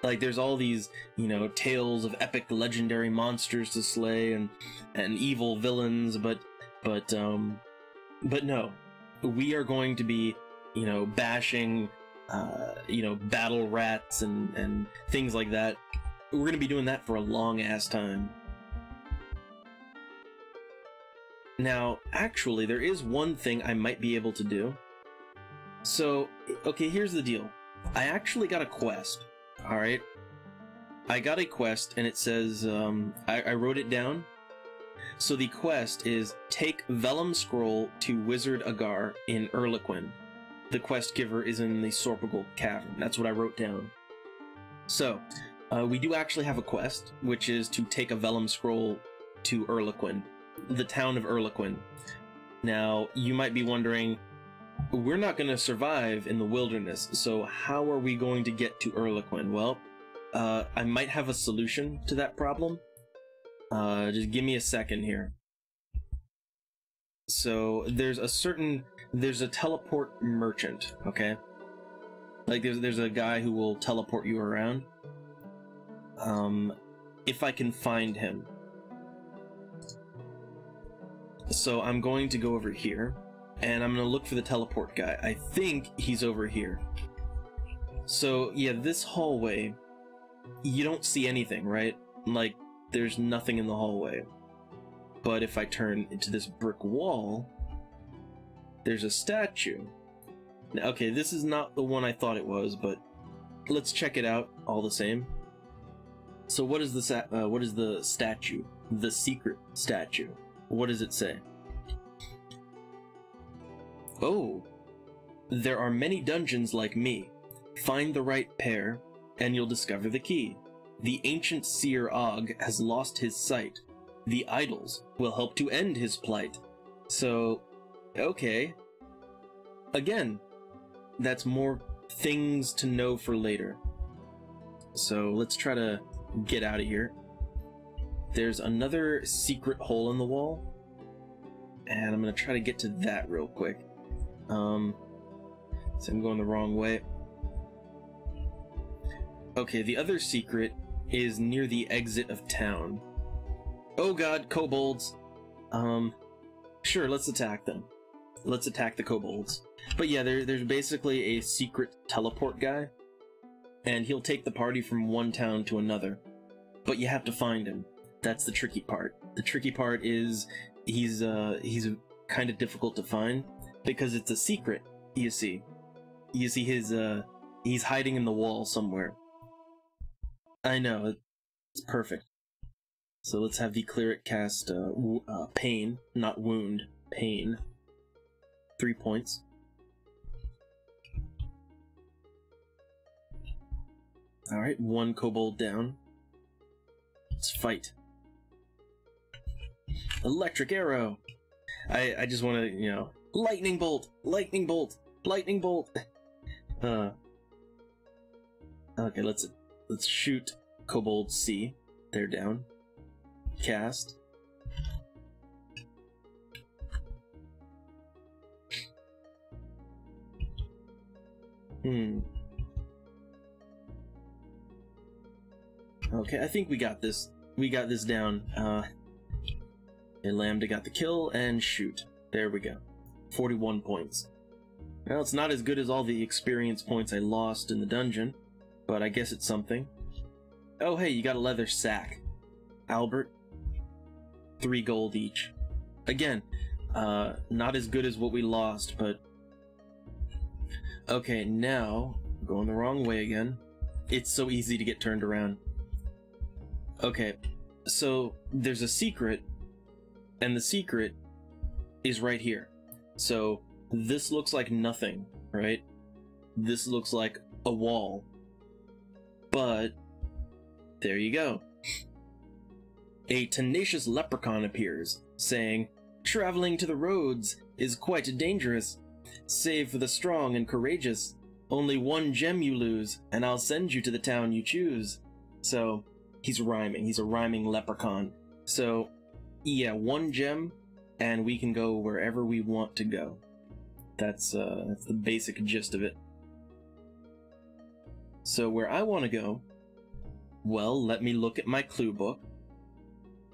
Like there's all these, you know, tales of epic legendary monsters to slay and and evil villains, but but um but no. We are going to be, you know, bashing uh, you know, battle rats and and things like that. We're going to be doing that for a long ass time. Now, actually, there is one thing I might be able to do. So, okay, here's the deal. I actually got a quest. Alright? I got a quest, and it says, um, I, I wrote it down. So the quest is take Vellum Scroll to Wizard Agar in Erliquin. The quest giver is in the Sorpigal Cavern. That's what I wrote down. So, uh, we do actually have a quest, which is to take a Vellum Scroll to Erliquin the town of Erliquin. Now, you might be wondering, we're not going to survive in the wilderness, so how are we going to get to Erliquin? Well, uh, I might have a solution to that problem. Uh, just give me a second here. So, there's a certain, there's a teleport merchant, okay? Like, there's, there's a guy who will teleport you around. Um, if I can find him, so I'm going to go over here, and I'm going to look for the teleport guy. I think he's over here. So, yeah, this hallway, you don't see anything, right? Like, there's nothing in the hallway. But if I turn into this brick wall, there's a statue. Okay, this is not the one I thought it was, but let's check it out all the same. So what is the uh, what is the statue? The secret statue. What does it say? Oh, there are many dungeons like me. Find the right pair, and you'll discover the key. The ancient seer Og has lost his sight. The idols will help to end his plight. So, okay. Again, that's more things to know for later. So let's try to get out of here. There's another secret hole in the wall. And I'm going to try to get to that real quick. Um, so I'm going the wrong way. Okay, the other secret is near the exit of town. Oh god, kobolds! Um, sure, let's attack them. Let's attack the kobolds. But yeah, there, there's basically a secret teleport guy, and he'll take the party from one town to another. But you have to find him. That's the tricky part. The tricky part is he's uh he's kind of difficult to find because it's a secret. You see, you see his uh he's hiding in the wall somewhere. I know it's perfect. So let's have the cleric cast uh, uh, pain, not wound, pain. Three points. Alright, one kobold down. Let's fight. Electric arrow. I I just want to you know lightning bolt, lightning bolt, lightning bolt. Uh. Okay, let's let's shoot Kobold C. They're down. Cast. Hmm. Okay, I think we got this. We got this down. Uh, and Lambda got the kill, and shoot. There we go. 41 points. Well, it's not as good as all the experience points I lost in the dungeon, but I guess it's something. Oh hey, you got a leather sack. Albert, three gold each. Again, uh, not as good as what we lost, but... Okay, now, going the wrong way again. It's so easy to get turned around. Okay, so there's a secret and the secret is right here. So this looks like nothing, right? This looks like a wall. But there you go. A tenacious leprechaun appears, saying, Traveling to the roads is quite dangerous, save for the strong and courageous. Only one gem you lose, and I'll send you to the town you choose. So, he's rhyming. He's a rhyming leprechaun. So, yeah, one gem, and we can go wherever we want to go. That's uh, that's the basic gist of it. So where I want to go, well, let me look at my clue book.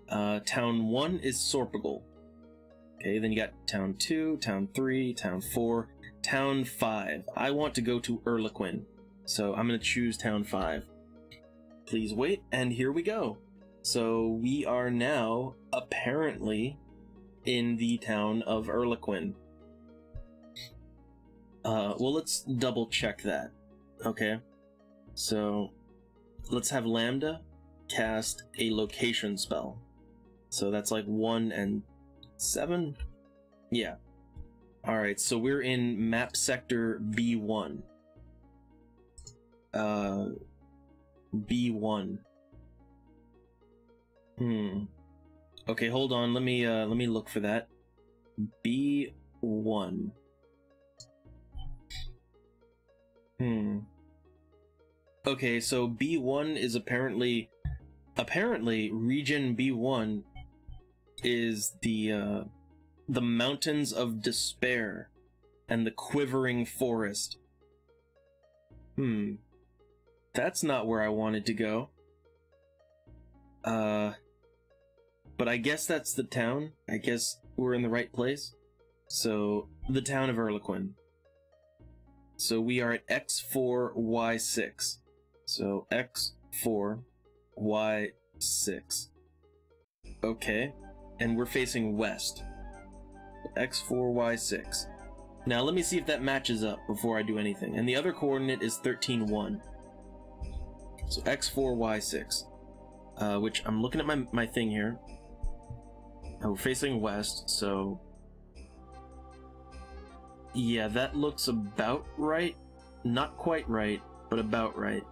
Uh, town one is Sorpigal. Okay, then you got town two, town three, town four, town five. I want to go to Erliquin, so I'm gonna choose town five. Please wait, and here we go. So we are now apparently in the town of Erliquin. Uh, well, let's double check that. Okay. So, let's have Lambda cast a location spell. So that's like 1 and 7? Yeah. Alright, so we're in map sector B1. Uh, B1. Hmm. Okay, hold on. Let me uh let me look for that. B1. Hmm. Okay, so B1 is apparently apparently region B1 is the uh the mountains of despair and the quivering forest. Hmm. That's not where I wanted to go. Uh but I guess that's the town. I guess we're in the right place. So, the town of Erliquin. So we are at x4, y6. So x4, y6. Okay. And we're facing west. x4, y6. Now let me see if that matches up before I do anything. And the other coordinate is 13, 1. So x4, y6. Uh, which I'm looking at my, my thing here. Oh, we're facing west, so... Yeah, that looks about right. Not quite right, but about right.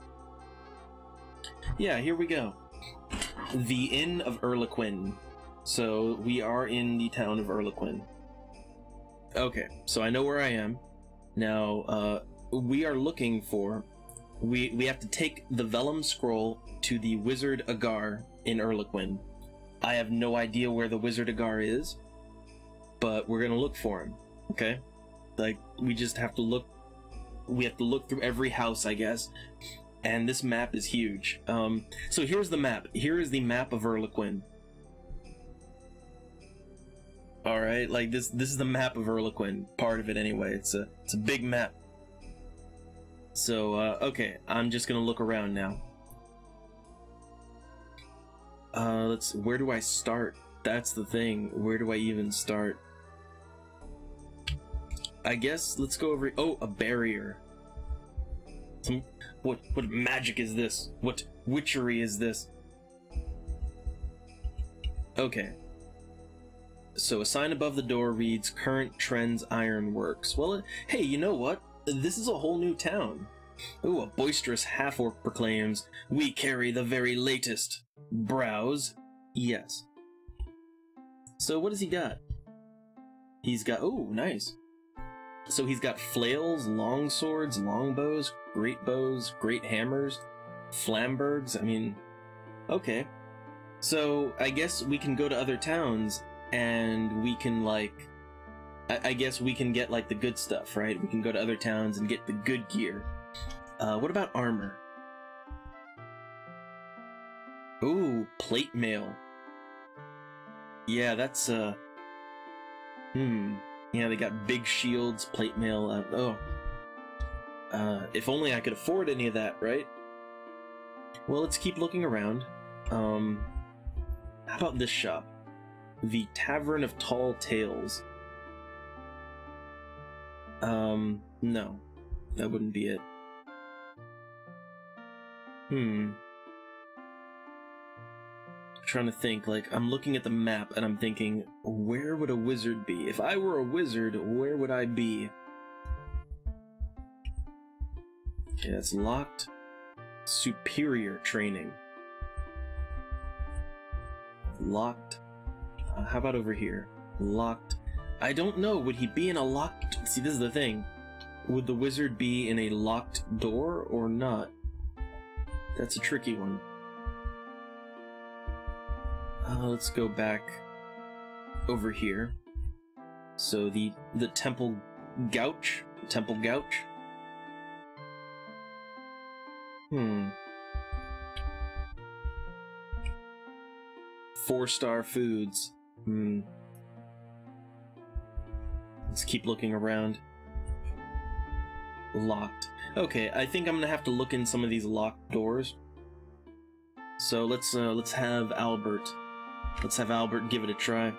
Yeah, here we go. The Inn of Erliquin. So, we are in the town of Erliquin. Okay, so I know where I am. Now, uh, we are looking for... We, we have to take the Vellum Scroll to the Wizard Agar in Erliquin. I have no idea where the Wizard Agar is, but we're gonna look for him, okay? Like, we just have to look, we have to look through every house, I guess, and this map is huge. Um, so here's the map. Here is the map of Erliquin. Alright, like this this is the map of Erliquin, part of it anyway. It's a it's a big map. So uh, okay, I'm just gonna look around now. Uh, let's. Where do I start? That's the thing. Where do I even start? I guess let's go over. Oh, a barrier. Some. What? What magic is this? What witchery is this? Okay. So a sign above the door reads "Current Trends Ironworks." Well, uh, hey, you know what? This is a whole new town. Ooh, a boisterous half-orc proclaims, "We carry the very latest." Browse. Yes. So what has he got? He's got, oh, nice. So he's got flails, long swords, long bows, great bows, great hammers, flambergs. I mean, okay. So I guess we can go to other towns and we can like, I, I guess we can get like the good stuff, right? We can go to other towns and get the good gear. Uh, what about armor? Ooh, plate mail. Yeah, that's, uh... Hmm. Yeah, they got big shields, plate mail, uh, oh. Uh, if only I could afford any of that, right? Well, let's keep looking around. Um, how about this shop? The Tavern of Tall Tales. Um, no. That wouldn't be it. Hmm. trying to think. Like, I'm looking at the map and I'm thinking, where would a wizard be? If I were a wizard, where would I be? Okay, that's locked. Superior training. Locked. Uh, how about over here? Locked. I don't know. Would he be in a locked... See, this is the thing. Would the wizard be in a locked door or not? That's a tricky one. Uh, let's go back over here. So the the temple gouch, temple gouch. Hmm. Four star foods. Hmm. Let's keep looking around. Locked. Okay, I think I'm gonna have to look in some of these locked doors. So let's uh, let's have Albert. Let's have Albert give it a try.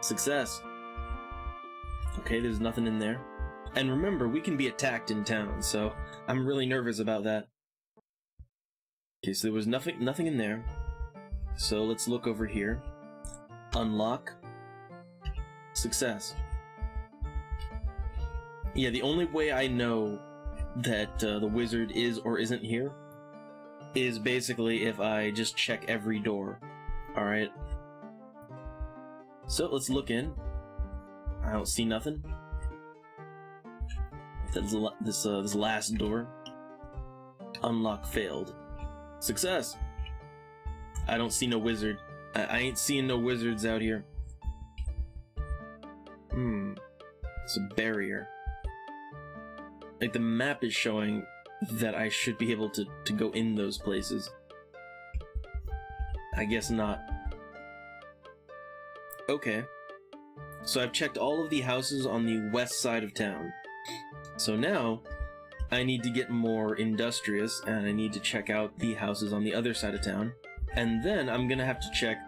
Success. Okay, there's nothing in there. And remember, we can be attacked in town, so I'm really nervous about that. Okay, so there was nothing nothing in there. So let's look over here. Unlock. Success. Yeah, the only way I know that uh, the wizard is or isn't here is basically if I just check every door. Alright. So let's look in. I don't see nothing. This, this, uh, this last door. Unlock failed. Success! I don't see no wizard. I, I ain't seeing no wizards out here. Hmm. It's a barrier. Like, the map is showing that I should be able to, to go in those places. I guess not. Okay. So I've checked all of the houses on the west side of town. So now, I need to get more industrious, and I need to check out the houses on the other side of town. And then I'm gonna have to check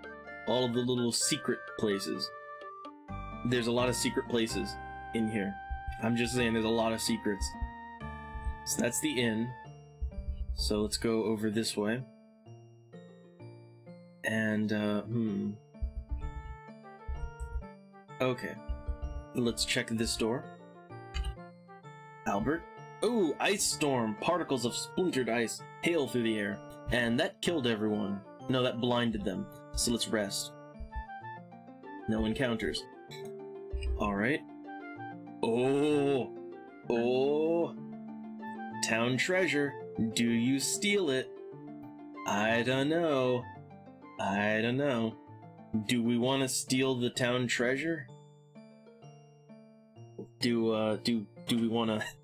all of the little secret places. There's a lot of secret places in here. I'm just saying there's a lot of secrets. So that's the inn. So let's go over this way. And, uh, hmm. Okay. Let's check this door. Albert? Ooh, ice storm! Particles of splintered ice hail through the air. And that killed everyone. No, that blinded them. So let's rest. No encounters. Alright. Oh! Oh! Town treasure. Do you steal it? I don't know. I don't know. Do we want to steal the town treasure? Do, uh, do, do we want to...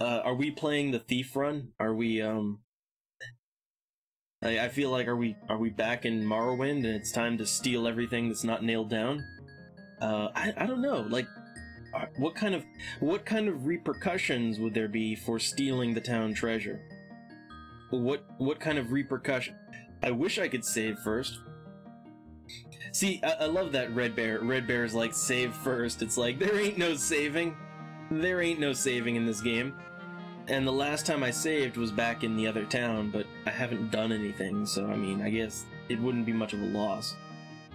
Uh, are we playing the thief run? Are we, um... I, feel like, are we, are we back in Morrowind and it's time to steal everything that's not nailed down? Uh, I, I don't know, like, what kind of, what kind of repercussions would there be for stealing the town treasure? What, what kind of repercussion? I wish I could save first. See, I, I love that Red Bear. Red Bear's like, save first. It's like, there ain't no saving. There ain't no saving in this game. And the last time I saved was back in the other town, but I haven't done anything, so I mean, I guess it wouldn't be much of a loss.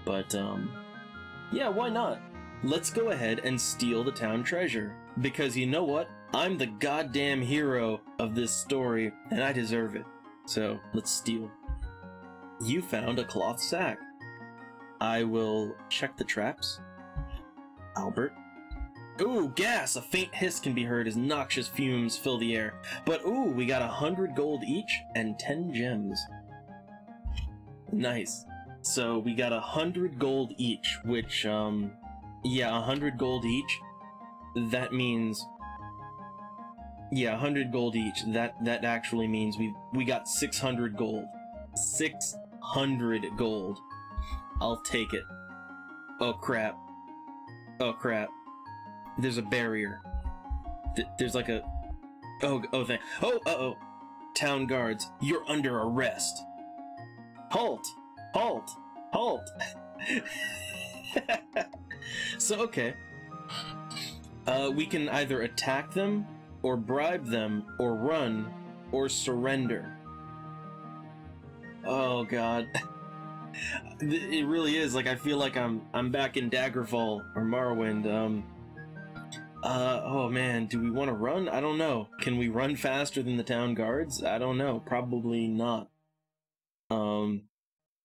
But, um, yeah, why not? Let's go ahead and steal the town treasure. Because you know what? I'm the goddamn hero of this story, and I deserve it. So, let's steal. You found a cloth sack. I will check the traps. Albert. Ooh, gas! A faint hiss can be heard as noxious fumes fill the air. But ooh, we got a hundred gold each and ten gems. Nice. So we got a hundred gold each, which, um, yeah, a hundred gold each. That means, yeah, a hundred gold each. That that actually means we we got six hundred gold. Six hundred gold. I'll take it. Oh crap. Oh crap. There's a barrier. Th there's like a. Oh oh thing. Oh uh oh. Town guards, you're under arrest. Halt! Halt! Halt! so okay. Uh, we can either attack them, or bribe them, or run, or surrender. Oh god. It really is. Like I feel like I'm I'm back in Daggerfall or Morrowind. Um. Uh oh man, do we want to run? I don't know. Can we run faster than the town guards? I don't know. Probably not. Um,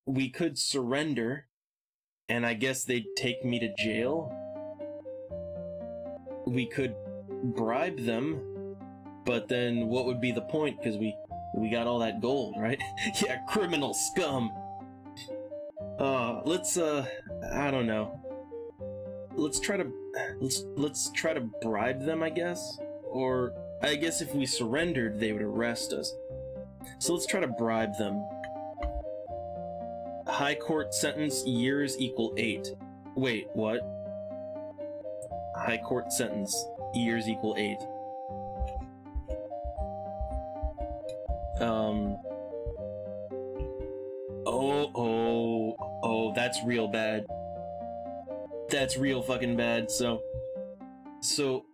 we could surrender, and I guess they'd take me to jail. We could bribe them, but then what would be the point? Because we we got all that gold, right? yeah, criminal scum. Uh, let's uh, I don't know. Let's try to let's let's try to bribe them, I guess. Or I guess if we surrendered, they would arrest us. So let's try to bribe them. High court sentence years equal eight. Wait, what? High court sentence years equal eight. Um. Oh, oh, oh, that's real bad. That's real fucking bad. So, so,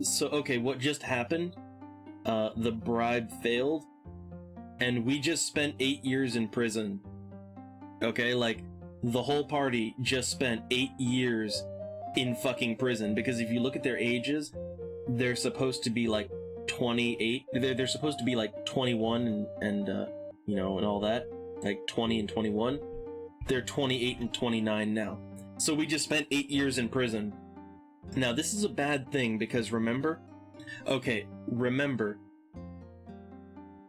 so, okay, what just happened? Uh, the bribe failed, and we just spent eight years in prison. Okay, like, the whole party just spent eight years in fucking prison because if you look at their ages, they're supposed to be like 28. They're, they're supposed to be like 21 and, and uh, you know, and all that. Like 20 and 21. They're 28 and 29 now. So we just spent eight years in prison. Now, this is a bad thing because remember? Okay, remember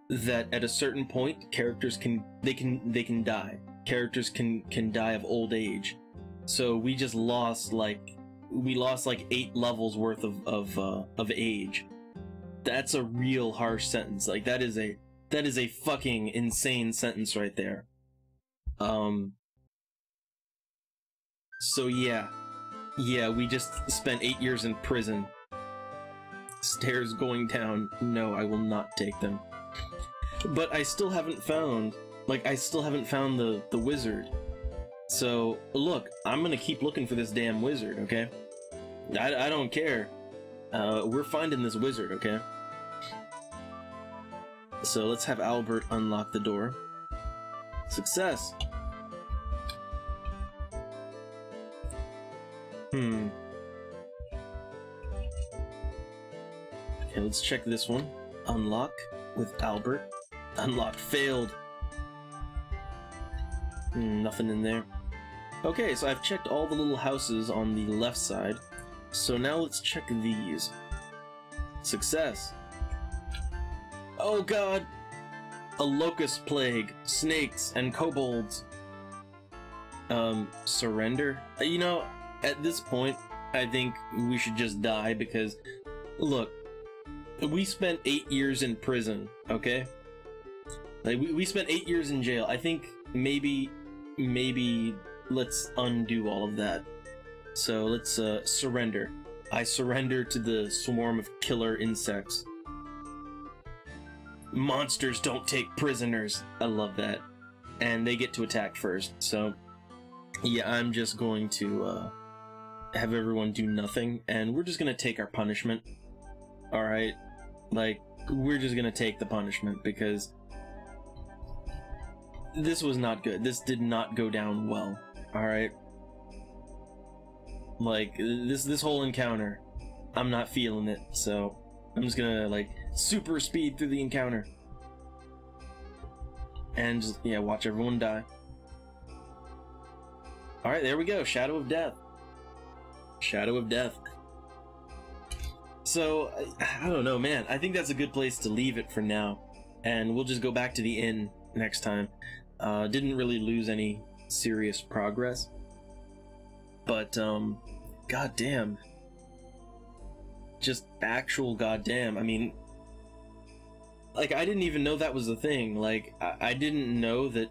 that at a certain point, characters can, they can, they can die. Characters can, can die of old age. So we just lost like, we lost like eight levels worth of, of, uh, of age that's a real harsh sentence. Like that is a that is a fucking insane sentence right there. Um So yeah. Yeah, we just spent 8 years in prison. Stairs going down. No, I will not take them. But I still haven't found like I still haven't found the the wizard. So, look, I'm to keep looking for this damn wizard, okay? I, I don't care. Uh, we're finding this wizard, okay? So let's have Albert unlock the door. Success! Hmm. Okay, let's check this one. Unlock with Albert. Unlock failed. Hmm, nothing in there. Okay, so I've checked all the little houses on the left side. So now let's check these. Success. Oh god! A locust plague, snakes, and kobolds. Um, surrender? Uh, You know, at this point, I think we should just die because, look, we spent eight years in prison, okay? Like, we, we spent eight years in jail. I think maybe, maybe let's undo all of that. So let's uh, surrender. I surrender to the swarm of killer insects. Monsters don't take prisoners. I love that. And they get to attack first. So, yeah, I'm just going to uh, have everyone do nothing, and we're just gonna take our punishment. Alright? Like, we're just gonna take the punishment because this was not good. This did not go down well. Alright? Like, this this whole encounter, I'm not feeling it, so I'm just gonna, like, super speed through the encounter. And just, yeah, watch everyone die. Alright, there we go. Shadow of Death. Shadow of Death. So, I, don't know, man. I think that's a good place to leave it for now. And we'll just go back to the inn next time. Uh, didn't really lose any serious progress. But, um, goddamn. Just actual goddamn. I mean, like, I didn't even know that was a thing. Like, I, I didn't know that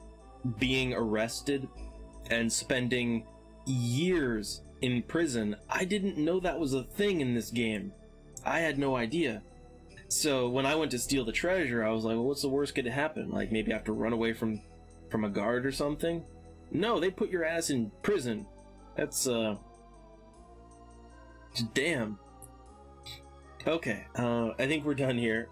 being arrested and spending years in prison, I didn't know that was a thing in this game. I had no idea. So when I went to steal the treasure, I was like, well, what's the worst could happen? Like maybe I have to run away from from a guard or something? No, they put your ass in prison. That's uh damn. Okay, uh I think we're done here.